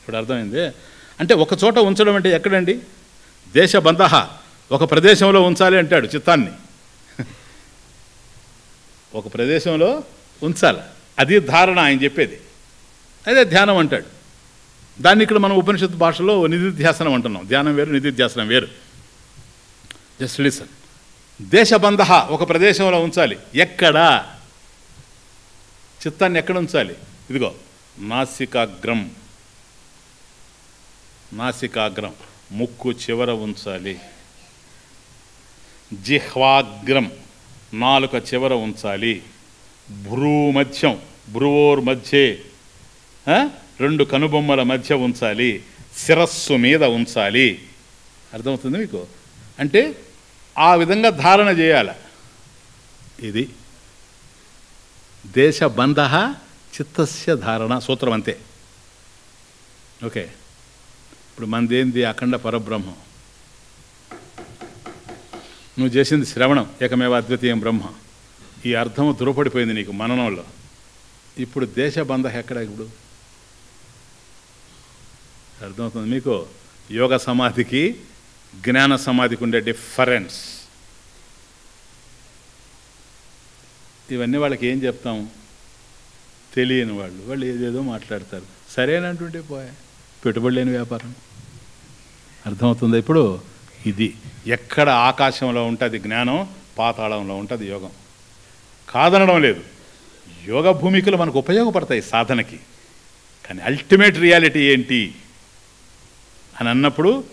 ఇప్పుడు అర్థమైంది? అంటే ఒక చోట ఉంచడం అంటే ఎక్కడండి? దేశ దేశబంధ ఒక ప్రదేశంలో ఉంచాలి అంటాడు చిత్తాన్ని. ఒక ప్రదేశంలో ఉంచాలి. అది ధారణ ఆయన చెప్పేది. అదే ధ్యానం అంటాడు. దాన్ని ఇక్కడ మనం ఉపనిషత్తు భాషలో నిధిధ్యాసనం అంటున్నాం. ధ్యానం వేరు నిధిధ్యాసనం వేరు. జస్ట్ లిసన్ దేశబంధ ఒక ప్రదేశంలో ఉంచాలి. ఎక్కడా? చిత్తాన్ని ఎక్కడ ఉంచాలి? ఇదిగో నాసికాగ్రం. నాసికాగ్రం. ముక్కు చివర ఉంచాలి. జిహ్వాగ్రం. నాలుక చివర ఉంచాలి. భ్రూమధ్యం భ్రువోర్ మధ్యే రెండు కనుబొమ్మల మధ్య ఉంచాలి శిరస్సు మీద ఉంచాలి. అర్థమవుతుంది మీకు? అంటే ఆ విధంగా ధారణ చేయాల. ఇది దేశబంధ చిత్తస్య ధారణ సూత్రం అంతే. ఓకే. ఇప్పుడు మనదేంది అఖండ పరబ్రహ్మం? నువ్వు చేసింది శ్రవణం ఏకమేవ అద్వితీయం బ్రహ్మ. ఈ అర్థం దురపడిపోయింది నీకు మననంలో. ఇప్పుడు దేశబంధ ఎక్కడ ఇప్పుడు? అర్థమవుతుంది మీకు? యోగ సమాధికి జ్ఞాన సమాధికి ఉండే డిఫరెన్స్. ఇవన్నీ వాళ్ళకి ఏం చెప్తాం? తెలియని వాళ్ళు. వాళ్ళు ఏదేదో మాట్లాడతారు. సరేనంటుంటే పోయా. పెట్టుబడి లేని వ్యాపారం. అర్థమవుతుంది ఇప్పుడు? ఇది ఎక్కడ ఆకాశంలో ఉంటుంది జ్ఞానం పాతాళంలో ఉంటుంది యోగం. కాదనడం లేదు. యోగ భూమికలు మనకు ఉపయోగపడతాయి సాధనకి. కానీ అల్టిమేట్ రియాలిటీ ఏంటి? అని అన్నప్పుడు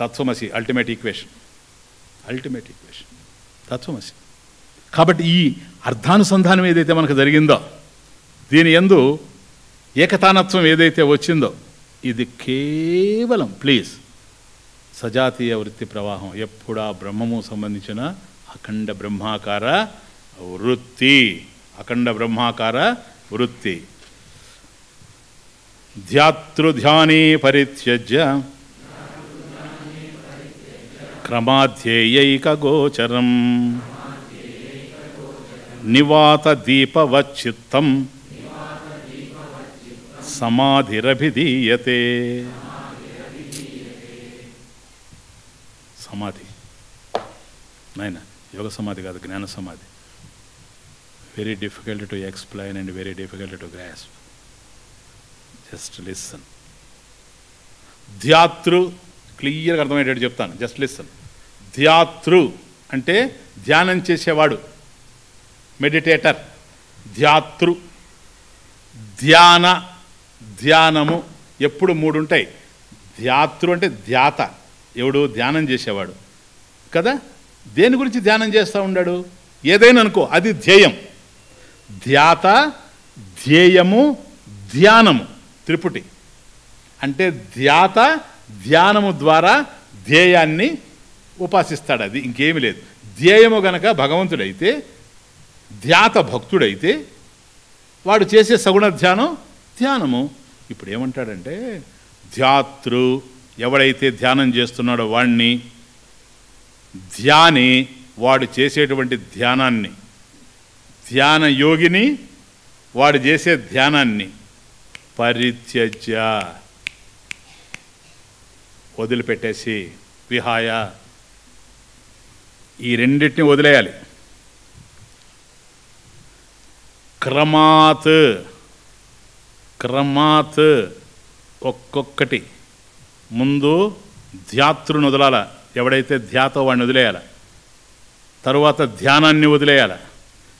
తత్వమసి అల్టిమేట్ ఈక్వేషన్ అల్టిమేట్ ఈక్వేషన్ తత్వమసి కాబట్టి ఈ అర్థానుసంధానం ఏదైతే మనకు జరిగిందో దీని ఎందు ఏకతానత్వం ఏదైతే వచ్చిందో ఇది కేవలం ప్లీజ్ సజాతీయ వృత్తి ప్రవాహం. ఎప్పుడా బ్రహ్మము సంబంధించిన అఖండ బ్రహ్మాకార వృత్తి. అఖండ బ్రహ్మాకార వృత్తి. ధ్యాతృధ్యానే పరిత్యజ్య. క్రమాధ్యేయైకగోచరం. నివాతదీపవచ్చిత్తం. సమాధిరభిధీయతే. సమాధి. నాయన యోగ సమాధి కాదు జ్ఞాన సమాధి. Very difficult to explain and very difficult to grasp just listen. ధ్యాతృ క్లియర్గా అర్థమయ్యేటట్టు చెప్తాను. Just listen. ధ్యాతృ అంటే ధ్యానం చేసేవాడు. మెడిటేటర్. ధ్యాతృ. ధ్యాన ధ్యానము ఎప్పుడు మూడు ఉంటాయి ధ్యాతృ అంటే ధ్యాత. ఎవడు ధ్యానం చేసేవాడు. కదా? దేని గురించి ధ్యానం చేస్తూ ఉన్నాడు ఏదైనా అనుకో అది ధ్యేయం. ధ్యాత ధ్యేయము ధ్యానము. త్రిపుటి. అంటే ధ్యాత ధ్యానము ద్వారా ధ్యేయాన్ని ఉపాసిస్తాడు అది ఇంకేమీ లేదు. ధ్యేయము గనక భగవంతుడైతే ధ్యాత భక్తుడైతే వాడు చేసే సగుణ ధ్యానం ధ్యానము. ఇప్పుడు ఏమంటాడంటే ధ్యాతృ ఎవడైతే ధ్యానం చేస్తున్నాడో వాణ్ణి ధ్యాని వాడు చేసేటువంటి ధ్యానాన్ని ధ్యాన యోగిని వాడు చేసే ధ్యానాన్ని పరిత్యజ్య. వదిలిపెట్టేసి విహాయ. ఈ రెండింటిని వదిలేయాలి. క్రమాత్. క్రమాత్ ఒక్కొక్కటి. ముందు ధ్యాతృను వదలాల. ఎవడైతే ధ్యాతో వాడిని వదిలేయాల. తరువాత ధ్యానాన్ని వదిలేయాల.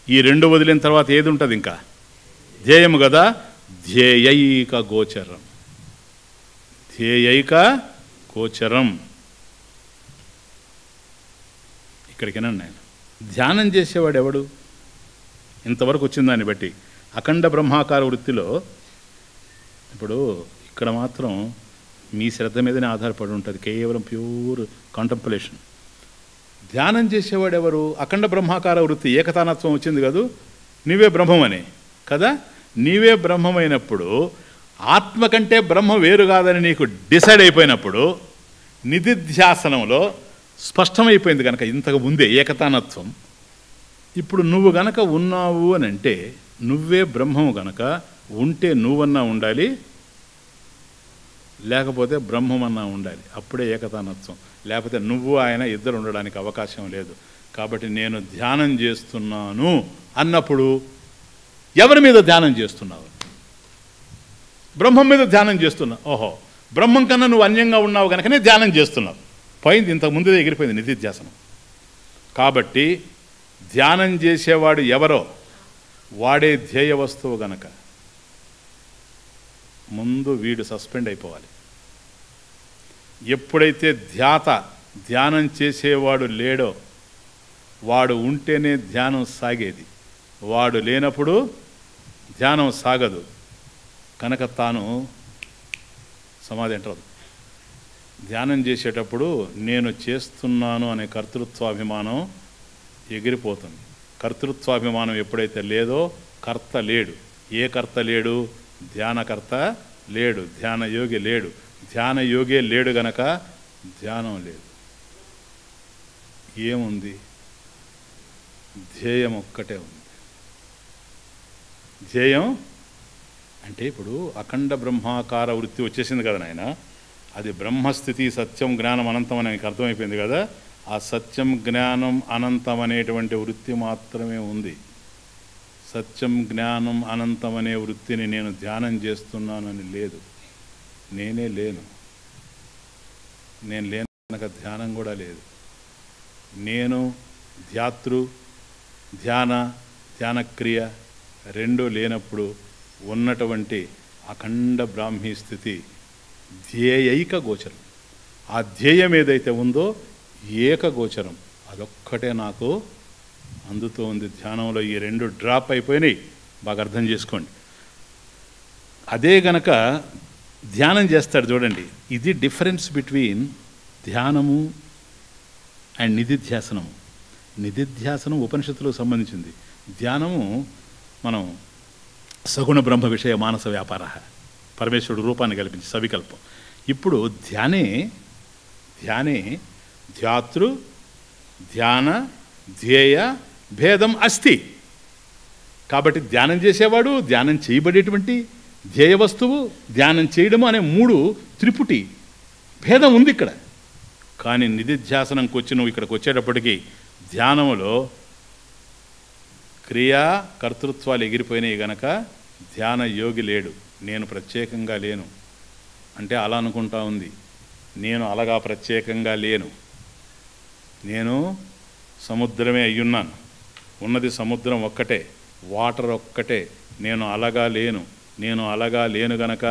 ఈ రెండు వదిలిన తర్వాత ఏది ఉంటుంది ఇంకా? ధ్యేయము కదా? ధ్యేయైక గోచరం. ధ్యేయైక గోచరం. ఇక్కడికేనండి నేను? ధ్యానం చేసేవాడు ఎవడు? ఇంతవరకు వచ్చిన దాన్ని బట్టి. అఖండ బ్రహ్మాకార వృత్తిలో ఇప్పుడు ఇక్కడ మాత్రం మీ శ్రద్ధ మీదనే ఆధారపడి ఉంటుంది. కేవలం ప్యూర్ కాంటంపులేషన్. ధ్యానం చేసేవాడు ఎవరు? అఖండ బ్రహ్మాకార వృత్తి ఏకతానత్వం వచ్చింది కదూ. నీవే బ్రహ్మమని. కదా? నీవే బ్రహ్మమైనప్పుడు ఆత్మ కంటే బ్రహ్మ వేరు కాదని నీకు డిసైడ్ అయిపోయినప్పుడు నిధిధ్యాసనంలో స్పష్టమైపోయింది కనుక ఇంతకు ముందే ఏకతానత్వం. ఇప్పుడు నువ్వు గనక ఉన్నావు అని అంటే నువ్వే బ్రహ్మము గనక ఉంటే నువ్వన్నా ఉండాలి లేకపోతే బ్రహ్మమన్నా ఉండాలి. అప్పుడే ఏకతానత్వం. లేకపోతే నువ్వు ఆయన ఇద్దరు ఉండడానికి అవకాశం లేదు. కాబట్టి నేను ధ్యానం చేస్తున్నాను అన్నప్పుడు ఎవరి మీద ధ్యానం చేస్తున్నావు? బ్రహ్మం మీద ధ్యానం చేస్తున్నావు ఓహో. బ్రహ్మం కన్నా నువ్వు అన్యంగా ఉన్నావు కనుకనే ధ్యానం చేస్తున్నావు. పోయింది ఇంతకు ముందే ఎగిరిపోయింది నిధిధ్యాసనం. కాబట్టి ధ్యానం చేసేవాడు ఎవరో వాడే ధ్యేయ వస్తువు గనక ముందు వీడు సస్పెండ్ అయిపోవాలి. ఎప్పుడైతే ధ్యాత ధ్యానం చేసేవాడు లేడో వాడు ఉంటేనే ధ్యానం సాగేది. వాడు లేనప్పుడు ధ్యానం సాగదు. కనుక తాను సమాధి అంటారు ధ్యానం చేసేటప్పుడు నేను చేస్తున్నాను అనే కర్తృత్వాభిమానం ఎగిరిపోతుంది. కర్తృత్వాభిమానం ఎప్పుడైతే లేదో కర్త లేడు. ఏ కర్త లేడు? ధ్యానకర్త లేడు. ధ్యాన యోగి లేడు. ధ్యాన యోగే లేడు గనక ధ్యానం లేదు. ఏముంది? ధ్యేయం ఒక్కటే ఉంది. ధ్యేయం అంటే ఇప్పుడు అఖండ బ్రహ్మాకార వృత్తి వచ్చేసింది కదా నాయన. అది బ్రహ్మస్థితి సత్యం జ్ఞానం అనంతం అని ఆయనకి అర్థమైపోయింది కదా. ఆ సత్యం జ్ఞానం అనంతం అనేటువంటి వృత్తి మాత్రమే ఉంది. సత్యం జ్ఞానం అనంతం అనే వృత్తిని నేను ధ్యానం చేస్తున్నానని లేదు. నేనే లేను. నేను లేను కనుక ధ్యానం కూడా లేదు. నేను ధ్యాతృ ధ్యాన ధ్యానక్రియ రెండు లేనప్పుడు ఉన్నటువంటి అఖండ బ్రాహ్మీ స్థితి ధ్యేయైక గోచరం. ఆ ధ్యేయం ఏదైతే ఉందో ఏకగోచరం అదొక్కటే నాకు అందుతూ ఉంది ధ్యానంలో ఈ రెండు డ్రాప్ అయిపోయినాయి. బాగా అర్థం చేసుకోండి. అదే గనక ధ్యానం చేస్తాడు చూడండి. ఇది డిఫరెన్స్ బిట్వీన్ ధ్యానము అండ్ నిధిధ్యాసనము. నిధిధ్యాసనం ఉపనిషత్తులకు సంబంధించింది. ధ్యానము మనం సగుణ బ్రహ్మ విషయ మానస వ్యాపార పరమేశ్వరుడు రూపాన్ని కల్పించి సవికల్పం. ఇప్పుడు ధ్యానే ధ్యానే ధ్యాతృ ధ్యాన ధ్యేయ భేదం అస్తి కాబట్టి ధ్యానం చేసేవాడు ధ్యానం చేయబడేటువంటి ధ్యేయ వస్తువు ధ్యానం చేయడము అనే మూడు త్రిపుటి భేదం ఉంది ఇక్కడ. కానీ నిధిధ్యాసనంకి వచ్చి నువ్వు ఇక్కడికి వచ్చేటప్పటికీ ధ్యానంలో క్రియా కర్తృత్వాలు ఎగిరిపోయినాయి గనక ధ్యాన యోగి లేడు. నేను ప్రత్యేకంగా లేను. అంటే అలా అనుకుంటా ఉంది. నేను అలాగా ప్రత్యేకంగా లేను. నేను సముద్రమే అయ్యున్నాను. ఉన్నది సముద్రం ఒక్కటే. వాటర్ ఒక్కటే. నేను అలగా లేను. నేను అలగా లేను గనక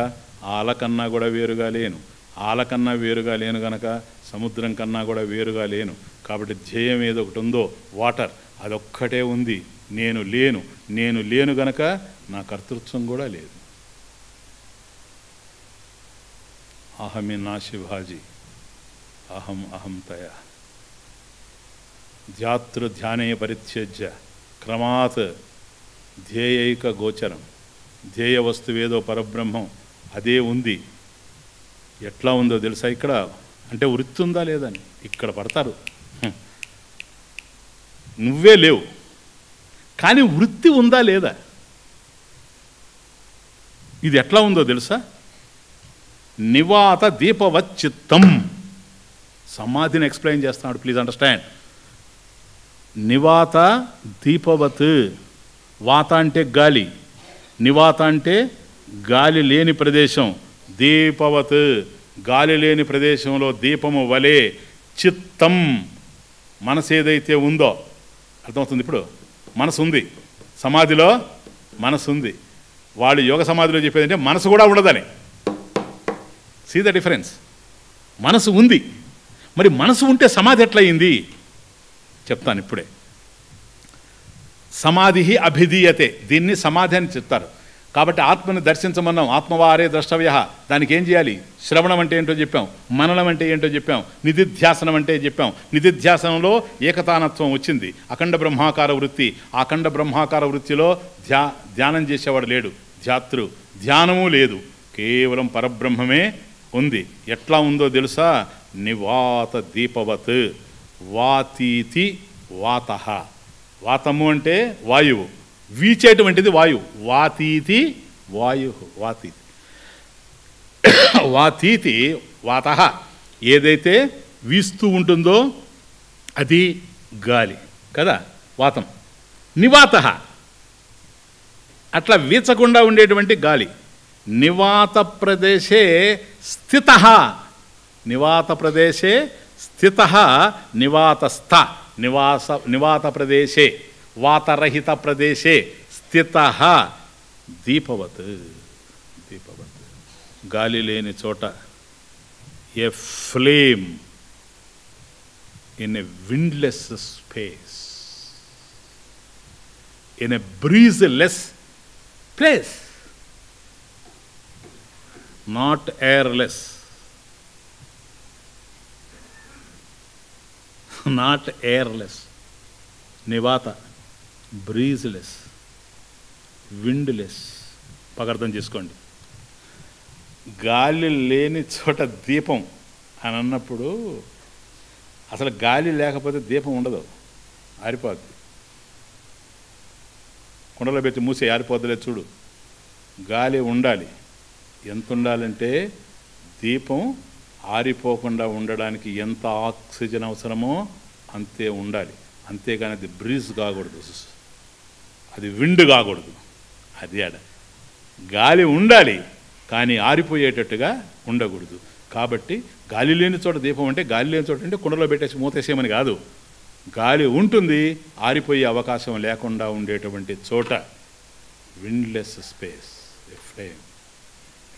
అలకన్నా కూడా వేరుగా లేను. ఆలకన్నా వేరుగా లేను గనక సముద్రం కన్నా కూడా వేరుగా లేను. కాబట్టి ధ్యేయం ఏదో ఒకటి ఉందో వాటర్. అదొక్కటే ఉంది. నేను లేను నేను లేను గనక నా కర్తృత్వం కూడా లేదు. అహమి నా శివాజీ అహం అహం తయ. ధ్యాతృ ధ్యానే పరిత్యజ్య క్రమాత్ ధ్యేయైక గోచరం. ధ్యేయ వస్తువేదో పరబ్రహ్మం అదే ఉంది. ఎట్లా ఉందో తెలుసా ఇక్కడ? అంటే వృత్తి ఉందా లేదని ఇక్కడ పడతారు. నువ్వే లేవు. కానీ వృత్తి ఉందా లేదా? ఇది ఎట్లా ఉందో తెలుసా? నివాత దీపవచ్చిత్తం. సమాధిని ఎక్స్ప్లెయిన్ చేస్తున్నాడు ప్లీజ్ అండర్స్టాండ్ నివాత దీపవత్. వాత అంటే గాలి. నివాత అంటే గాలి లేని ప్రదేశం. దీపవత్. గాలి లేని ప్రదేశంలో దీపము వలె చిత్తం. మనసు ఏదైతే ఉందో. అర్థమవుతుంది ఇప్పుడు? మనసు ఉంది సమాధిలో మనసు ఉంది వాళ్ళు యోగ సమాధిలో చెప్పేది అంటే మనసు కూడా ఉండదని. సీ ద డిఫరెన్స్ మనసు ఉంది. మరి మనసు ఉంటే సమాధి ఎట్లయింది? చెప్తాను ఇప్పుడే. సమాధి అభిధీయతే. దీన్ని సమాధి అని చెప్తారు. కాబట్టి ఆత్మను దర్శించమన్నాం. ఆత్మవారే ద్రష్టవ్య దానికి ఏం చేయాలి? శ్రవణం అంటే ఏంటో చెప్పాం. మననం అంటే ఏంటో చెప్పాం. నిధిధ్యాసనం అంటే చెప్పాం. నిధిధ్యాసనంలో ఏకతానత్వం వచ్చింది. అఖండ బ్రహ్మాకార వృత్తి. ఆ అఖండ బ్రహ్మాకార వృత్తిలో ధ్యా ధ్యానం చేసేవాడు లేడు. ధ్యాతృ. ధ్యానము లేదు. కేవలం పరబ్రహ్మమే ఉంది. ఎట్లా ఉందో తెలుసా? నివాత దీపవత్. వాతీతి వాత. వాతము అంటే వాయువు. వీచేటువంటిది వాయువు వాతీతి వాయు. వాతీతి. వాతీతి వాత. ఏదైతే వీస్తూ ఉంటుందో అది గాలి. కదా? వాతం. నివాత. అట్లా వీచకుండా ఉండేటువంటి గాలి. నివాత ప్రదేశే స్థిత. నివాత ప్రదేశే స్థిత. నివాతస్థ. నివాస నివాత ప్రదేశే. వాతరహిత ప్రదేశే స్థిత దీపవత్ దీపవత్ గాలి లేని చోట a flame in a windless space in a breezeless place not airless not airless నివాత breezeless windless పగర్థం చేసుకోండి. గాలి లేని చోట దీపం అని అన్నప్పుడు అసలు గాలి లేకపోతే దీపం ఉండదు ఆరిపోద్ది. కుండలో పెట్టి మూసి ఆరిపోద్దులే చూడు. గాలి ఉండాలి. ఎంత ఉండాలంటే దీపం ఆరిపోకుండా ఉండడానికి ఎంత ఆక్సిజన్ అవసరమో అంతే ఉండాలి. అంతేగాని అది బ్రీజ్ కాకూడదు అది విండ్ కాకూడదు. అది ఆడ గాలి ఉండాలి కానీ ఆరిపోయేటట్టుగా ఉండకూడదు. కాబట్టి గాలి లేని చోట దీపం అంటే గాలి లేని చోట అంటే కుండలో పెట్టేసి మూతేసేయమని కాదు. గాలి ఉంటుంది ఆరిపోయే అవకాశం లేకుండా ఉండేటువంటి చోట విండ్లెస్ స్పేస్ ఫ్లేమ్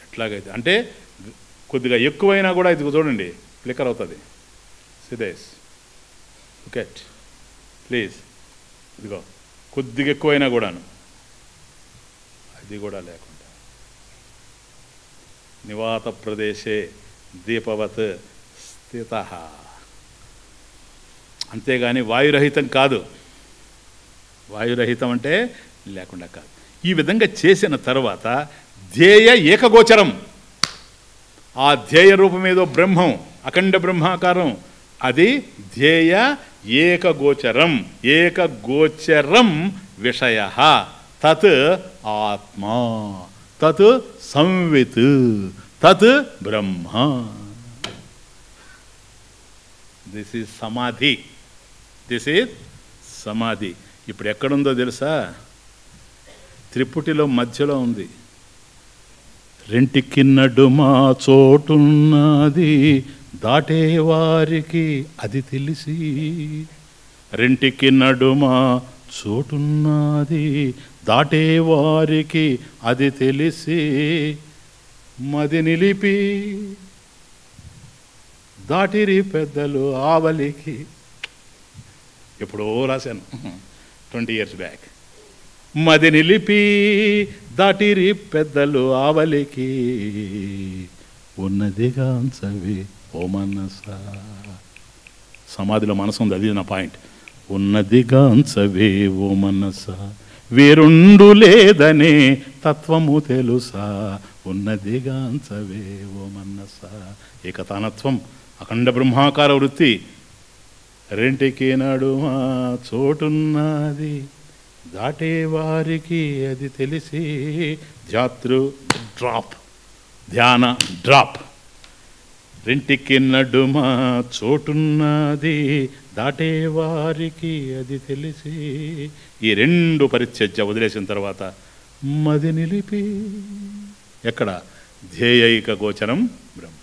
ఎట్లాగైతే అంటే కొద్దిగా ఎక్కువైనా కూడా ఇది చూడండి ఫ్లిక్కర్ అవుతుంది. సిదేస్ ఓకే ప్లీజ్ ఇదిగో. కొద్దిగా ఎక్కువైనా కూడాను. అది కూడా లేకుండా. నివాత ప్రదేశే దీపవత్ స్థిత. అంతేగాని వాయురహితం కాదు. వాయురహితం అంటే లేకుండా కాదు. ఈ విధంగా చేసిన తర్వాత ధ్యేయ ఏకగోచరం. ఆ ధ్యేయ రూపమేదో బ్రహ్మం అఖండ బ్రహ్మాకారం. అది ధ్యేయ ఏకగోచరం ఏకగోచరం విషయ. తత్ ఆత్మా తత్ సంవిత్ తత్ బ్రహ్మ. This is samadhi this is samadhi ఇప్పుడు ఎక్కడుందో తెలుసా? త్రిపుటిలో మధ్యలో ఉంది. రెంటికి నడుమా చోటున్నది. దాటేవారికి అది తెలిసి రెంటికి నడుమ చోటున్నది. దాటేవారికి అది తెలిసి మది నిలిపి దాటిరి పెద్దలు ఆవలికి. ఎప్పుడో రాశాను. Twenty years back. మది నిలిపి దాటిరి పెద్దలు ఆవలికి. ఉన్నదిగా చవి ఓ మనస. సమాధిలో మనసు ఉంది అది నా పాయింట్. ఉన్నదిగా అంచవే ఓ మనస. వేరుండు లేదనే తత్వము తెలుసా. ఉన్నదిగా అంచవే ఓ మనస. ఏకతానత్వం అఖండ బ్రహ్మాకార వృత్తి. రెంటికి నడుమా చోటున్నది. దాటేవారికి అది తెలిసి ధ్యాతృ డ్రాప్. ధ్యాన డ్రాప్. రెంటికి నడుమ చోటున్నది దాటేవారికి అది తెలిసి. ఈ రెండు పరిత్యజ్య వదిలేసిన తర్వాత మది నిలిపి. ఎక్కడ? ధ్యేయైక గోచరం బ్రహ్మ.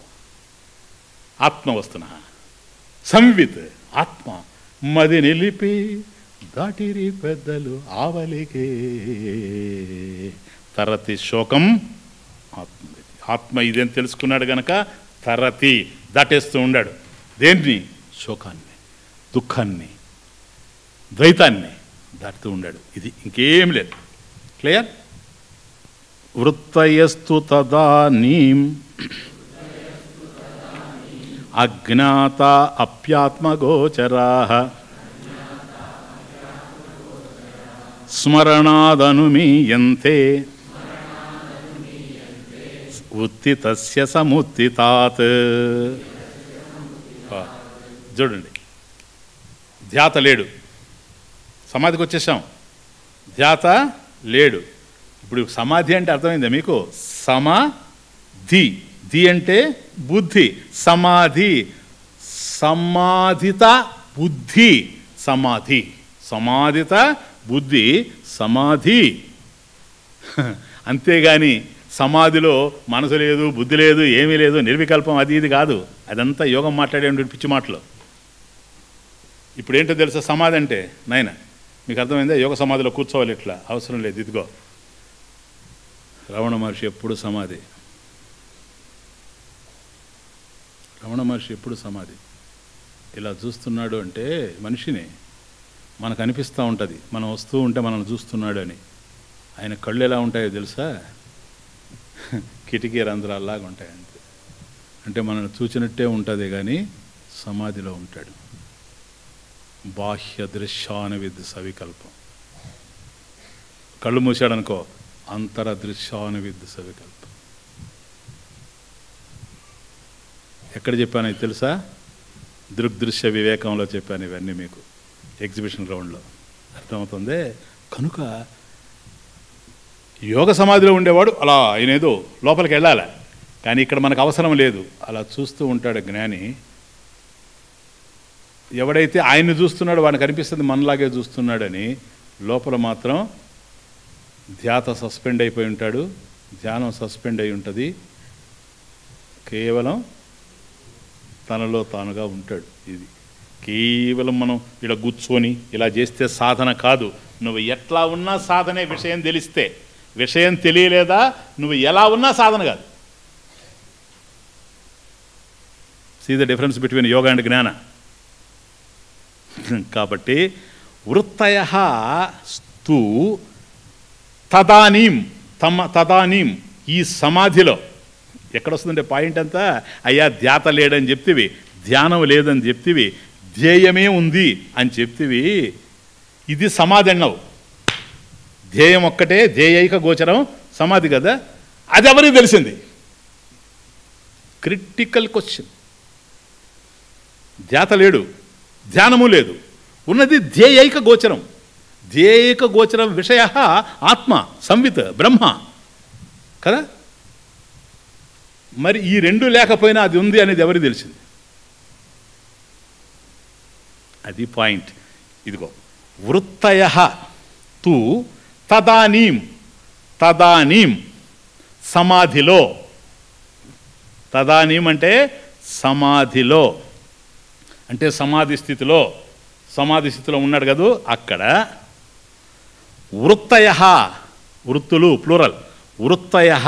ఆత్మవస్తున సంవిత్ ఆత్మ మది నిలిపి దాటిరి పెద్దలు ఆవలికే. తరతి శోకం ఆత్మ ఆత్మ ఇదేం తెలుసుకున్నాడు గనక? తరతి దాటేస్తూ ఉండాడు. దేన్ని? శోకాన్ని దుఃఖాన్ని ద్వైతాన్ని దాటుతూ ఉండాడు. ఇది ఇంకేం లేదు. క్లియర్? వృత్తయస్తు తదానీం అజ్ఞాత అప్యాత్మగోచరా స్మరణాదనుమీయంతే ఉత్తితస్య సముత్తితాత్. ఆ, చూడండి. ధ్యాత లేడు. సమాధికి వచ్చేసాం. ధ్యాత లేడు. ఇప్పుడు సమాధి అంటే అర్థమైందా మీకు? సమాధి. ధి అంటే బుద్ధి. సమాధి. సమాధిత బుద్ధి. సమాధి. సమాధిత బుద్ధి. సమాధి. అంతేగాని సమాధిలో మనసు లేదు బుద్ధి లేదు ఏమీ లేదు నిర్వికల్పం అది ఇది కాదు. అదంతా యోగం మాట్లాడే పిచ్చి మాటలు. ఇప్పుడు ఏంటో తెలుసా సమాధి అంటే? నాయన మీకు అర్థమైందా? యోగ సమాధిలో కూర్చోవాలి ఇట్లా. అవసరం లేదు ఇదిగో. రమణ మహర్షి ఎప్పుడు సమాధి? రమణ మహర్షి ఎప్పుడు సమాధి? ఇలా చూస్తున్నాడు అంటే మనిషిని మనకు అనిపిస్తూ ఉంటుంది. మనం వస్తూ ఉంటే మనల్ని చూస్తున్నాడు అని. ఆయన కళ్ళు ఎలా ఉంటాయో తెలుసా? కిటికీ రంధ్రాల్లాగా ఉంటాయి అంటే మనల్ని చూచినట్టే ఉంటుంది కానీ సమాధిలో ఉంటాడు. బాహ్య దృశ్యానువిద్ సవికల్పం. కళ్ళు మూసాడనుకో అంతర దృశ్యానువిద్ సవికల్పం. ఎక్కడ చెప్పాను తెలుసా? దృగ్దృశ్య వివేకంలో చెప్పాను ఇవన్నీ మీకు. ఎగ్జిబిషన్ గ్రౌండ్లో. అర్థమవుతుంది? కనుక యోగ సమాధిలో ఉండేవాడు అలా ఆయన ఏదో లోపలికి వెళ్ళాలి. కానీ ఇక్కడ మనకు అవసరం లేదు. అలా చూస్తూ ఉంటాడు జ్ఞాని. ఎవడైతే ఆయన్ని చూస్తున్నాడో వాడికి కనిపిస్తుంది మనలాగే చూస్తున్నాడని లోపల మాత్రం ధ్యాత సస్పెండ్ అయిపోయి ఉంటాడు. ధ్యానం సస్పెండ్ అయి ఉంటుంది. కేవలం తనలో తానుగా ఉంటాడు ఇది. కేవలం మనం ఇలా కూర్చొని ఇలా చేస్తే సాధన కాదు. నువ్వు ఎట్లా ఉన్నా సాధనే విషయం తెలిస్తే విషయం తెలియలేదా? నువ్వు ఎలా ఉన్నా సాధన కాదు. See the difference between yoga and jnana కాబట్టి వృత్తయ స్తూ తదానీం తమ తదానీం ఈ సమాధిలో. ఎక్కడొస్తుందంటే పాయింట్ అంతా? అయ్యా ధ్యాత లేడని చెప్తివి ధ్యానం లేదని చెప్తివి ధ్యేయమే ఉంది అని చెప్తివి. ఇది సమాధి అన్నావు. ధ్యేయం ఒక్కటే ధ్యేయైక గోచరం సమాధి కదా? అది ఎవరికి తెలిసింది? క్రిటికల్ క్వశ్చన్ ధ్యాత లేడు ధ్యానము లేదు. ఉన్నది ధ్యేయైక గోచరం. ధ్యేయక గోచరం విషయ ఆత్మ సంవిత్ బ్రహ్మ. కదా? మరి ఈ రెండు లేకపోయినా అది ఉంది అనేది ఎవరికి తెలిసింది? అది పాయింట్. ఇదిగో వృత్తయ తు తదానీం తదానీం సమాధిలో. తదానీం అంటే సమాధిలో. అంటే సమాధి స్థితిలో. సమాధి స్థితిలో ఉన్నాడు కదూ? అక్కడ. వృత్తయ వృత్తులు ప్లూరల్. వృత్తయ.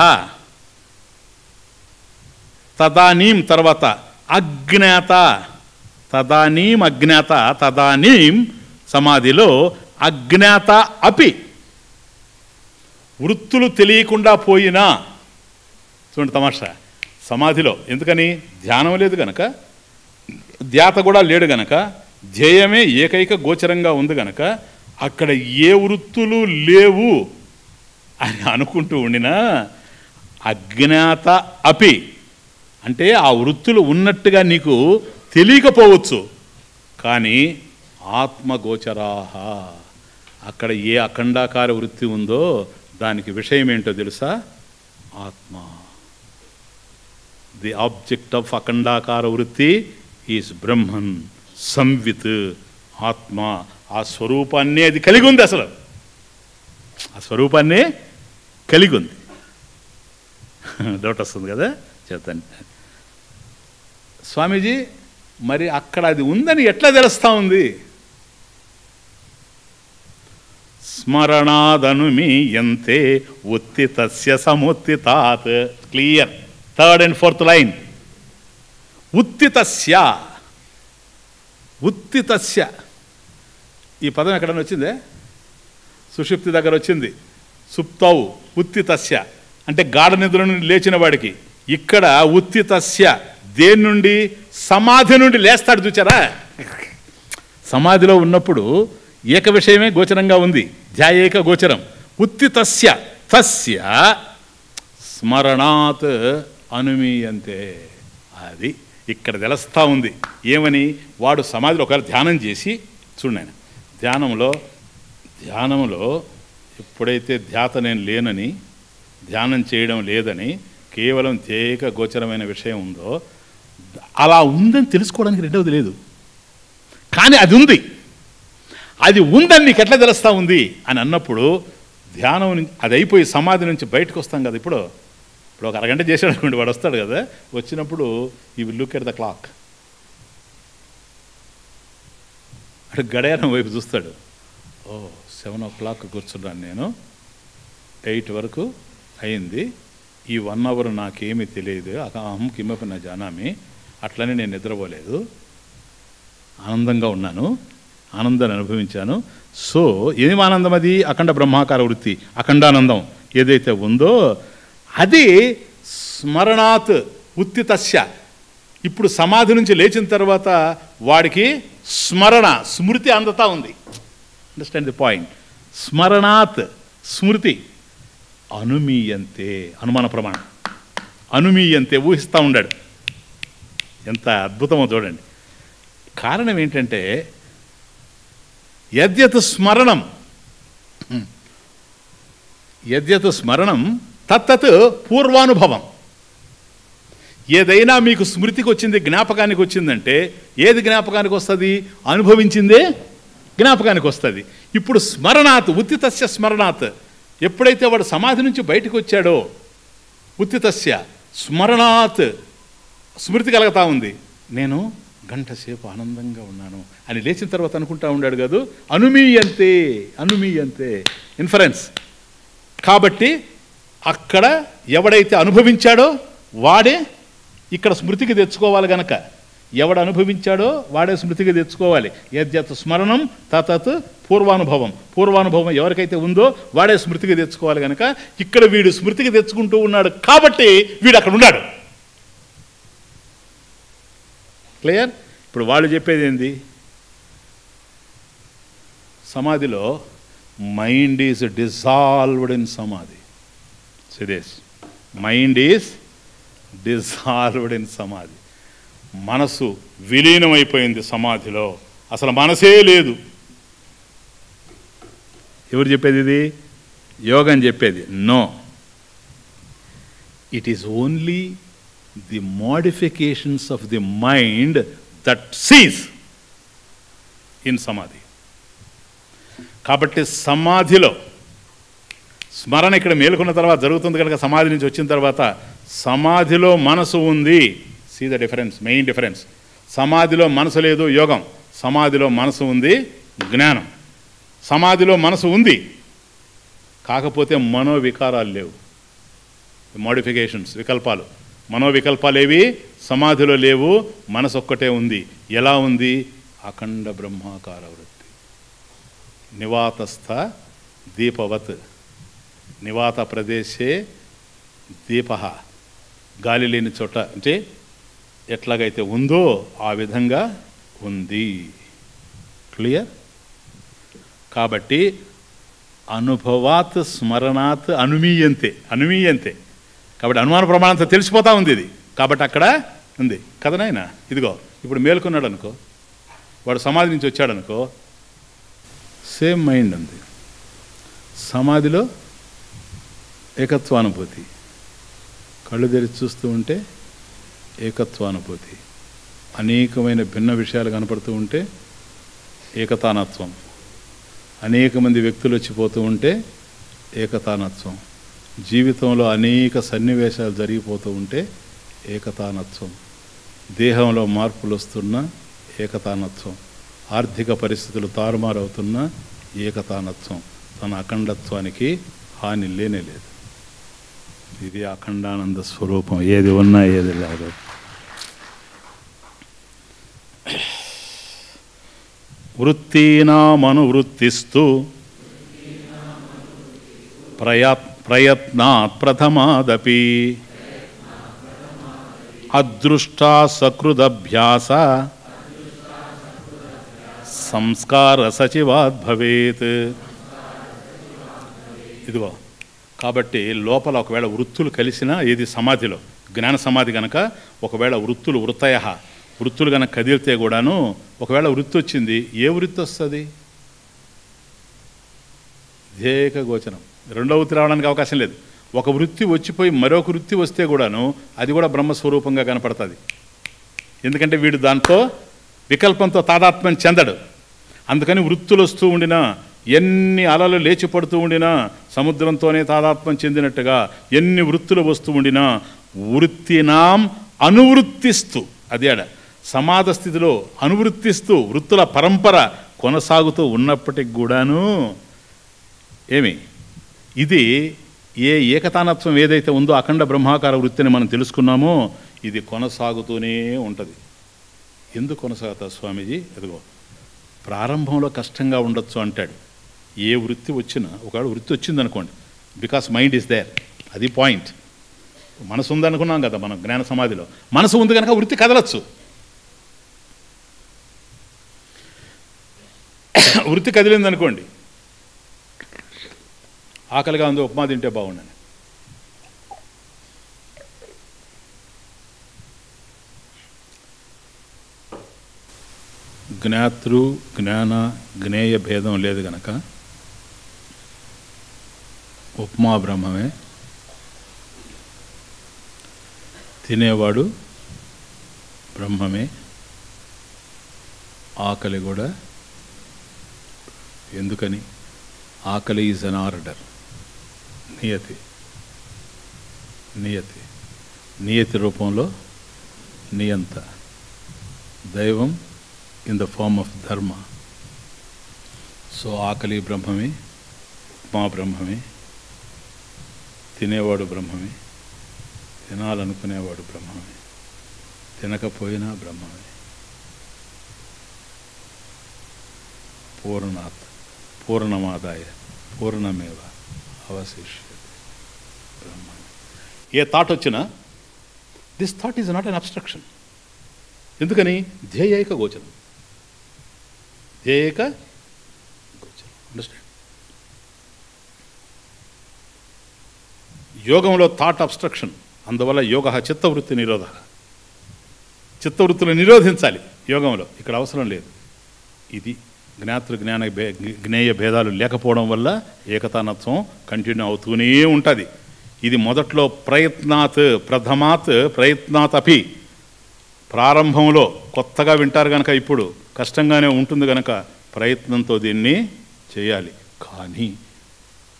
తదానీం తర్వాత అజ్ఞాత. తదానీం అజ్ఞాత తదానీం సమాధిలో అజ్ఞాత అపి. వృత్తులు తెలియకుండా పోయినా చూడండి తమాషా సమాధిలో ఎందుకని? ధ్యానం లేదు గనక ధ్యాత కూడా లేడు గనక ధ్యేయమే ఏకైక గోచరంగా ఉంది గనక అక్కడ ఏ వృత్తులు లేవు అని అనుకుంటూ ఉండినా అజ్ఞాత అపి అంటే ఆ వృత్తులు ఉన్నట్టుగా నీకు తెలియకపోవచ్చు కానీ ఆత్మగోచరాహ అక్కడ ఏ అఖండాకార వృత్తి ఉందో దానికి విషయం ఏంటో తెలుసా? ఆత్మ. ది ఆబ్జెక్ట్ ఆఫ్ అఖండాకార వృత్తి ఈజ్ బ్రహ్మన్ సంవిత్ ఆత్మ. ఆ స్వరూపాన్ని అది కలిగి ఉంది అసలు. ఆ స్వరూపాన్ని కలిగి ఉంది డౌట్ వస్తుంది కదా? చెప్తాను స్వామీజీ మరి అక్కడ అది ఉందని ఎట్లా తెలుస్తా ఉంది? స్మరణాదనుమీయంతే సముత్తి సముత్తితాత్. Clear third and fourth line ఉత్తితస్య ఉత్తితస్య ఈ పదం ఎక్కడన్నా వచ్చిందే? సుషుప్తి దగ్గర వచ్చింది. సుప్తవు ఉత్తితస్య అంటే గాఢ నిద్ర నుండి లేచిన వాడికి. ఇక్కడ ఉత్తితస్య దేని నుండి? సమాధి నుండి లేస్తాడు చూచారా? సమాధిలో ఉన్నప్పుడు ఏక విషయమే గోచరంగా ఉంది. ధ్యాయేక గోచరం. ఉత్తితస్య తస్య స్మరణాత్ అనుమీయంతే. అది ఇక్కడ తెలుస్తూ ఉంది. ఏమని? వాడు సమాధిలో ఒకవేళ ధ్యానం చేసి చూడండి ధ్యానంలో ధ్యానంలో ఎప్పుడైతే ధ్యాత నేను లేనని ధ్యానం చేయడం లేదని కేవలం ధ్యేయక గోచరమైన విషయం ఉందో అలా ఉందని తెలుసుకోవడానికి రెండవది లేదు. కానీ అది ఉంది. అది ఉందని నీకు ఎట్లా తెలుస్తూ ఉంది? అని అన్నప్పుడు ధ్యానం నుంచి అది అయిపోయి సమాధి నుంచి బయటకు వస్తాం కదా ఇప్పుడు. ఇప్పుడు ఒక అరగంట చేసాడు అనుకోండి వాడు వస్తాడు కదా. వచ్చినప్పుడు he will look at the clock. అటు గడియారం వైపు చూస్తాడు. ఓ సెవెన్ ఓ క్లాక్ కూర్చున్నాను నేను. ఎయిట్ వరకు అయింది. ఈ వన్ అవర్ నాకేమీ తెలియదు. అహం కిమ్మపి నా జానామి. అట్లనే నేను నిద్రపోలేదు. ఆనందంగా ఉన్నాను. ఆనందాన్ని అనుభవించాను. సో ఏం ఆనందం అది అఖండ బ్రహ్మాకార వృత్తి అఖండానందం ఏదైతే ఉందో అది స్మరణాత్ ఉత్తితస్య ఇప్పుడు సమాధి నుంచి లేచిన తర్వాత వాడికి స్మరణ స్మృతి అందతా ఉంది. అండర్స్టాండ్ ది పాయింట్ స్మరణాత్ స్మృతి అనుమీయంతే అనుమాన ప్రమాణం. అనుమీయంతే ఊహిస్తూ ఉండాడు. ఎంత అద్భుతమో చూడండి. కారణం ఏంటంటే యద్యత్ స్మరణం. యద్యత్ స్మరణం తత్తత్ పూర్వానుభవం. ఏదైనా మీకు స్మృతికి వచ్చింది జ్ఞాపకానికి వచ్చిందంటే ఏది జ్ఞాపకానికి వస్తుంది అనుభవించిందే జ్ఞాపకానికి వస్తుంది ఇప్పుడు స్మరణాత్ ఉత్తితస్య స్మరణాత్. ఎప్పుడైతే వాడు సమాధి నుంచి బయటకు వచ్చాడో ఉత్తితస్య స్మరణాత్ స్మృతి కలుగుతా ఉంది. నేను గంట సేపు ఆనందంగా ఉన్నాను అని లేచిన తర్వాత అనుకుంటా ఉన్నాడు కాదు అనుమీయంతే అనుమీయంతే. ఇన్ఫరెన్స్ కాబట్టి అక్కడ ఎవడైతే అనుభవించాడో వాడే ఇక్కడ స్మృతికి తెచ్చుకోవాలి గనక. ఎవడు అనుభవించాడో వాడే స్మృతికి తెచ్చుకోవాలి. యద్యత్ స్మరణం తతత్ పూర్వానుభవం. పూర్వానుభవం ఎవరికైతే ఉందో వాడే స్మృతికి తెచ్చుకోవాలి గనక. ఇక్కడ వీడు స్మృతికి తెచ్చుకుంటూ ఉన్నాడు కాబట్టి వీడు అక్కడ ఉన్నాడు. క్లియర్? ఇప్పుడు వాళ్ళు చెప్పేది ఏంది? సమాధిలో mind is dissolved in samadhi. Siddhesh mind is dissolved in samadhi. మనసు విలీనమైపోయింది సమాధిలో. అసలు మనసే లేదు. ఎవరు చెప్పేది ఇది? యోగం చెప్పేది. No. It is only the modifications of the mind that cease in samadhi కాబట్టి సమాధిలో స్మరణ ఇక్కడ మేలుకున్న తర్వాత జరుగుతుంది కనుక సమాధి నుంచి వచ్చిన తర్వాత సమాధిలో మనసు ఉంది. See the difference main difference సమాధిలో మనసు లేదు యోగం. సమాధిలో మనసు ఉంది జ్ఞానం. సమాధిలో మనసు ఉంది. కాకపోతే మనోవికారాలు లేవు. మోడిఫికేషన్స్ వికల్పాలు. మనోవికల్పాలేవి సమాధిలో లేవు మనసు ఒక్కటే ఉంది. ఎలా ఉంది? అఖండ బ్రహ్మాకార వృత్తి. నివాతస్థ దీపవత్. నివాత ప్రదేశే దీప. గాలి లేని చోట అంటే ఎట్లాగైతే ఉందో ఆ విధంగా ఉంది. క్లియర్? కాబట్టి అనుభవాత్ స్మరణాత్ అనుమీయంతే. అనుమీయంతే. కాబట్టి అనుమాన ప్రమాణంతో తెలిసిపోతూ ఉంది ఇది. కాబట్టి అక్కడ ఉంది. కదా నాయన? ఇదిగో ఇప్పుడు మేల్కొన్నాడు అనుకో. వాడు సమాధి నుంచి వచ్చాడు అనుకో. సేమ్ మైండ్ ఉంది. సమాధిలో ఏకత్వానుభూతి. కళ్ళు తెరిచి చూస్తూ ఉంటే ఏకత్వానుభూతి. అనేకమైన భిన్న విషయాలు కనపడుతూ ఉంటే ఏకతానత్వం. అనేక మంది వ్యక్తులు వచ్చిపోతూ ఉంటే ఏకతానత్వం. జీవితంలో అనేక సన్నివేశాలు జరిగిపోతూ ఉంటే ఏకతానత్వం. దేహంలో మార్పులు వస్తున్న ఏకతానత్వం. ఆర్థిక పరిస్థితులు తారుమారవుతున్న ఏకతానత్వం. తన అఖండత్వానికి హాని లేనే లేదు. ఇది అఖండానంద స్వరూపం. ఏది ఉన్నా ఏది లేదు. వృత్తీనామనువృత్తిస్తూ ప్రయత్ ప్రయత్నాత్ ప్రథమాదపి అదృష్టా సకృదభ్యాస సంస్కార సచివాద్ భవేత్ ఇదిగో కాబట్టి లోపల ఒకవేళ వృత్తులు కలిసినా ఏది సమాధిలో? జ్ఞాన సమాధి గనక ఒకవేళ వృత్తులు వృత్తయ వృత్తులు గనక కదిలితే కూడాను ఒకవేళ వృత్తి వచ్చింది ఏ వృత్తి వస్తుంది? ధ్యేయక గోచరం రెండో వృత్తి రావడానికి అవకాశం లేదు. ఒక వృత్తి వచ్చిపోయి మరొక వృత్తి వస్తే కూడాను అది కూడా బ్రహ్మస్వరూపంగా కనపడుతుంది. ఎందుకంటే వీడు దాంతో వికల్పంతో తాదాత్మ్యం చెందడు. అందుకని వృత్తులు వస్తూ ఉండినా ఎన్ని అలలు లేచి పడుతూ ఉండినా సముద్రంతోనే తాదాత్మ్యం చెందినట్టుగా ఎన్ని వృత్తులు వస్తూ ఉండినా వృత్తినాం అనువృత్తిస్తూ. అది ఆడ సమాధ స్థితిలో అనువృత్తిస్తూ వృత్తుల పరంపర కొనసాగుతూ ఉన్నప్పటికి కూడాను ఏమి? ఇది ఏ ఏకతానత్వం ఏదైతే ఉందో అఖండ బ్రహ్మాకార వృత్తిని మనం తెలుసుకున్నామో ఇది కొనసాగుతూనే ఉంటుంది. ఎందుకు కొనసాగుతా స్వామీజీ? అదిగో ప్రారంభంలో కష్టంగా ఉండొచ్చు అంటాడు. ఏ వృత్తి వచ్చినా ఒకవేళ వృత్తి వచ్చిందనుకోండి బికాస్ మైండ్ ఇస్ దేర్ అది పాయింట్ మనసు ఉందనుకున్నాం కదా మనం జ్ఞాన సమాధిలో. మనసు ఉంది కనుక వృత్తి కదలచ్చు. వృత్తి కదిలిందనుకోండి ఆకలిగా ఉంది ఉప్మా తింటే బాగుండని. జ్ఞాతృ జ్ఞాన జ్ఞేయ భేదం లేదు గనక ఉప్మా బ్రహ్మమే. తినేవాడు బ్రహ్మమే. ఆకలి కూడా ఎందుకని? ఆకలి ఈజ్ అన్ ఆర్డర్ నియతి. నియతి. నియతి రూపంలో నియంత. దైవం in the form of dharma. So ఆకలి బ్రహ్మమే ఉప్మా బ్రహ్మమే తినేవాడు బ్రహ్మమే తినాలనుకునేవాడు బ్రహ్మమే తినకపోయినా బ్రహ్మమే. పూర్ణాత్ పూర్ణమాదాయ పూర్ణమేవ అవశేష. ఏ థాట్ వచ్చినా this thought is not an obstruction ఎందుకని? ధ్యేయైక గోచరం. ధ్యేయక గోచరం. అండర్స్టాండ్ యోగంలో థాట్ అబ్స్ట్రక్షన్ అందువల్ల యోగ చిత్తవృత్తి నిరోధ చిత్తవృత్తులు నిరోధించాలి యోగంలో. ఇక్కడ అవసరం లేదు. ఇది జ్ఞాతృ జ్ఞాన భే జ్ఞేయ భేదాలు లేకపోవడం వల్ల ఏకతానత్వం కంటిన్యూ అవుతూనే ఉంటుంది. ఇది మొదట్లో ప్రయత్నాత్ ప్రథమాత్ ప్రయత్నాత్ అపి. ప్రారంభంలో కొత్తగా వింటారు కనుక ఇప్పుడు కష్టంగానే ఉంటుంది కనుక ప్రయత్నంతో దీన్ని చేయాలి. కానీ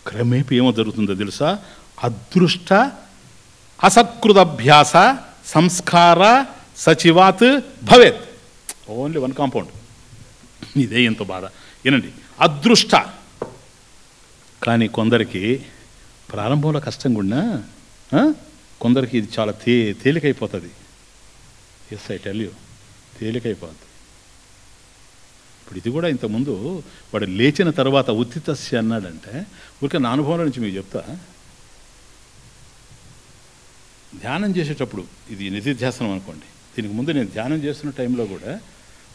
క్రమేపీ ఏమో జరుగుతుందో తెలుసా? అదృష్ట అసత్కృతభ్యాస సంస్కార సచివాత్ భవేత్. Only one compound. ఇదే ఎంతో బాధ. ఏనండి అదృష్ట. కానీ కొందరికి ప్రారంభంలో కష్టంగా ఉన్నా కొందరికి ఇది చాలా తే తేలికైపోతుంది. ఎస్ ఐ టెల్ యూ తేలికైపోతుంది ఇప్పుడు ఇది కూడా ఇంతకుముందు వాడు లేచిన తర్వాత ఉత్తితస్య అన్నాడంటే ఊరికే నా అనుభవంలో నుంచి మీకు చెప్తా. ధ్యానం చేసేటప్పుడు ఇది నిధిధ్యాసనం అనుకోండి. దీనికి ముందు నేను ధ్యానం చేస్తున్న టైంలో కూడా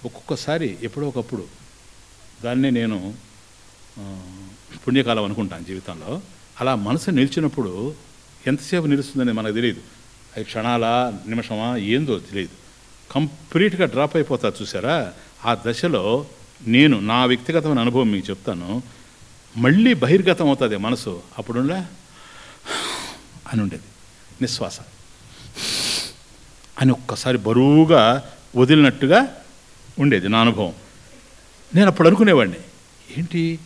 ఒక్కొక్కసారి ఎప్పుడో ఒకప్పుడు దాన్ని నేను పుణ్యకాలం అనుకుంటాను జీవితంలో. అలా మనసు నిలిచినప్పుడు ఎంతసేపు నిలుస్తుందని మనకు తెలియదు. అది క్షణాలా నిమిషమా ఏందో తెలియదు. కంప్లీట్గా డ్రాప్ అయిపోతా చూసారా? ఆ దశలో నేను నా వ్యక్తిగతమైన అనుభవం మీకు చెప్తాను. మళ్ళీ బహిర్గతం అవుతుంది మనసు. అప్పుడుండే అని ఉండేది. నిశ్వాస. అని ఒక్కసారి బరువుగా వదిలినట్టుగా ఉండేది నా అనుభవం. నేను అప్పుడు అనుకునేవాడిని. ఏంటి?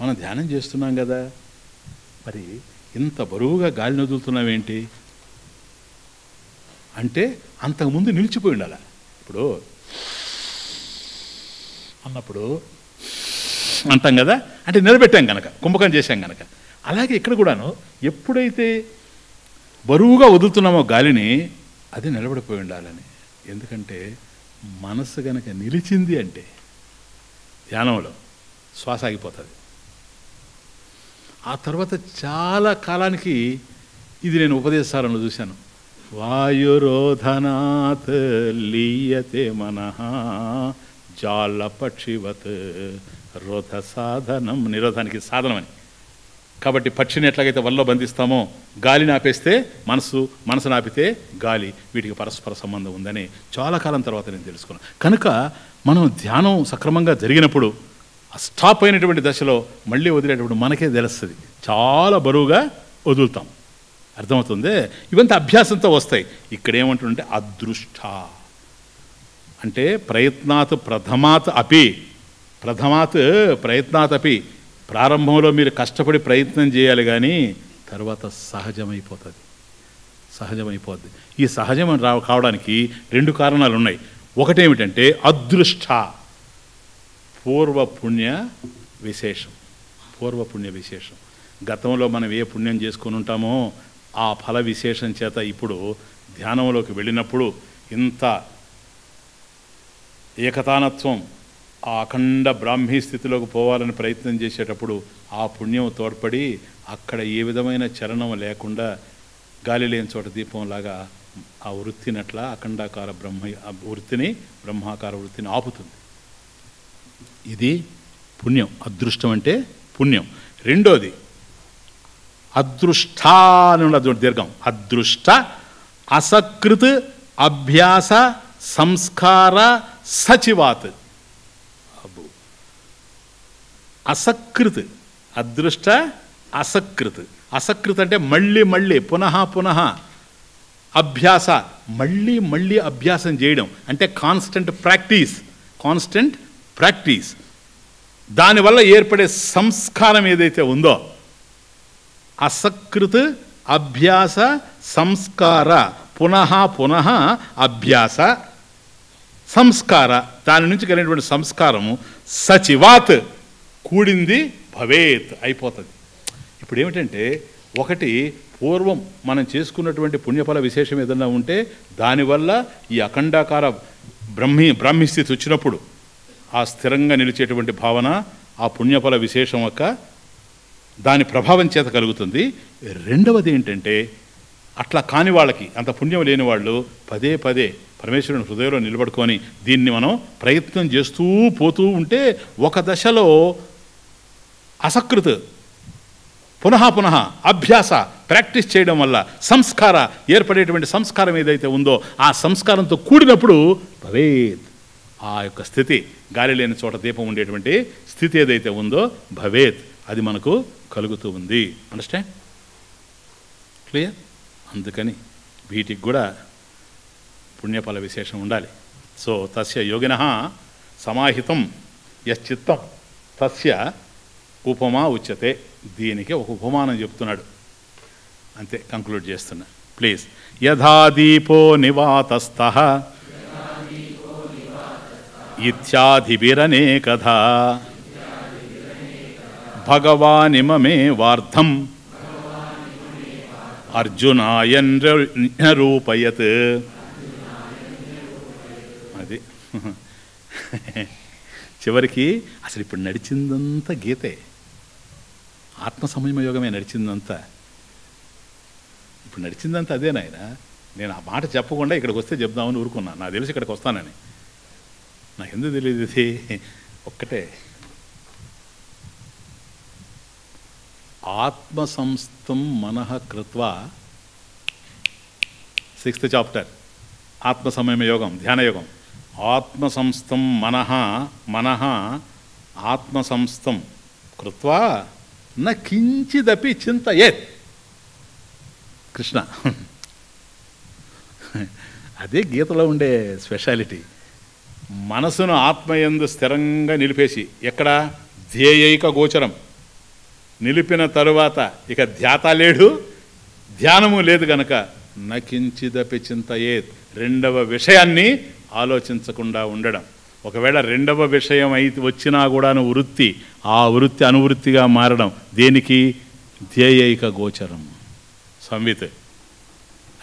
మనం ధ్యానం చేస్తున్నాం కదా. మరి ఇంత బరువుగా గాలిని వదులుతున్నామేంటి అంటే అంతకుముందు నిలిచిపోయి ఉండాల. ఇప్పుడు అన్నప్పుడు అంటాం కదా అంటే నిలబెట్టాం కనుక కుంభకం చేశాం కనుక అలాగే ఇక్కడ కూడాను ఎప్పుడైతే బరువుగా వదులుతున్నామో గాలిని అది నిలబడిపోయి ఉండాలని. ఎందుకంటే మనసు గనక నిలిచింది అంటే ధ్యానంలో శ్వాస ఆగిపోతుంది. ఆ తర్వాత చాలా కాలానికి ఇది నేను ఉపదేశాలను చూశాను. వాయురోధనాత్ లీయతే మనః జాలపక్షివత్ రోధ సాధనం నిరోధానికి సాధనమని. కాబట్టి పక్షిని ఎట్లాగైతే వల్ల బంధిస్తామో గాలిని ఆపేస్తే మనసు మనసును ఆపితే గాలి వీటికి పరస్పర సంబంధం ఉందని చాలా కాలం తర్వాత నేను తెలుసుకున్నాను. కనుక మనం ధ్యానం సక్రమంగా జరిగినప్పుడు స్టాప్ అయినటువంటి దశలో మళ్ళీ వదిలేటప్పుడు మనకే తెలుస్తుంది. చాలా బరువుగా వదులుతాం. అర్థమవుతుంది? ఇవంతా అభ్యాసంతో వస్తాయి. ఇక్కడ ఏమంటుంటే అదృష్ట. అంటే ప్రయత్నాత్ ప్రథమాత్ అపి. ప్రథమాత్ ప్రయత్నాత్ అపి. ప్రారంభంలో మీరు కష్టపడి ప్రయత్నం చేయాలి కానీ తర్వాత సహజమైపోతుంది. సహజమైపోద్ది. ఈ సహజం రా కావడానికి రెండు కారణాలు ఉన్నాయి ఒకటేమిటంటే అదృష్ట. పూర్వపుణ్య విశేషం. పూర్వపుణ్య విశేషం. గతంలో మనం ఏ పుణ్యం చేసుకొని ఉంటామో ఆ ఫల విశేషం చేత ఇప్పుడు ధ్యానంలోకి వెళ్ళినప్పుడు ఇంత ఏకతానత్వం ఆ అఖండ బ్రాహ్మీ స్థితిలోకి పోవాలని ప్రయత్నం చేసేటప్పుడు ఆ పుణ్యం తోడ్పడి అక్కడ ఏ విధమైన చలనం లేకుండా గాలి లేని చోట దీపంలాగా ఆ వృత్తినట్లా అఖండాకార బ్రహ్మ ఆ వృత్తిని బ్రహ్మాకార వృత్తిని ఆపుతుంది. ఇది పుణ్యం. అదృష్టం అంటే పుణ్యం. రెండోది అదృష్ట అని దీర్ఘం. అదృష్ట అసకృత్ అభ్యాస సంస్కార సచివాత్. అసకృత్ అదృష్ట అసకృత్. అసకృత్ అంటే మళ్ళీ మళ్ళీ పునః పునః. అభ్యాస మళ్ళీ మళ్ళీ అభ్యాసం చేయడం. అంటే కాన్స్టెంట్ ప్రాక్టీస్. Constant practice. దానివల్ల ఏర్పడే సంస్కారం ఏదైతే ఉందో అసకృత్ అభ్యాస సంస్కార పునః పునః అభ్యాస సంస్కార. దాని నుంచి కలిగినటువంటి సంస్కారము సచివాత్ కూడింది భవేత్ అయిపోతుంది. ఇప్పుడు ఏమిటంటే ఒకటి పూర్వం మనం చేసుకున్నటువంటి పుణ్యఫల విశేషం ఏదన్నా ఉంటే దానివల్ల ఈ అఖండాకార బ్రహ్మి బ్రాహ్మీ స్థితి వచ్చినప్పుడు ఆ స్థిరంగా నిలిచేటువంటి భావన ఆ పుణ్యఫల విశేషం యొక్క దాని ప్రభావం చేత కలుగుతుంది. రెండవది ఏంటంటే అట్లా కాని వాళ్ళకి అంత పుణ్యం లేని వాళ్ళు పదే పదే పరమేశ్వరుని హృదయంలో నిలబడుకొని దీన్ని మనం ప్రయత్నం చేస్తూ పోతూ ఉంటే ఒక దశలో అసకృత్ పునః పునః అభ్యాస ప్రాక్టీస్ చేయడం వల్ల సంస్కార ఏర్పడేటువంటి సంస్కారం ఏదైతే ఉందో ఆ సంస్కారంతో కూడినప్పుడు భవేత్ ఆ యొక్క స్థితి గాలి లేని చోట దీపం ఉండేటువంటి స్థితి ఏదైతే ఉందో భవేత్ అది మనకు కలుగుతూ ఉంది. అండర్స్టాండ్ క్లియర్ అందుకని వీటికి కూడా పుణ్యఫల విశేషం ఉండాలి. సో తస్య యోగిన సమాహితం యశ్చిత్తం. తస్య ఉపమా ఉచ్యతే. దీనికి ఒక ఉపమానం చెప్తున్నాడు. అంతే కంక్లూడ్ చేస్తున్నా. ప్లీజ్ యథా దీపో నివాతస్థ ఇత్యాధిభిరనే కథ భగవానిమమే వార్ధం అర్జునాయన్రూపయత్. అది. చివరికి అసలు ఇప్పుడు నడిచిందంతా గీతే. ఆత్మ సంయమ యోగమే నడిచిందంతా. ఇప్పుడు నడిచిందంతా అదే నాయన. నేను ఆ మాట చెప్పకుండా ఇక్కడికి వస్తే చెప్దామని ఊరుకున్నా నాకు తెలిసి ఇక్కడికి వస్తానని. నాకు ఎందుకు తెలియదు ఇది. ఒక్కటే. ఆత్మ సంస్థం మనః కృత్వ. సిక్స్త్ చాప్టర్ ఆత్మ సంయమ యోగం ధ్యాన యోగం. ఆత్మ సంస్థం మనః మనః ఆత్మ సంస్థం కృత్వా. న కించిదపి చింతయేత్. కృష్ణ. అదే గీతలో ఉండే స్పెషాలిటీ. మనసును ఆత్మయందు స్థిరంగా నిలిపేసి ఎక్కడ? ధ్యేయైక గోచరం. నిలిపిన తరువాత ఇక ధ్యాత లేడు ధ్యానము లేదు గనక నకించిదపి చింతయేత్. రెండవ విషయాన్ని ఆలోచించకుండా ఉండడం. ఒకవేళ రెండవ విషయం అయితే వచ్చినా కూడాను వృత్తి ఆ వృత్తి అనువృత్తిగా మారడం. దేనికి? ధ్యేయైక గోచరం. సంవిత్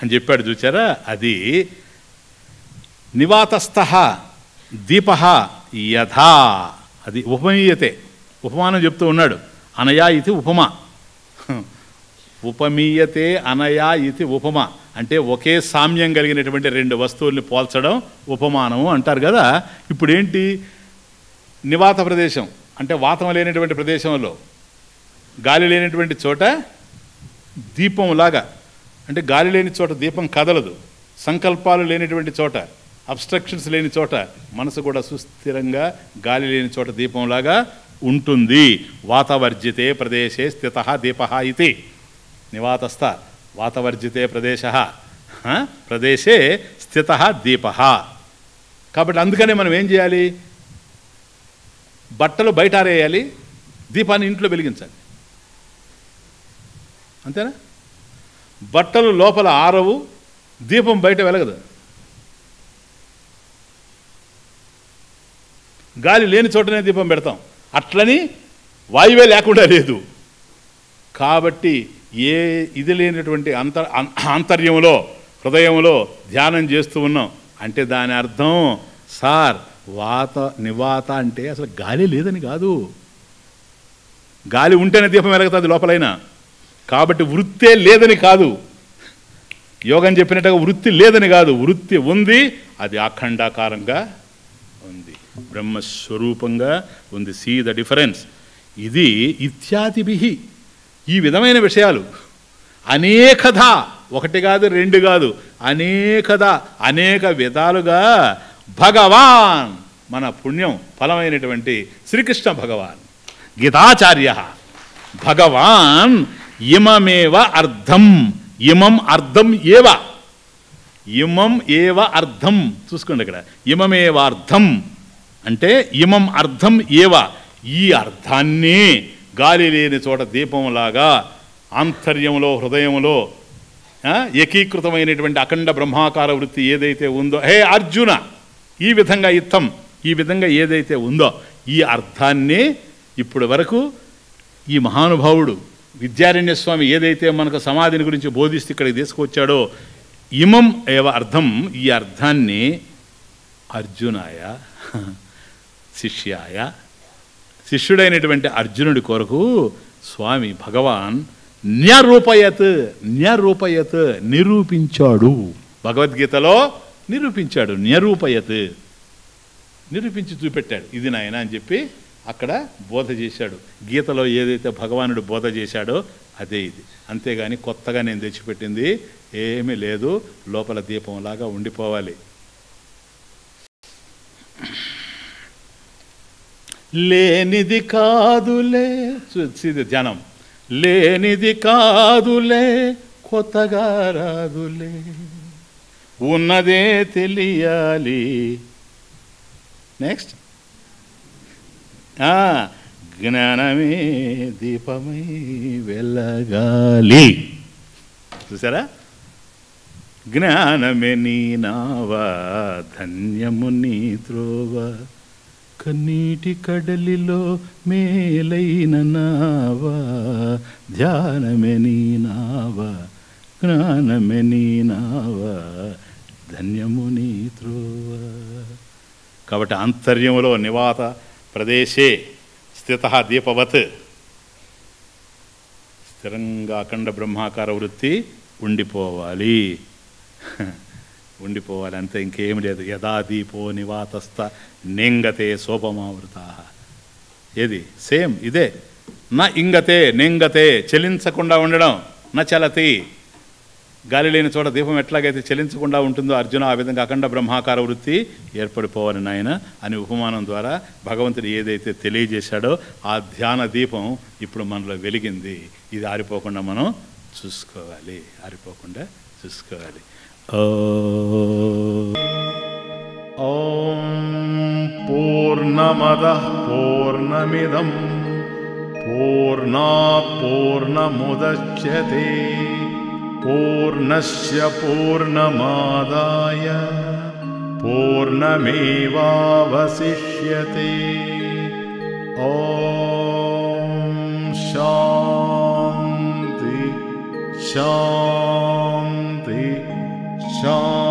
అని చెప్పాడు చూచారా? అది నివాతస్థ దీప యథా. అది ఉపమీయతే. ఉపమానం చెప్తూ ఉన్నాడు. అనయా ఇది ఉపమా. ఉపమీయతే అనయా ఇది ఉపమ. అంటే ఒకే సామ్యం కలిగినటువంటి రెండు వస్తువుల్ని పోల్చడం ఉపమానము అంటారు కదా. ఇప్పుడు ఏంటి నివాత ప్రదేశం. అంటే వాతం లేనటువంటి ప్రదేశంలో. గాలి లేనటువంటి చోట దీపంలాగా అంటే గాలి లేని చోట దీపం కదలదు. సంకల్పాలు లేనటువంటి చోట. అబ్స్ట్రక్షన్స్ లేని చోట మనసు కూడా సుస్థిరంగా గాలి లేని చోట దీపంలాగా ఉంటుంది. వాతవర్జితే ప్రదేశే స్థిత దీప ఇది. నివాతస్థ వాతవర్జితే ప్రదేశ ప్రదేశే స్థిత దీప. కాబట్టి అందుకనే మనం ఏం చేయాలి? బట్టలు బయట ఆరేయాలి దీపాన్ని ఇంట్లో వెలిగించాలి. అంతేనా? బట్టలు లోపల ఆరవు దీపం బయట వెలగదు. గాలి లేని చోటనే దీపం పెడతాం. అట్లని వాయువే లేకుండా లేదు. కాబట్టి ఏ ఇది లేనటువంటి అంత ఆంతర్యంలో హృదయంలో ధ్యానం చేస్తూ ఉన్నాం. అంటే దాని అర్థం సార్ వాత నివాత అంటే అసలు గాలి లేదని కాదు. గాలి ఉంటేనే దీపం వెలుగుతుంది లోపలైనా. కాబట్టి వృత్తే లేదని కాదు. యోగం చెప్పినట్టుగా వృత్తి లేదని కాదు. వృత్తి ఉంది అది అఖండాకారంగా బ్రహ్మస్వరూపంగా ఉంది. సీ ద డిఫరెన్స్ ఇది ఇత్యాదిభి ఈ విధమైన విషయాలు అనేకధ. ఒకటి కాదు రెండు కాదు. అనేకధ. అనేక విధాలుగా భగవాన్ మన పుణ్యం ఫలమైనటువంటి శ్రీకృష్ణ భగవాన్. గీతాచార్య. భగవాన్ ఇమమేవ అర్థం. ఇమం అర్థం ఏవ. ఇమం ఏవ అర్థం. చూసుకోండి ఇక్కడ ఇమమేవార్థం అంటే ఇమం అర్థం ఏవ? ఈ అర్థాన్ని గాలి లేని చోట దీపంలాగా ఆంతర్యంలో హృదయంలో ఏకీకృతమైనటువంటి అఖండ బ్రహ్మాకార వృత్తి ఏదైతే ఉందో హే అర్జున! ఈ విధంగా ఇత్తం ఈ విధంగా ఏదైతే ఉందో ఈ అర్థాన్ని ఇప్పటి వరకు ఈ మహానుభావుడు విద్యారణ్య స్వామి ఏదైతే మనకు సమాధిని గురించి బోధిస్తూ ఇక్కడికి తీసుకొచ్చాడో ఇమం ఏవ అర్థం ఈ అర్థాన్ని అర్జునాయ. శిష్యాయ. శిష్యుడైనటువంటి అర్జునుడి కొరకు స్వామి భగవాన్ న్యరూపయత్ న్యరూపయత్ నిరూపించాడు. భగవద్గీతలో నిరూపించాడు న్యరూపయత్. నిరూపించి చూపెట్టాడు. ఇది నాయన అని చెప్పి అక్కడ బోధ చేశాడు. గీతలో ఏదైతే భగవానుడు బోధ చేశాడో అదే ఇది. అంతేగాని కొత్తగా నేను తెచ్చిపెట్టింది ఏమీ లేదు. లోపల దీపంలాగా ఉండిపోవాలి. లేనిది కాదులే. ఇది ధ్యానం. లేనిది కాదులే కొత్తగా రాదులే. ఉన్నదే తెలియాలి. నెక్స్ట్ జ్ఞానమే దీపమై వెళ్ళగాలి చూసారా? జ్ఞానమే నీ నావా ధన్యము నీ త్రోవా. కన్నీటి కడలిలో మేలైన నావా ధ్యానమే నీ నావా జ్ఞానమే నీ నావా ధన్యము నీ త్రోవ కాబట్టి ఆంతర్యములో నివాత ప్రదేశే స్థిత దీపవత్. స్థిరంగా అఖండ బ్రహ్మాకార వృత్తి ఉండిపోవాలి. ఉండిపోవాలి అంతే ఇంకేం లేదు. యథా దీపో నివాతస్థ నింగతే సోపమావృత ఏది? సేమ్ ఇదే. నా ఇంగతే నింగతే చెలించకుండా ఉండడం. నా చలతి. గాలి లేని చోట దీపం ఎట్లాగైతే చెలించకుండా ఉంటుందో అర్జున ఆ విధంగా అఖండ బ్రహ్మాకార వృత్తి ఏర్పడిపోవాలి నాయన అని ఉపమానం ద్వారా భగవంతుడు ఏదైతే తెలియజేశాడో ఆ ధ్యాన దీపం ఇప్పుడు మనలో వెలిగింది. ఇది ఆరిపోకుండా మనం చూసుకోవాలి. ఆరిపోకుండా చూసుకోవాలి. ॐ पूर्णमदः पौर्णमिदं पूर्णा पूर्णमुदच्यते पूर्णस्य पूर्णमादाय पूर्णमेवावशिष्यते। ॐ शान्ति शा 上